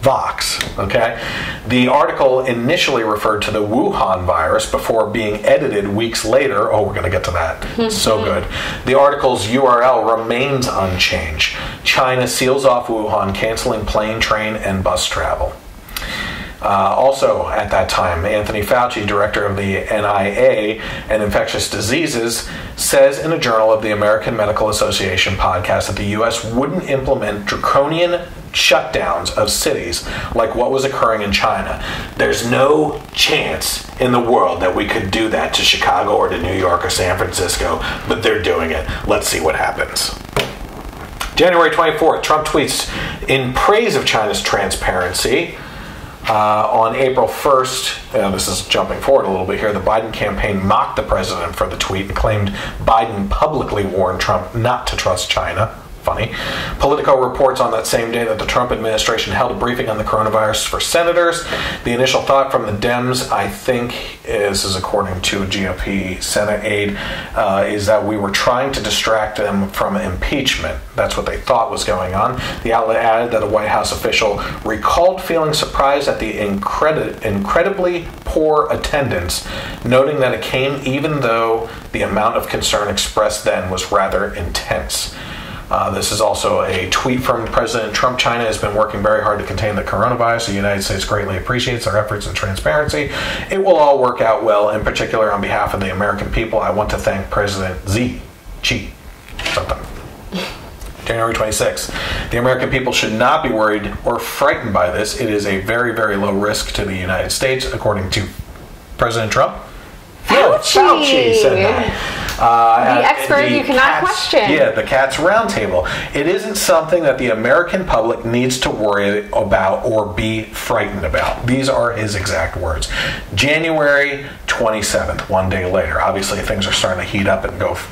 Vox, okay? The article initially referred to the Wuhan virus before being edited weeks later. Oh, we're going to get to that. so good. The article's URL remains unchanged. China seals off Wuhan, canceling plane, train, and bus travel. Uh, also, at that time, Anthony Fauci, director of the NIA and infectious diseases, says in a Journal of the American Medical Association podcast that the U.S. wouldn't implement draconian shutdowns of cities like what was occurring in China. There's no chance in the world that we could do that to Chicago or to New York or San Francisco, but they're doing it. Let's see what happens. January 24th, Trump tweets in praise of China's transparency. Uh, on April 1st, uh, this is jumping forward a little bit here, the Biden campaign mocked the president for the tweet and claimed Biden publicly warned Trump not to trust China. Funny. Politico reports on that same day that the Trump administration held a briefing on the coronavirus for senators. The initial thought from the Dems, I think, is, is according to a GOP Senate aide, uh, is that we were trying to distract them from impeachment. That's what they thought was going on. The outlet added that a White House official recalled feeling surprised at the incredi- incredibly poor attendance, noting that it came even though the amount of concern expressed then was rather intense. Uh, this is also a tweet from President Trump. China has been working very hard to contain the coronavirus. The United States greatly appreciates their efforts and transparency. It will all work out well. In particular, on behalf of the American people, I want to thank President Xi. Xi. Something. January 26th. The American people should not be worried or frightened by this. It is a very, very low risk to the United States, according to President Trump. No, Fauci said that. Uh, The expert you cannot question. Yeah, the Cats Roundtable. It isn't something that the American public needs to worry about or be frightened about. These are his exact words. January 27th, one day later. Obviously, things are starting to heat up and go f-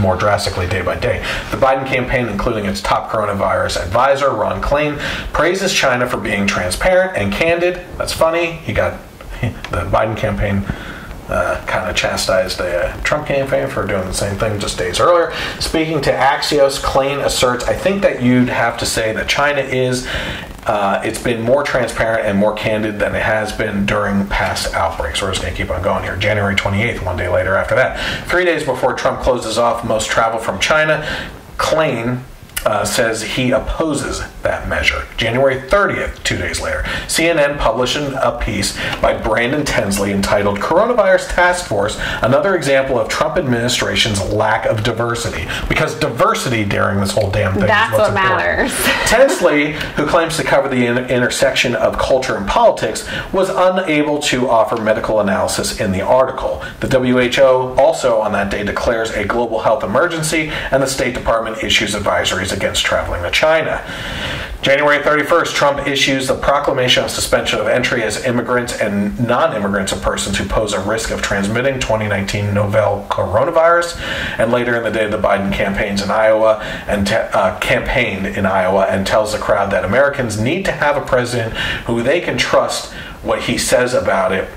more drastically day by day. The Biden campaign, including its top coronavirus advisor, Ron Klain, praises China for being transparent and candid. That's funny. He got the Biden campaign uh, kind of chastised the uh, Trump campaign for doing the same thing just days earlier. Speaking to Axios, Klain asserts, I think that you'd have to say that China is, uh, it's been more transparent and more candid than it has been during past outbreaks. We're just going to keep on going here. January 28th, one day later after that. Three days before Trump closes off most travel from China, Klain uh, says he opposes that measure. January 30th, two days later, CNN published a piece by Brandon Tensley entitled Coronavirus Task Force Another Example of Trump Administration's Lack of Diversity. Because diversity during this whole damn thing That's is what's what important. matters. Tensley, who claims to cover the in- intersection of culture and politics, was unable to offer medical analysis in the article. The WHO also on that day declares a global health emergency, and the State Department issues advisories against traveling to China. January 31st, Trump issues the proclamation of suspension of entry as immigrants and non immigrants of persons who pose a risk of transmitting 2019 novel coronavirus. And later in the day, the Biden campaigns in Iowa and te- uh, campaigned in Iowa and tells the crowd that Americans need to have a president who they can trust what he says about it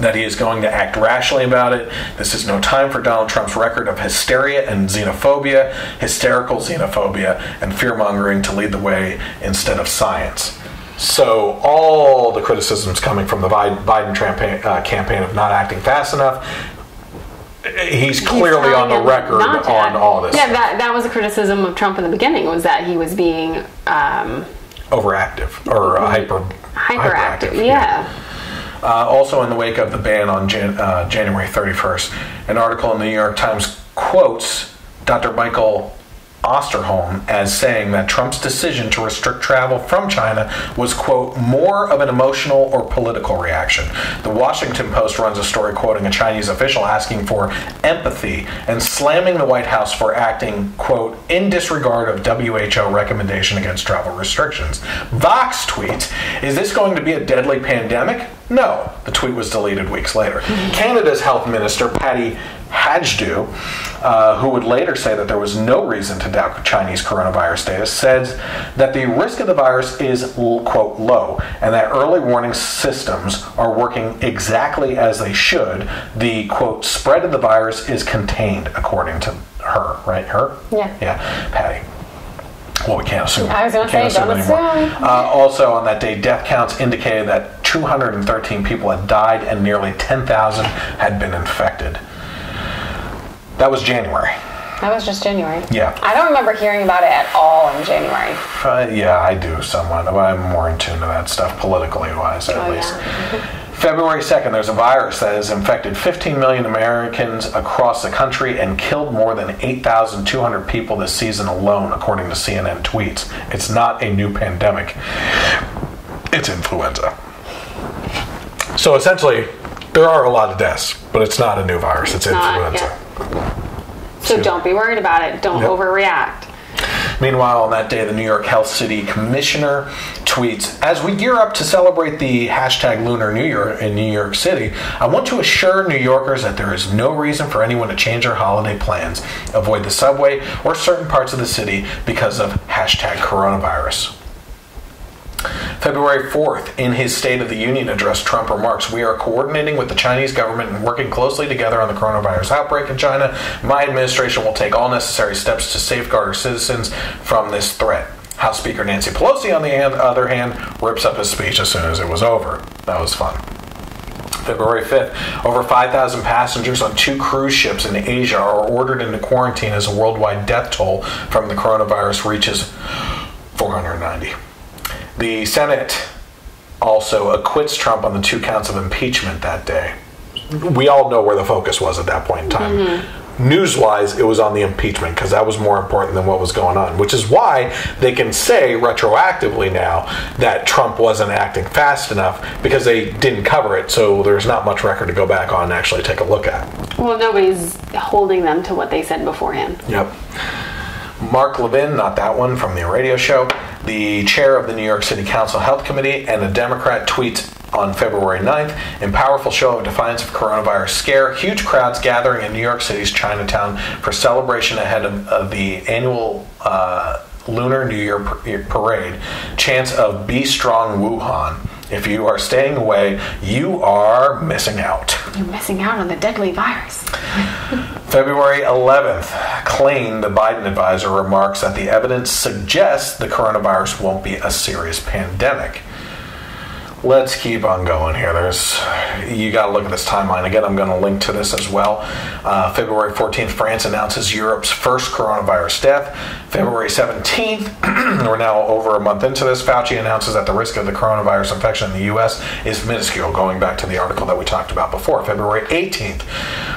that he is going to act rationally about it. This is no time for Donald Trump's record of hysteria and xenophobia, hysterical xenophobia, and fear mongering to lead the way instead of science. So, all the criticisms coming from the Biden, campaign, uh, campaign of not acting fast enough, he's clearly He's on the record on all this. Yeah, that, that was a criticism of Trump in the beginning was that he was being um, Overactive or uh, hyper hyperactive. Yeah. Uh, also, in the wake of the ban on Jan- uh, January 31st, an article in the New York Times quotes Dr. Michael Osterholm as saying that Trump's decision to restrict travel from China was, quote, more of an emotional or political reaction. The Washington Post runs a story quoting a Chinese official asking for empathy and slamming the White House for acting, quote, in disregard of WHO recommendation against travel restrictions. Vox tweets, is this going to be a deadly pandemic? No. The tweet was deleted weeks later. Canada's health minister, Patty Hajdu, uh, who would later say that there was no reason to doubt Chinese coronavirus data, says that the risk of the virus is, quote, low, and that early warning systems are working exactly as they should. The, quote, spread of the virus is contained, according to her, right? Her? Yeah. Yeah, Patty. Well, we can't assume. I was gonna Can't say, don't anymore. assume. Uh, also, on that day, death counts indicated that 213 people had died and nearly 10,000 had been infected. That was January. That was just January. Yeah. I don't remember hearing about it at all in January. Uh, yeah, I do somewhat. I'm more in tune to that stuff, politically wise, at Oh, least. yeah. February 2nd, there's a virus that has infected 15 million Americans across the country and killed more than 8,200 people this season alone, according to CNN tweets. It's not a new pandemic, it's influenza. So essentially, there are a lot of deaths, but it's not a new virus, it's, not, influenza. So don't be worried about it. Don't Yep. overreact. Meanwhile, on that day, the New York Health City Commissioner tweets As we gear up to celebrate the hashtag Lunar New Year in New York City, I want to assure New Yorkers that there is no reason for anyone to change their holiday plans, avoid the subway, or certain parts of the city because of hashtag coronavirus. February 4th, in his State of the Union address, Trump remarks We are coordinating with the Chinese government and working closely together on the coronavirus outbreak in China. My administration will take all necessary steps to safeguard our citizens from this threat. House Speaker Nancy Pelosi, on the other hand, rips up his speech as soon as it was over. That was fun. February 5th, over 5,000 passengers on two cruise ships in Asia are ordered into quarantine as a worldwide death toll from the coronavirus reaches 490. The Senate also acquits Trump on the two counts of impeachment that day. We all know where the focus was at that point in time. Mm-hmm. News wise, it was on the impeachment because that was more important than what was going on, which is why they can say retroactively now that Trump wasn't acting fast enough because they didn't cover it, so there's not much record to go back on and actually take a look at. Well, nobody's holding them to what they said beforehand. Yep. Mark Levin, not that one from the radio show, the chair of the New York City Council Health Committee, and a Democrat tweets on February 9th in powerful show of defiance of coronavirus scare, huge crowds gathering in New York City's Chinatown for celebration ahead of, of the annual uh, Lunar New Year parade. Chants of "Be strong, Wuhan." If you are staying away, you are missing out. You're missing out on the deadly virus. February 11th, Klain, the Biden advisor, remarks that the evidence suggests the coronavirus won't be a serious pandemic. Let's keep on going here. There's, you got to look at this timeline again. I'm going to link to this as well. Uh, February 14th, France announces Europe's first coronavirus death. February 17th, we're now over a month into this. Fauci announces that the risk of the coronavirus infection in the U.S. is minuscule, going back to the article that we talked about before. February 18th,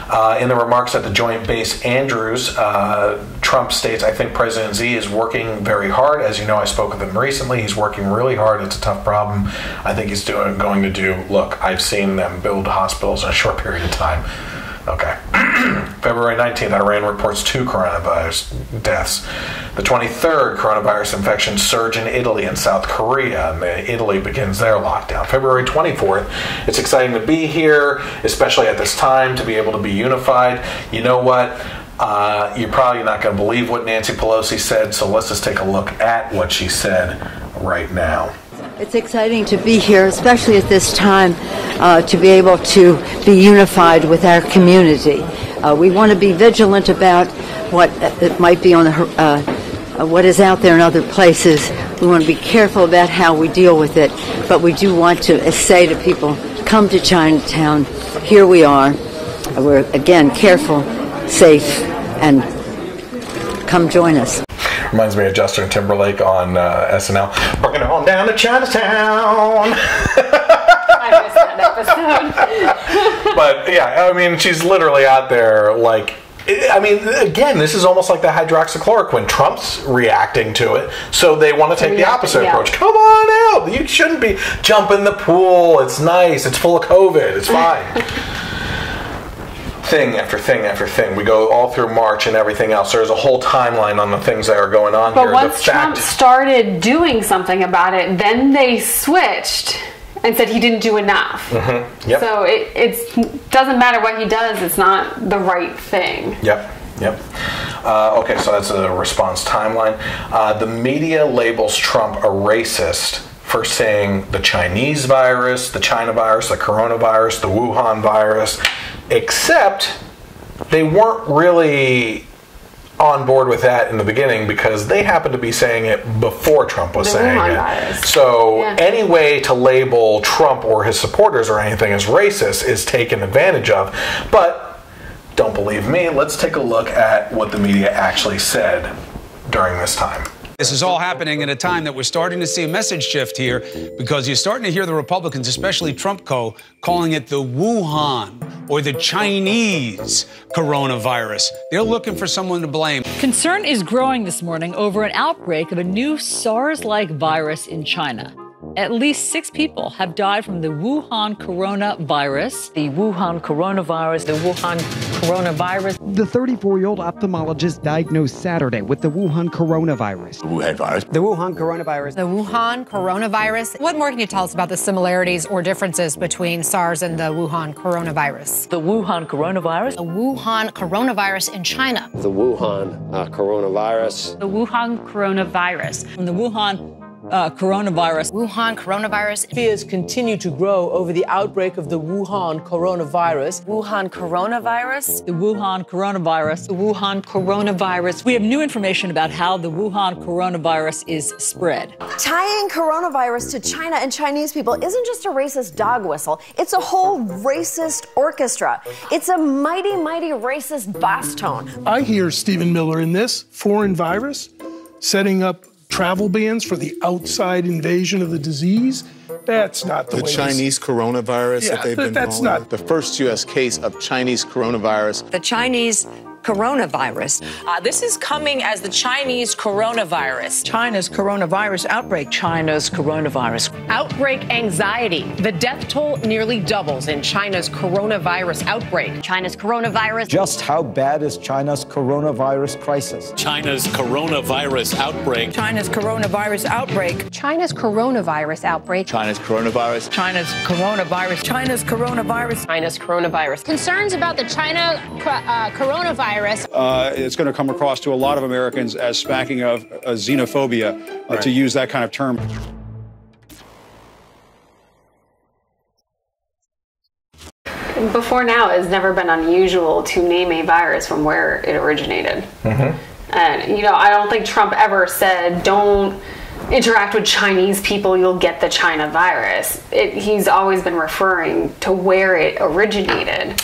uh, in the remarks at the Joint Base Andrews, uh, Trump states, I think President Z is working very hard. As you know, I spoke with him recently. He's working really hard. It's a tough problem. I think he's doing, going to do, look, I've seen them build hospitals in a short period of time. Okay. February 19th, Iran reports two coronavirus deaths. The 23rd, coronavirus infection surge in Italy and South Korea. And Italy begins their lockdown. February 24th, it's exciting to be here, especially at this time, to be able to be unified. You know what? Uh, you're probably not going to believe what Nancy Pelosi said, so let's just take a look at what she said right now. It's exciting to be here, especially at this time, uh, to be able to be unified with our community. Uh, we want to be vigilant about what it might be on the, uh, uh, what is out there in other places. We want to be careful about how we deal with it, but we do want to say to people, come to Chinatown. Here we are. We're again careful, safe, and come join us. Reminds me of Justin Timberlake on uh, SNL. Bringing it on down to Chinatown. I missed that episode. but yeah, I mean, she's literally out there like. I mean, again, this is almost like the hydroxychloroquine. Trump's reacting to it, so they want to take the opposite Yeah. approach. Come on out! You shouldn't be jumping the pool. It's nice. It's full of COVID. It's fine. thing after thing after thing. We go all through March and everything else. There's a whole timeline on the things that are going on But here. once Trump started doing something about it, then they switched and said he didn't do enough. Mm-hmm. Yep. So it it's, doesn't matter what he does, it's not the right thing. Yep. Yep. Uh, okay, so that's a response timeline. Uh, the media labels Trump a racist for saying the Chinese virus, the China virus, the coronavirus, the Wuhan virus, except they weren't really on board with that in the beginning because they happened to be saying it before Trump was The saying it. So Yeah. any way to label Trump or his supporters or anything as racist is taken advantage of. But don't believe me, let's take a look at what the media actually said during this time. This is all happening at a time that we're starting to see a message shift here because you're starting to hear the Republicans, especially Trump Co., calling it the Wuhan or the Chinese coronavirus. They're looking for someone to blame. Concern is growing this morning over an outbreak of a new SARS like virus in China. At least six people have died from the Wuhan coronavirus. The Wuhan coronavirus, the Wuhan coronavirus. The 34 year old ophthalmologist diagnosed Saturday with the Wuhan coronavirus. The Wuhan virus. The Wuhan coronavirus. The Wuhan coronavirus. What more can you tell us about the similarities or differences between SARS and the Wuhan coronavirus? The Wuhan coronavirus. The Wuhan coronavirus in China. The Wuhan uh, coronavirus. The Wuhan coronavirus. From the Wuhan uh, coronavirus. Wuhan coronavirus. Fears continue to grow over the outbreak of the Wuhan coronavirus. Wuhan coronavirus. The Wuhan coronavirus. The Wuhan coronavirus. We have new information about how the Wuhan coronavirus is spread. Tying coronavirus to China and Chinese people isn't just a racist dog whistle, it's a whole racist orchestra. It's a mighty, mighty racist bass tone. I hear Stephen Miller in this foreign virus, setting up travel bans for the outside invasion of the disease. That's not the, The way. Chinese coronavirus Yeah, that they've th- been that's calling not- the first U.S. case of Chinese coronavirus. The Chinese coronavirus. Uh, this is coming as the Chinese coronavirus. China's coronavirus outbreak. China's coronavirus. Outbreak anxiety. The death toll nearly doubles in China's coronavirus outbreak. China's coronavirus. Just how bad is China's coronavirus crisis? China's coronavirus outbreak. China's coronavirus outbreak. China's coronavirus outbreak. China's coronavirus. China's coronavirus. China's coronavirus. China's coronavirus. Concerns about the China uh, coronavirus. Uh, it's going to come across to a lot of Americans as smacking of uh, xenophobia, uh, to use that kind of term. Before now, it's never been unusual to name a virus from where it originated. And, you know, I don't think Trump ever said, don't interact with Chinese people, you'll get the China virus. It, he's always been referring to where it originated.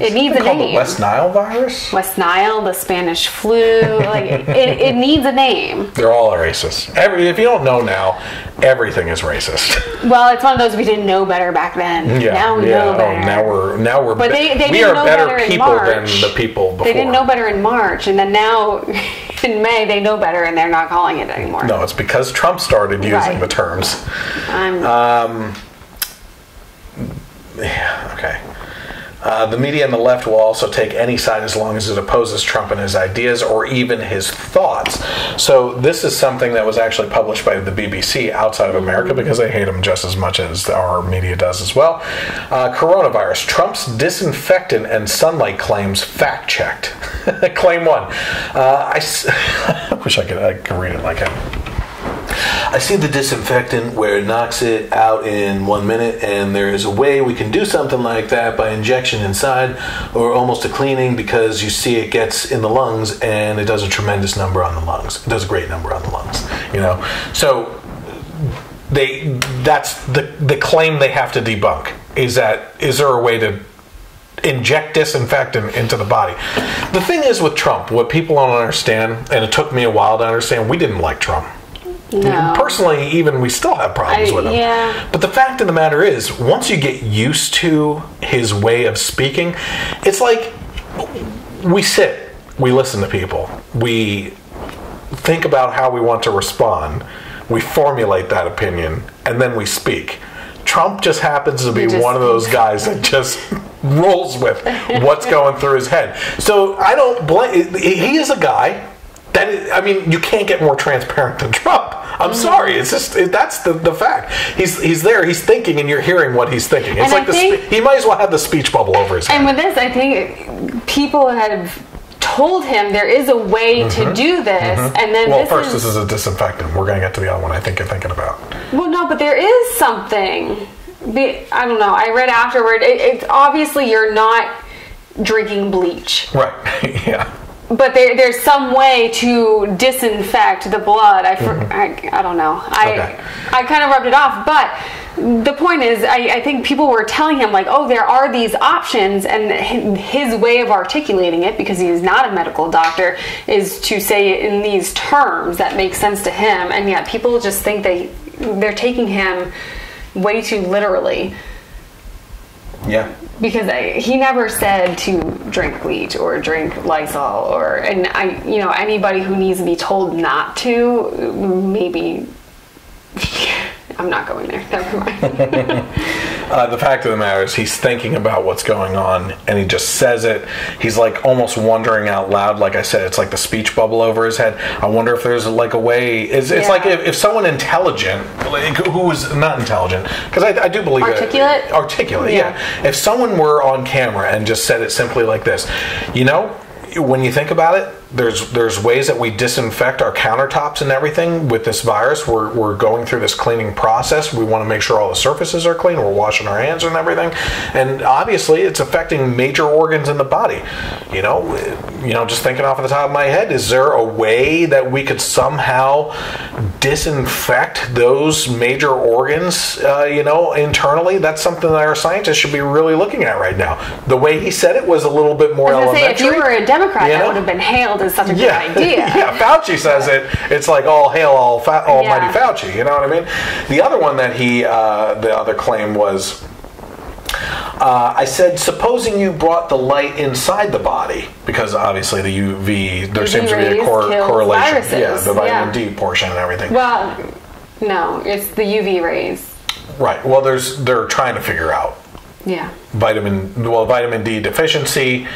It needs a Called the name. West Nile virus. West Nile, the Spanish flu. Like it, it needs a name. They're all racist. Every if you don't know now, everything is racist. Well, it's one of those we didn't know better back then. yeah. Now we yeah. know better. Oh, now we're now we're But be- they- they we didn't are know better, better people than the people before. They didn't know better in March, and then now in May they know better, and they're not calling it anymore. No, it's because Trump started using Right. the terms. I'm, Um, yeah, okay. Uh, the media and the left will also take any side as long as it opposes Trump and his ideas or even his thoughts. So, this is something that was actually published by the BBC outside of America because they hate him just as much as our media does as well. Uh, coronavirus Trump's disinfectant and sunlight claims fact checked. Claim one. Uh, I wish I could, I could read it like him. I see the disinfectant where it knocks it out in one minute, and there is a way we can do something like that by injection inside or almost a cleaning because you see it gets in the lungs and it does a tremendous number on the lungs. It does a great number on the lungs, you know? So they that's the the claim they have to debunk is that is there a way to inject disinfectant into the body. The thing is with Trump, what people don't understand, and it took me a while to understand, we didn't like Trump. No. Personally, even we still have problems I- with him. yeah. But the fact of the matter is, once you get used to his way of speaking, it's like we sit, we listen to people, we think about how we want to respond, we formulate that opinion, and then we speak. Trump just happens to be one of those guys that just rolls with what's going through his head. So I don't blame. He is a guy that is, I mean, you can't get more transparent than Trump. I'm Mm-hmm. sorry. It's just it, that's the, the fact. He's he's there. He's thinking, and you're hearing what he's thinking. It's And like the think- spe- he might as well have the speech bubble over his head. And with this, I think people have told him there is a way to Mhm. do this, Mhm. and then well, this first is, this is a disinfectant. We're going to get to the other one. I think you're thinking about. well, no, but there is something. Be, I don't know. I read afterward. It, it's obviously you're not drinking bleach, Right. yeah. But there, there's some way to disinfect the blood. I, fr I, I don't know. I Mm-hmm. Okay. I kind of rubbed it off, but. The point is, I, I think people were telling him, like, oh, there are these options, and his way of articulating it, because he is not a medical doctor, is to say it in these terms that make sense to him, and yet people just think they they're taking him way too literally Yeah. because I, he never said to drink bleach or drink Lysol or and I you know anybody who needs to be told not to maybe I'm not going there. Never mind. Uh, the fact of the matter is, he's thinking about what's going on, and he just says it. He's like almost wondering out loud. Like I said, it's like the speech bubble over his head. I wonder if there's like a way. It's, it's Yeah. like if, if someone intelligent, like, who is not intelligent, because I, I do believe it- Articulate? articulate, Yeah. yeah. If someone were on camera and just said it simply like this, you know, when you think about it, there's there's ways that we disinfect our countertops and everything with this virus. We're, we're going through this cleaning process. We want to make sure all the surfaces are clean. We're washing our hands and everything, and obviously it's affecting major organs in the body. You know, you know, just thinking off the top of my head, is there a way that we could somehow disinfect those major organs? Uh, you know, internally, that's something that our scientists should be really looking at right now. The way he said it was a little bit more I was gonna say, if you were a Democrat, You that would have been hailed as such a yeah, good idea. yeah. Fauci says it. It's like all hail, all fa- Almighty Yeah. Fauci. You know what I mean? The other one that he, uh, the other claim was. Uh, I said, supposing you brought the light inside the body, because obviously the UV, there UV seems to be a cor- correlation. viruses, Yeah, the vitamin yeah. D portion and everything. Well, no, it's the UV rays. right. Well, there's they're trying to figure out Yeah. vitamin well vitamin D deficiency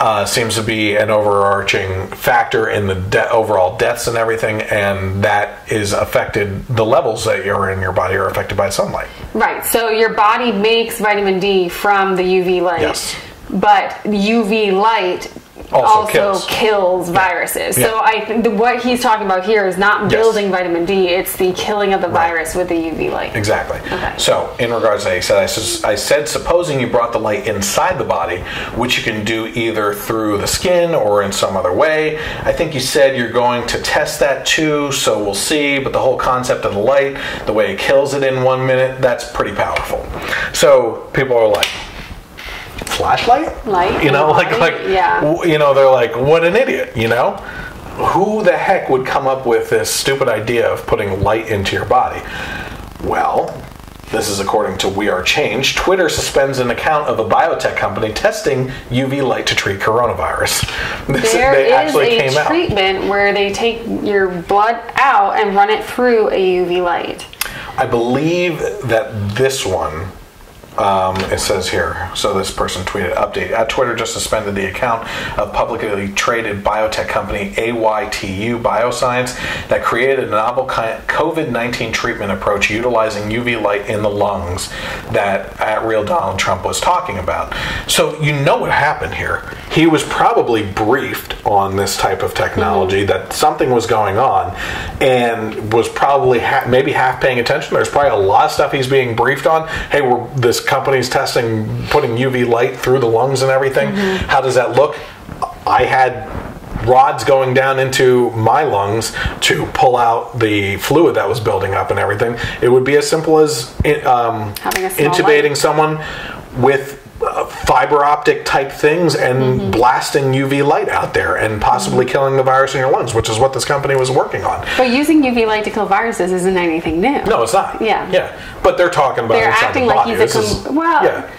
uh, seems to be an overarching factor in the de- overall deaths and everything, and that is affected. The levels that you're in your body are affected by sunlight. Right. So your body makes vitamin D from the UV light. Yes. But UV light Also also, kills. kills. viruses. So I think what he's talking about here is not Yes. building vitamin D; it's the killing of the virus with the UV light. Exactly. Okay. So, in regards to that, he said, I, I said, supposing you brought the light inside the body, which you can do either through the skin or in some other way. I think you said you're going to test that too, so we'll see. But the whole concept of the light, the way it kills it in one minute, that's pretty powerful. So, people are like, flashlight? Light You know, like like yeah. you know, they're like, what an idiot, you know? Who the heck would come up with this stupid idea of putting light into your body? Well, this is according to We Are Change. Twitter suspends an account of a biotech company testing UV light to treat coronavirus. This, There they is actually a came out. treatment where they take your blood out and run it through a UV light. I believe that this one, um, it says here. So this person tweeted update. Uh, Twitter just suspended the account of publicly traded biotech company AYTU Bioscience that created a novel COVID 19 treatment approach utilizing UV light in the lungs that at real Donald Trump was talking about. So you know what happened here. He was probably briefed on this type of technology that something was going on and was probably ha- maybe half paying attention. There's probably a lot of stuff he's being briefed on. Hey, we're, this company's testing putting UV light through the lungs and everything. How does that look? I had rods going down into my lungs to pull out the fluid that was building up and everything. It would be as simple as um, Having a small intubating someone with fiber optic type things and mm-hmm. blasting UV light out there and possibly mm-hmm. killing the virus in your lungs, which is what this company was working on. But using UV light to kill viruses isn't anything new. No, it's not. Yeah. Yeah, but they're talking about They're acting the like he's a This is- well. yeah.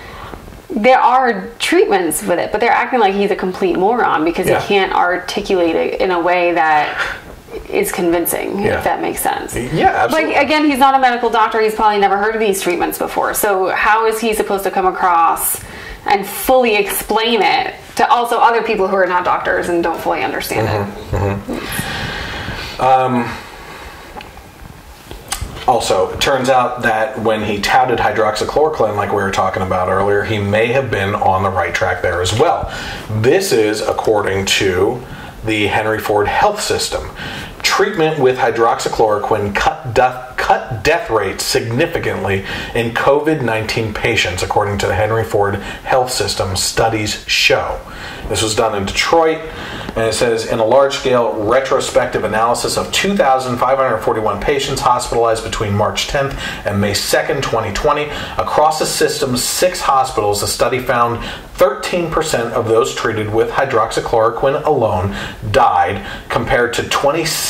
There are treatments with it, but they're acting like he's a complete moron because Yeah. he can't articulate it in a way that is convincing, Yeah. if that makes sense. Yeah, absolutely. Like again, he's not a medical doctor. He's probably never heard of these treatments before. So how is he supposed to come across and fully explain it to also other people who are not doctors and don't fully understand Mm-hmm. it? Um, also, it turns out that when he touted hydroxychloroquine, like we were talking about earlier, he may have been on the right track there as well. This is according to the Henry Ford Health System. Treatment with hydroxychloroquine cut death, cut death rates significantly in COVID 19 patients, according to the Henry Ford Health System studies show. This was done in Detroit, and it says in a large scale retrospective analysis of 2,541 patients hospitalized between March 10th and May 2nd, 2020, across the system's six hospitals, the study found 13% of those treated with hydroxychloroquine alone died, compared to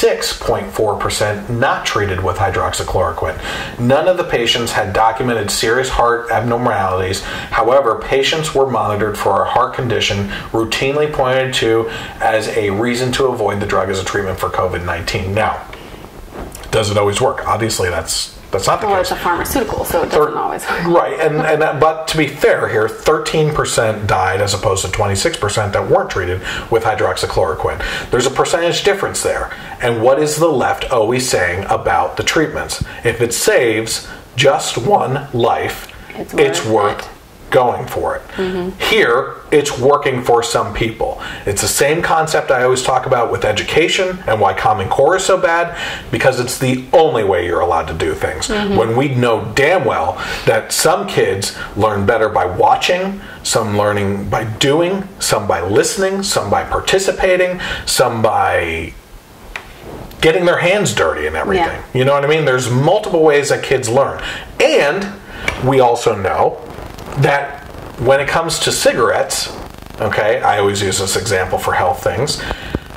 26.4% not treated with hydroxychloroquine. None of the patients had documented serious heart abnormalities. However, patients were monitored for a heart condition routinely pointed to as a reason to avoid the drug as a treatment for COVID 19. Now, does it always work? Obviously, that's that's not the Well, case. it's a pharmaceutical, so it doesn't always work. Right, and and that- but to be fair here, 13% died as opposed to 26% that weren't treated with hydroxychloroquine. There's a percentage difference there. And what is the left always saying about the treatments? If it saves just one life, it's worth, going for it. Here, it's working for some people. It's the same concept I always talk about with education and why Common Core is so bad because it's the only way you're allowed to do things. Mhm. When we know damn well that some kids learn better by watching, some learning by doing, some by listening, some by participating, some by getting their hands dirty and everything. You know what I mean? There's multiple ways that kids learn. And we also know that when it comes to cigarettes, okay, I always use this example for health things.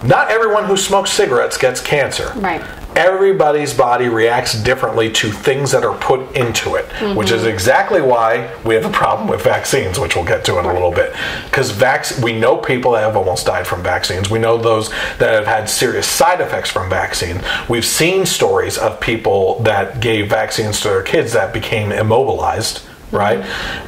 Not everyone who smokes cigarettes gets cancer. Right. Everybody's body reacts differently to things that are put into it, which is Mhm. exactly why we have a problem with vaccines, which we'll get to in a little bit. Because vac- we know people that have almost died from vaccines. We know those that have had serious side effects from vaccine. We've seen stories of people that gave vaccines to their kids that became immobilized, right?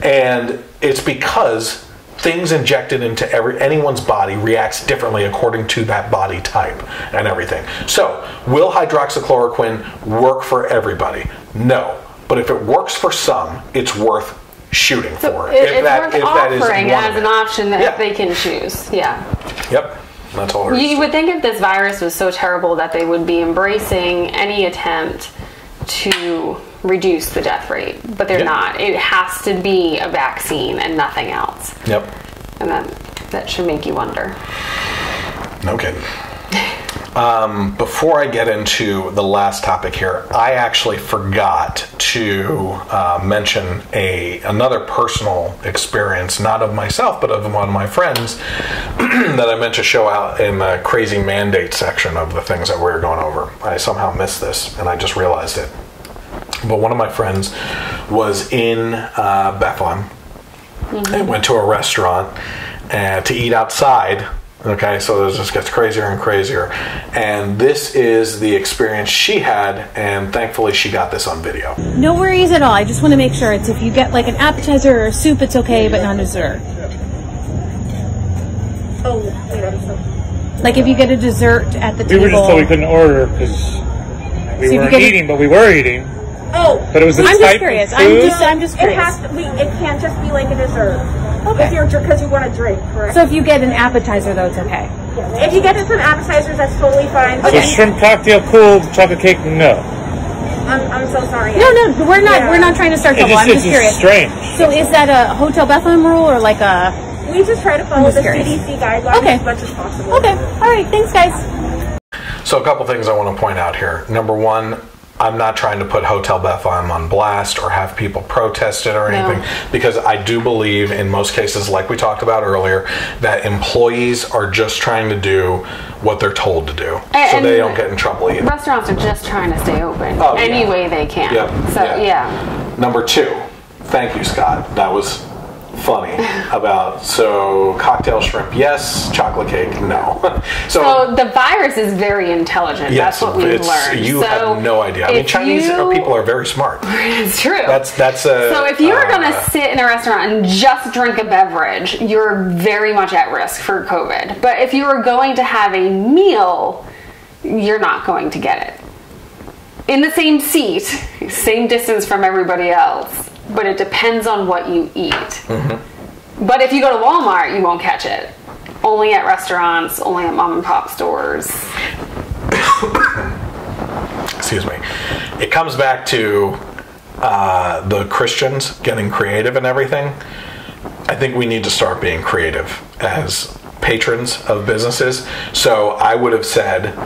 And it's because things injected into every anyone's body reacts differently according to that body type and everything. So, will hydroxychloroquine work for everybody? No. But if it works for some, it's worth shooting for. It, if it's that worth if that is offering one as an option that Yeah. they can choose. Yeah. Yep. That's all. You would think if this virus was so terrible that they would be embracing any attempt to reduce the death rate, but they're Yeah. not. It has to be a vaccine and nothing else. Yep. And that that should make you wonder. No kidding. Um, before I get into the last topic here, I actually forgot to uh, mention a another personal experience, not of myself, but of one of my friends, that I meant to show out in the crazy mandate section of the things that we are going over. I somehow missed this, and I just realized it. But one of my friends was in uh, Bethlehem and went to a restaurant uh, to eat outside. Okay, so this just gets crazier and crazier. And this is the experience she had, and thankfully she got this on video. No worries at all. I just want to make sure it's if you get like an appetizer or a soup, it's okay, but not dessert. Oh, wait, I'm so. Like if you get a dessert at the We table. were just told we couldn't order because we if you weren't get a- eating, but we were eating. Oh, But it was a I'm type just of curious. food? I'm just, I'm just It has to. We. It can't just be like a dessert. Okay. If you're because you want a drink, correct? So if you get an appetizer, though, it's okay. if you get it from appetizers, that's totally fine. So shrimp cocktail, cool. Chocolate cake, no. I'm, I'm so sorry. No, no, we're not. Yeah. We're not trying to start It trouble. just- I'm it's just just curious. strange. So is that a Hotel Bethlehem rule or like a? We just try to follow the curious. CDC guidelines Okay. as much as possible. Okay. All right. Thanks, guys. So, a couple things I want to point out here. Number one, I'm not trying to put Hotel Bethlehem on blast or have people protest it or No. anything because I do believe in most cases, like we talked about earlier, that employees are just trying to do what they're told to do And- so they don't get in trouble either. Restaurants are just trying to stay open Oh, yeah. any way they can. Yep, So yeah. yeah. Number two, thank you, Scott. That was funny about so cocktail shrimp, yes, chocolate cake, no. so, So the virus is very intelligent. yes, That's what we've learned. you so have no idea. I mean, Chinese you- people are very smart. It's true. That's that's a. so if you're uh, gonna sit in a restaurant and just drink a beverage, you're very much at risk for COVID. But if you are going to have a meal, you're not going to get it. In the same seat, same distance from everybody else, but it depends on what you eat. Mm-hmm. But if you go to Walmart, you won't catch it. Only at restaurants, only at mom and pop stores. excuse me, it comes back to uh, the Christians getting creative and everything. I think we need to start being creative as patrons of businesses. So I would have said,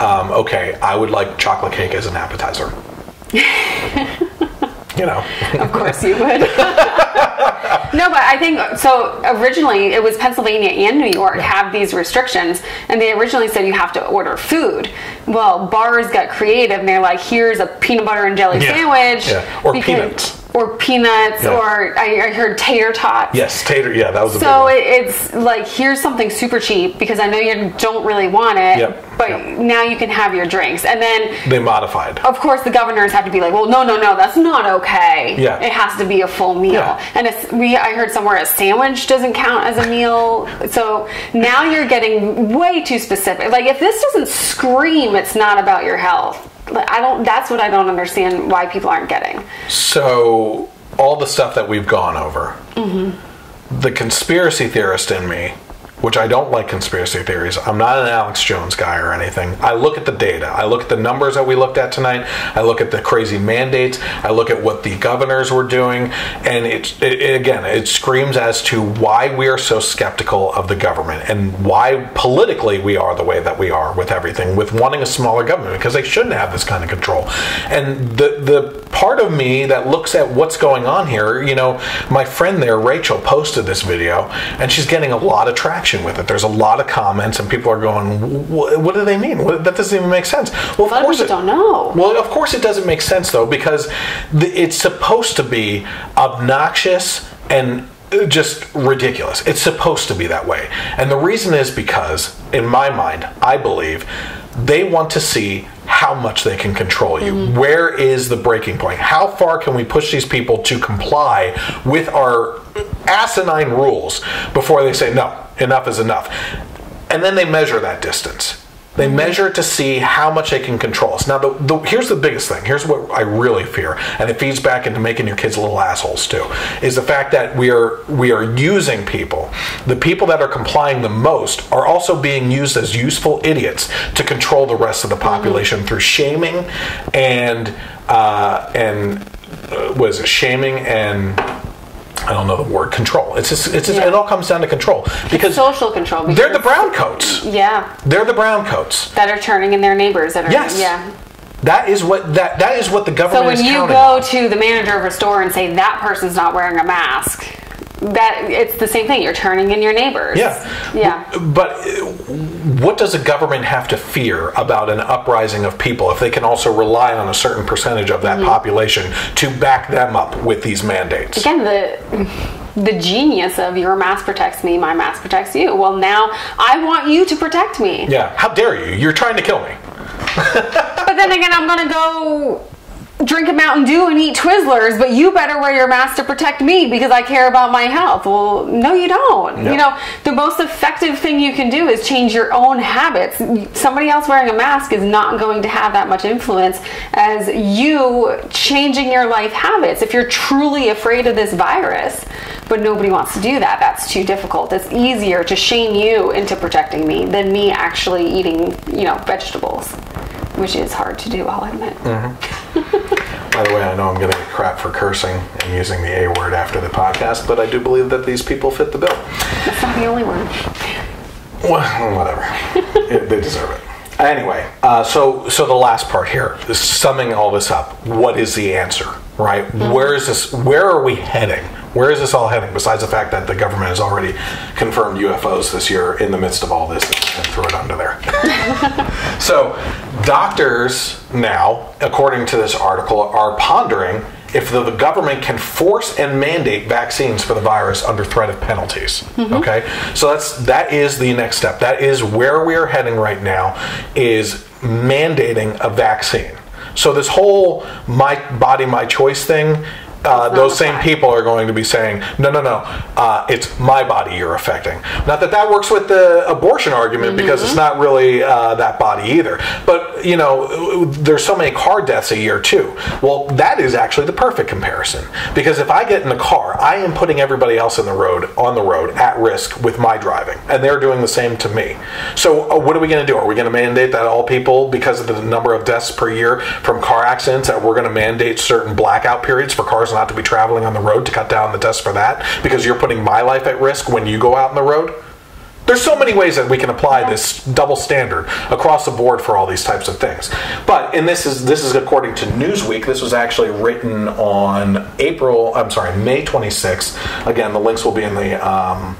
um, okay, I would like chocolate cake as an appetizer. you know. Of course you would. no, but I think so. Originally, it was Pennsylvania and New York have these restrictions, and they originally said you have to order food. Well, bars got creative, and they're like, "Here's a peanut butter and jelly Yeah. sandwich, Yeah. Or because- peanuts. Or peanuts, Yeah. or I, I heard tater tots." Yes, tater. Yeah, that was So it, it's like here's something super cheap because I know you don't really want it, Yep, but now you can have your drinks, and then They modified. of course, the governors have to be like, "Well, no, no, no, that's not okay. Yeah. It has to be a full meal." Yeah. And it's, we, I heard somewhere a sandwich doesn't count as a meal. So now you're getting way too specific. Like, if this doesn't scream, it's not about your health. I don't. That's what I don't understand why people aren't getting. So all the stuff that we've gone over, Mm-hmm. the conspiracy theorist in me, which I don't like conspiracy theories. I'm not an Alex Jones guy or anything. I look at the data. I look at the numbers that we looked at tonight. I look at the crazy mandates. I look at what the governors were doing, and it, it, again it screams as to why we are so skeptical of the government and why politically we are the way that we are with everything, with wanting a smaller government because they shouldn't have this kind of control. And the the part of me that looks at what's going on here, you know, my friend there, Rachel, posted this video, and she's getting a lot of traction with it. There's a lot of comments, and people are going, "What, what do they mean? What, that doesn't even make sense." Well, of course it don't know. Well, of course it doesn't make sense though, because the, it's supposed to be obnoxious and uh, just ridiculous. It's supposed to be that way. And the reason is because, in my mind, I believe they want to see how much they can control you. Mm-hmm. Where is the breaking point? How far can we push these people to comply with our asinine rules before they say, no, enough is enough? And then they measure that distance. They measure to see how much they can control us. Now, the, the, here's the biggest thing. Here's what I really fear, and it feeds back into making your kids little assholes too. Is the fact that we are we are using people. The people that are complying the most are also being used as useful idiots to control the rest of the population through shaming and uh, and uh, what is it? Shaming and I don't know the word control. It's just, it's just, it all comes down to control because social control. Because, they're the brown coats. Yeah, They're the brown coats. that are turning in their neighbors. That are Yes. yeah. That is what that that is what the government. So when you go on. to the manager of a store and say that person's not wearing a mask, that it's the same thing. You're turning in your neighbors. Yeah. Yeah. But uh, what does a government have to fear about an uprising of people if they can also rely on a certain percentage of Mm-hmm. that population to back them up with these mandates? Again, the the genius of your mask protects me, my mask protects you. Well, now I want you to protect me. Yeah. How dare you? You're trying to kill me. But then again, I'm gonna go drink a Mountain Dew and eat Twizzlers, but you better wear your mask to protect me because I care about my health. Well, no, you don't. No. You know, the most effective thing you can do is change your own habits. Somebody else wearing a mask is not going to have that much influence as you changing your life habits. If you're truly afraid of this virus, but nobody wants to do that, that's too difficult. It's easier to shame you into protecting me than me actually eating, you know, vegetables, which is hard to do, I'll admit. Mm-hmm. By the way, I know I'm getting crap for cursing and using the A word after the podcast, but I do believe that these people fit the bill. That's not the only one. Well, whatever. It- they deserve it. Anyway, uh, so so the last part here is summing all this up. What is the answer, right? Where is this? Where are we heading? Where is this all heading? Besides the fact that the government has already confirmed UFOs this year in the midst of all this and threw it under there. So, doctors now, according to this article, are pondering if the, the government can force and mandate vaccines for the virus under threat of penalties. Mm-hmm. Okay, so that's that is the next step. That is where we are heading right now. Is mandating a vaccine. So this whole my body, my choice thing. Uh, those same people are going to be saying, no, no, no, uh, it's my body you're affecting. Not that that works with the abortion argument because it's not really uh, that body either. But, you know, there's so many car deaths a year too. Well, that is actually the perfect comparison. Because if I get in a car, I am putting everybody else in the road, on the road, at risk with my driving. And they're doing the same to me. So, uh, what are we going to do? Are we going to mandate that all people, because of the number of deaths per year from car accidents, that we're going to mandate certain blackout periods for cars not to be traveling on the road to cut down the dust for that? Because you're putting my life at risk when you go out on the road? There's so many ways that we can apply this double standard across the board for all these types of things. But and this is this is according to Newsweek. This was actually written on April. I'm sorry, May 26th. Again, the links will be in the. Um,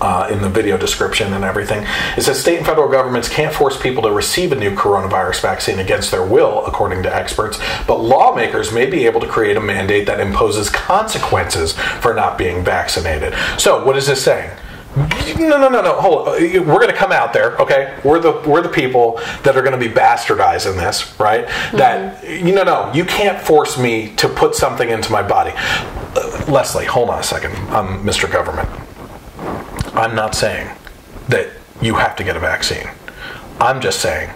uh, in the video description and everything. It says state and federal governments can't force people to receive a new coronavirus vaccine against their will, according to experts, but lawmakers may be able to create a mandate that imposes consequences for not being vaccinated. So, what is this saying? No, no, no, no. Hold. On. We're going to come out there, okay? We're the we're the people that are going to be bastardizing this, right? That you know, no, you can't force me to put something into my body. Uh, Leslie, hold on a second, I'm Mr. Government. I'm not saying that you have to get a vaccine. I'm just saying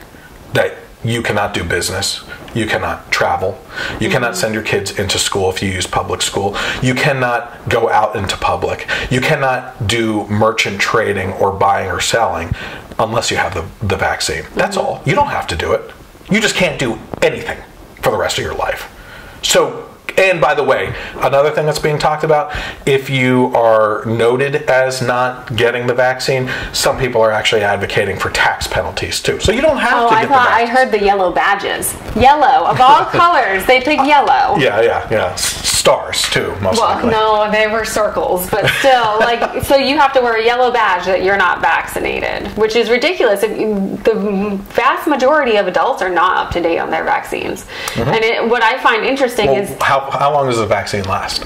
that you cannot do business, you cannot travel, you mm-hmm. cannot send your kids into school if you use public school, you cannot go out into public, you cannot do merchant trading or buying or selling unless you have the, the vaccine. That's mm-hmm. all. You don't have to do it. You just can't do anything for the rest of your life. So, and by the way, another thing that's being talked about if you are noted as not getting the vaccine, some people are actually advocating for tax penalties too. So you don't have Oh, to I get the thought vaccine. I heard the yellow badges. Yellow of all colors, they pick yellow. Yeah, yeah, yeah. Stars too, most Well, likely. no, they were circles, but still, like, so you have to wear a yellow badge that you're not vaccinated, which is ridiculous. The vast majority of adults are not up to date on their vaccines, Mhm. and it, what I find interesting Well, is how, how long does the vaccine last?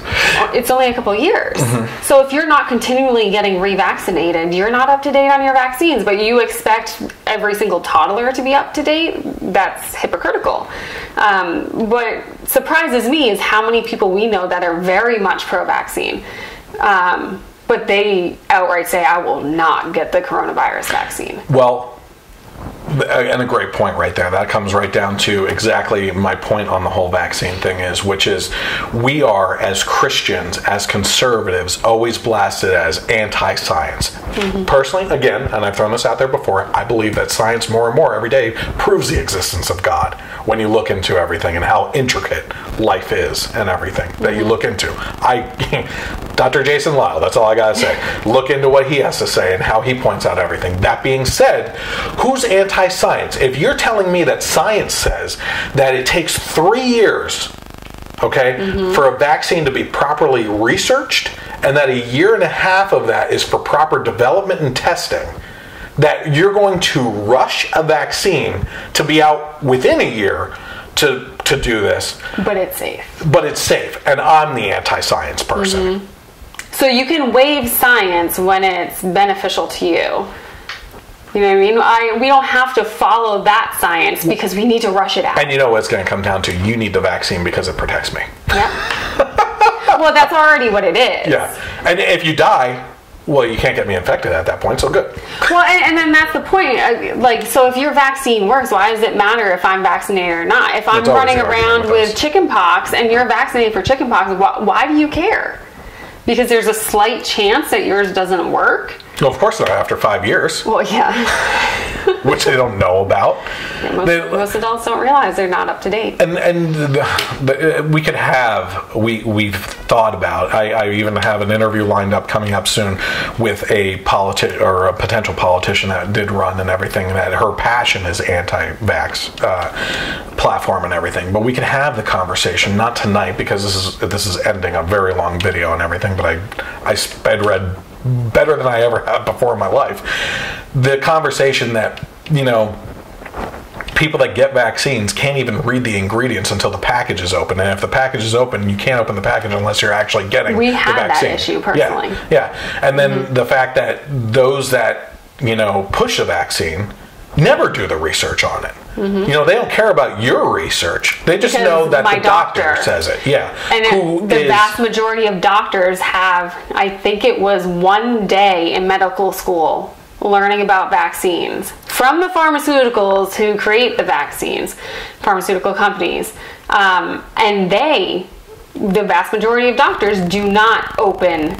it's only a couple years. Mhm. So if you're not continually getting revaccinated, you're not up to date on your vaccines, but you expect every single toddler to be up to date. That's hypocritical. Um, what surprises me is how many people we know that are very much pro-vaccine, um, but they outright say, "I will not get the coronavirus vaccine." Well, and a great point right there. That comes right down to exactly my point on the whole vaccine thing is, which is we are as Christians, as conservatives, always blasted as anti-science, mm-hmm. Personally, again, and I've thrown this out there before, I believe that science more and more every day proves the existence of God when you look into everything and how intricate life is and everything that you mm-hmm. look into. I, Dr. Jason Lisle, that's all I gotta say. Look into what he has to say and how he points out everything. That being said, who's anti science? If you're telling me that science says that it takes three years okay, mm-hmm. for a vaccine to be properly researched, and that a year and a half of that is for proper development and testing. That you're going to rush a vaccine to be out within a year to to do this, But it's safe. but it's safe, and I'm the anti-science person. Mm-hmm. So you can waive science when it's beneficial to you. You know what I mean? I, we don't have to follow that science because we need to rush it out. And you know what it's going to come down to? You need the vaccine because it protects me. Yeah. Well, that's already what it is. Yeah, and if you die, well, you can't get me infected at that point. So good. Well, and, and then that's the point. uh, Like, so if your vaccine works, why does it matter if I'm vaccinated or not? If I'm That's running around with with chicken pox and you're vaccinated for chicken pox, why, why do you care? Because there's a slight chance that yours doesn't work. Well, of course not after five years, Well, yeah. which they don't know about. Most, They- most adults don't realize they're not up to date. and and the, the, we could have we we've thought about I, I even have an interview lined up coming up soon with a politi- or a potential politician that did run and everything that her passion is anti-vax uh, platform and everything but we could have the conversation not tonight because this is this is ending a very long video and everything but I I sped read better than I ever have before in my life the conversation that you know people that get vaccines can't even read the ingredients until the package is open. And if the package is open, you can't open the package unless you're actually getting We the had that vaccine. issue personally. Yeah. And then mm-hmm. the fact that those that, you know, push the vaccine never do the research on it. Mhm. You know, they don't care about your research. They just Because know that my the doctor, doctor- says it. Yeah. And Who the is- vast majority of doctors have, I think it was one day in medical school learning about vaccines from the pharmaceuticals who create the vaccines, pharmaceutical companies. Um, and they, the vast majority of doctors, do not open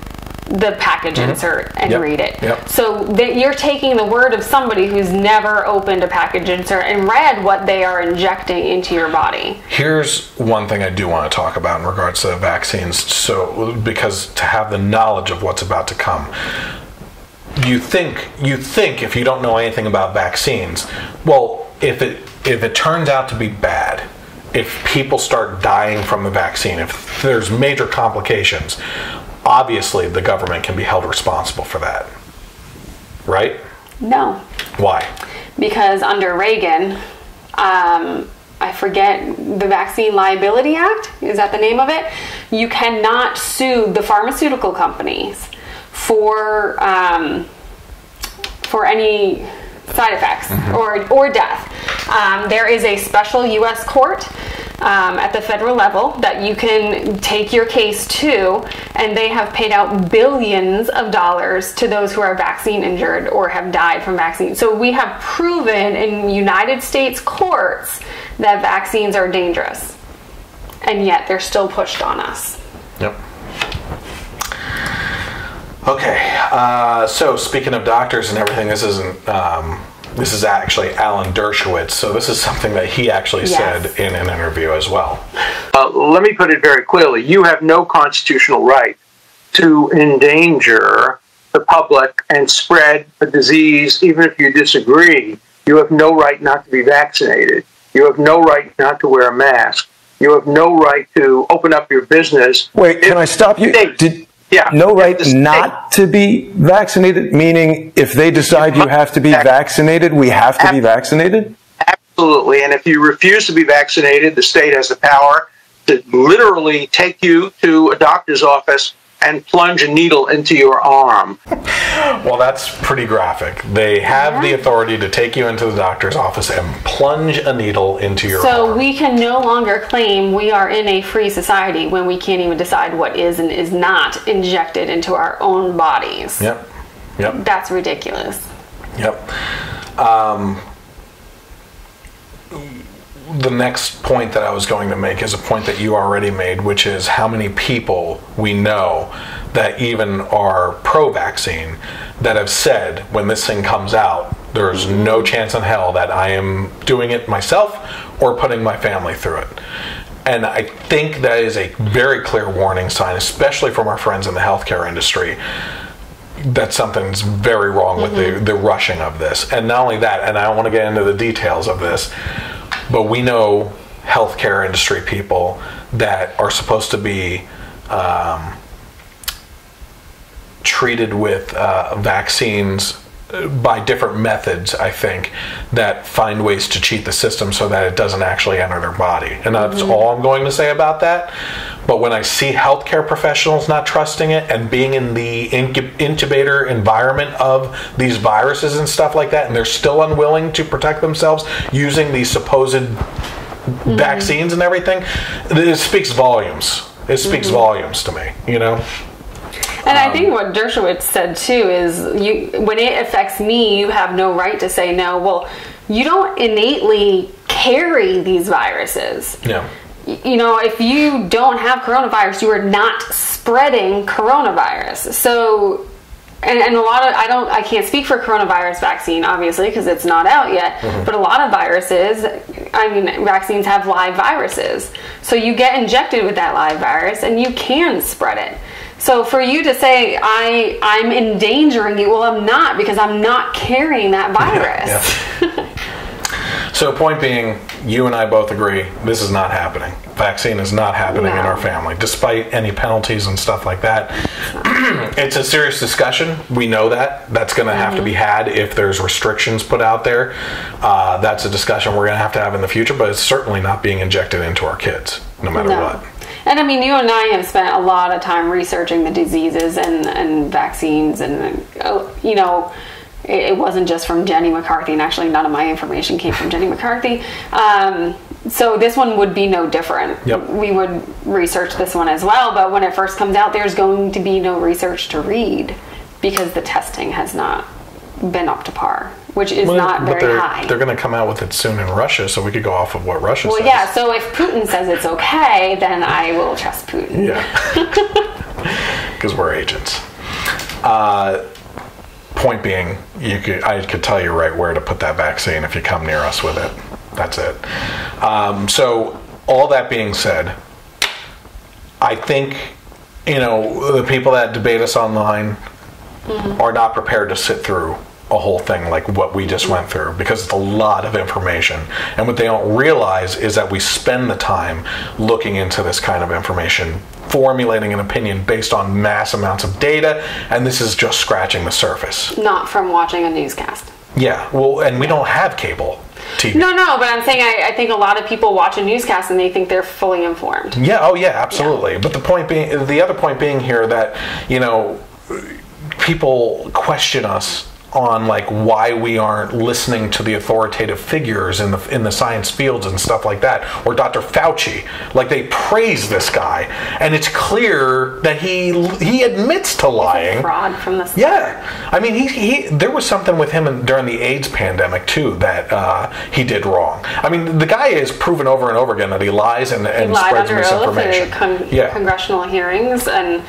the package Mhm. insert and Yep. read it. Yep. So that you're taking the word of somebody who's never opened a package insert and read what they are injecting into your body. Here's one thing I do want to talk about in regards to vaccines. So, because to have the knowledge of what's about to come, you think you think if you don't know anything about vaccines, well, if it if it turns out to be bad, if people start dying from the vaccine, if there's major complications, obviously the government can be held responsible for that. Right? No. Why? because under Reagan, um, I forget the Vaccine Liability Act, is that the name of it? You cannot sue the pharmaceutical companies for um, for any side effects or, or death. Um, there is a special U.S. court um, at the federal level that you can take your case to, and they have paid out billions of dollars to those who are vaccine injured or have died from vaccine. So we have proven in United States courts that vaccines are dangerous, and yet they're still pushed on us. Yep. Okay, uh, so speaking of doctors and everything, this isn't. Um, this is actually Alan Dershowitz. So this is something that he actually Yes. said in an interview as well. Uh, let me put it very clearly. You have no constitutional right to endanger the public and spread a disease, even if you disagree. You have no right not to be vaccinated. You have no right not to wear a mask. You have no right to open up your business. Wait, can I stop you? Did, yeah. No right not to be vaccinated, meaning if they decide you have to be vaccinated, we have to be vaccinated? Absolutely. And if you refuse to be vaccinated, the state has the power to literally take you to a doctor's office and plunge a needle into your arm. Well, that's pretty graphic. They have the authority to take you into the doctor's office and plunge a needle into your So we can no longer claim we are in a free society when we can't even decide what is and is not injected into our own bodies. Yep. Yep. That's ridiculous. Yep. Um, the next point that I was going to make is a point that you already made, which is how many people we know that even are pro vaccine that have said when this thing comes out, there's no chance in hell that I am doing it myself or putting my family through it. And I think that is a very clear warning sign, especially from our friends in the healthcare industry, that something's very wrong with the, mm-hmm. the rushing of this. And not only that, and I don't want to get into the details of this, but we know healthcare industry people that are supposed to be um, treated with uh, vaccines by different methods, I think, that find ways to cheat the system so that it doesn't actually enter their body. And that's Mhm. all I'm going to say about that. But when I see healthcare professionals not trusting it and being in the incub- incubator environment of these viruses and stuff like that, and they're still unwilling to protect themselves using these supposed vaccines and everything, it speaks volumes. It speaks Mhm. volumes to me, you know? And I think what Dershowitz said too is you when it affects me, you have no right to say no. Well, you don't innately carry these viruses. Yeah. You know, if you don't have coronavirus, you are not spreading coronavirus. So and, and a lot of I don't I can't speak for coronavirus vaccine obviously because it's not out yet. Mhm. But a lot of viruses, I mean, vaccines have live viruses. So you get injected with that live virus and you can spread it. So for you to say I I'm endangering you, well, I'm not because I'm not carrying that virus. So, point being, you and I both agree this is not happening. Vaccine is not happening in our family, despite any penalties and stuff like that. it's a serious discussion. We know that. That's going to have to be had if there's restrictions put out there. Uh, that's a discussion we're going to have to have in the future, but it's certainly not being injected into our kids, no matter No. what. And I mean, you and I have spent a lot of time researching the diseases and, and vaccines, and uh, you know, it, it wasn't just from Jenny McCarthy, and actually, none of my information came from Jenny McCarthy. Um, so this one would be no different. Yep. We would research this one as well, but when it first comes out, there's going to be no research to read because the testing has not been up to par, which is Well, not very they're, high. They're going to come out with it soon in Russia, so we could go off of what Russia Well, says. yeah. So if Putin says it's okay, then I will trust Putin. Yeah. Because we're agents. Uh, point being, you could I could tell you right where to put that vaccine if you come near us with it. That's it. Um, so all that being said, I think you know the people that debate us online are not prepared to sit through a whole thing like what we just went through because it's a lot of information. And what they don't realize is that we spend the time looking into this kind of information, formulating an opinion based on mass amounts of data, and this is just scratching the surface. Not from watching a newscast. Yeah, well, and we don't have cable TV. No, no, but I'm saying I, I think a lot of people watch a newscast and they think they're fully informed. Yeah, oh yeah, absolutely. But the point being, the other point being here that, you know, people question us on like why we aren't listening to the authoritative figures in the in the science fields and stuff like that or Dr. Fauci. Like they praise this guy and it's clear that he he admits to lying. fraud from the yeah. I mean he, he there was something with him in, during the AIDS pandemic too that uh, he did wrong. I mean the guy is proven over and over again that he lies and, He and lied spreads misinformation at con- yeah. congressional hearings, and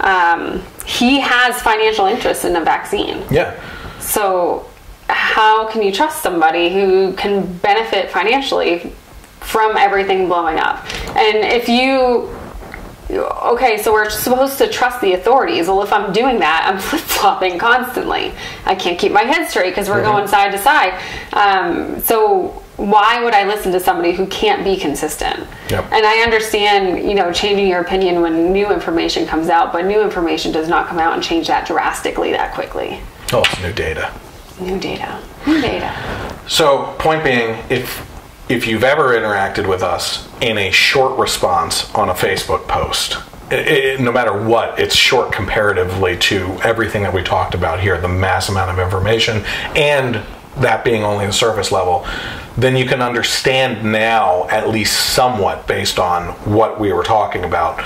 um, he has financial interest in a vaccine. yeah So, how can you trust somebody who can benefit financially from everything blowing up? And if you, okay, so we're supposed to trust the authorities. Well, if I'm doing that, I'm flip flopping constantly. I can't keep my head straight because we're Mhm. going side to side. Um, so, why would I listen to somebody who can't be consistent? Yep. And I understand, you know, changing your opinion when new information comes out, but new information does not come out and change that drastically that quickly. Oh it's new data New data. New data. So, point being, if if you've ever interacted with us in a short response on a Facebook post, i i no matter what, it's short comparatively to everything that we talked about here, the mass amount of information, and that being only the surface level, then you can understand now, at least somewhat based on what we were talking about,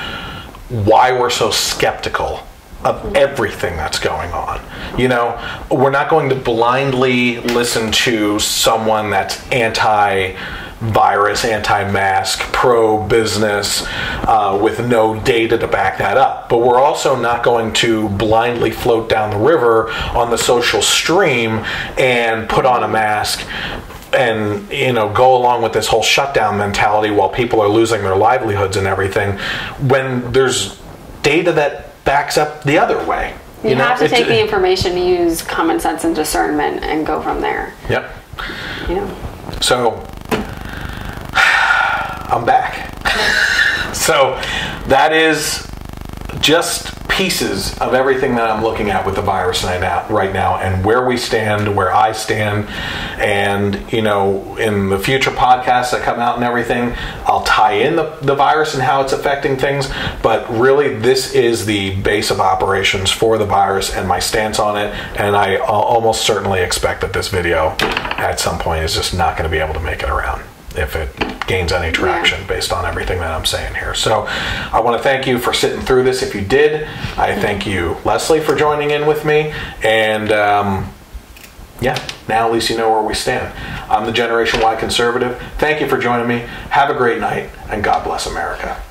why we're so skeptical of everything that's going on. You know, we're not going to blindly listen to someone that's anti virus, anti-mask, pro-business, uh, with no data to back that up. But we're also not going to blindly float down the river on the social stream and put on a mask and you know go along with this whole shutdown mentality while people are losing their livelihoods and everything when there's data that backs up the other way You, know, have to take the information, use common sense and discernment, and go from there. Yep. You know. So I'm back. so that is just pieces of everything that I'm looking at with the virus right now, and where we stand, where I stand. And, you know, in the future podcasts that come out and everything, I'll tie in the, the virus and how it's affecting things. But really, this is the base of operations for the virus and my stance on it. And I almost certainly expect that this video at some point is just not going to be able to make it around if it gains any traction based on everything that I'm saying here. So I want to thank you for sitting through this. If you did, I thank you, Leslie, for joining in with me. And um, yeah, now at least you know where we stand. I'm the Generation Y conservative. Thank you for joining me. Have a great night, and God bless America.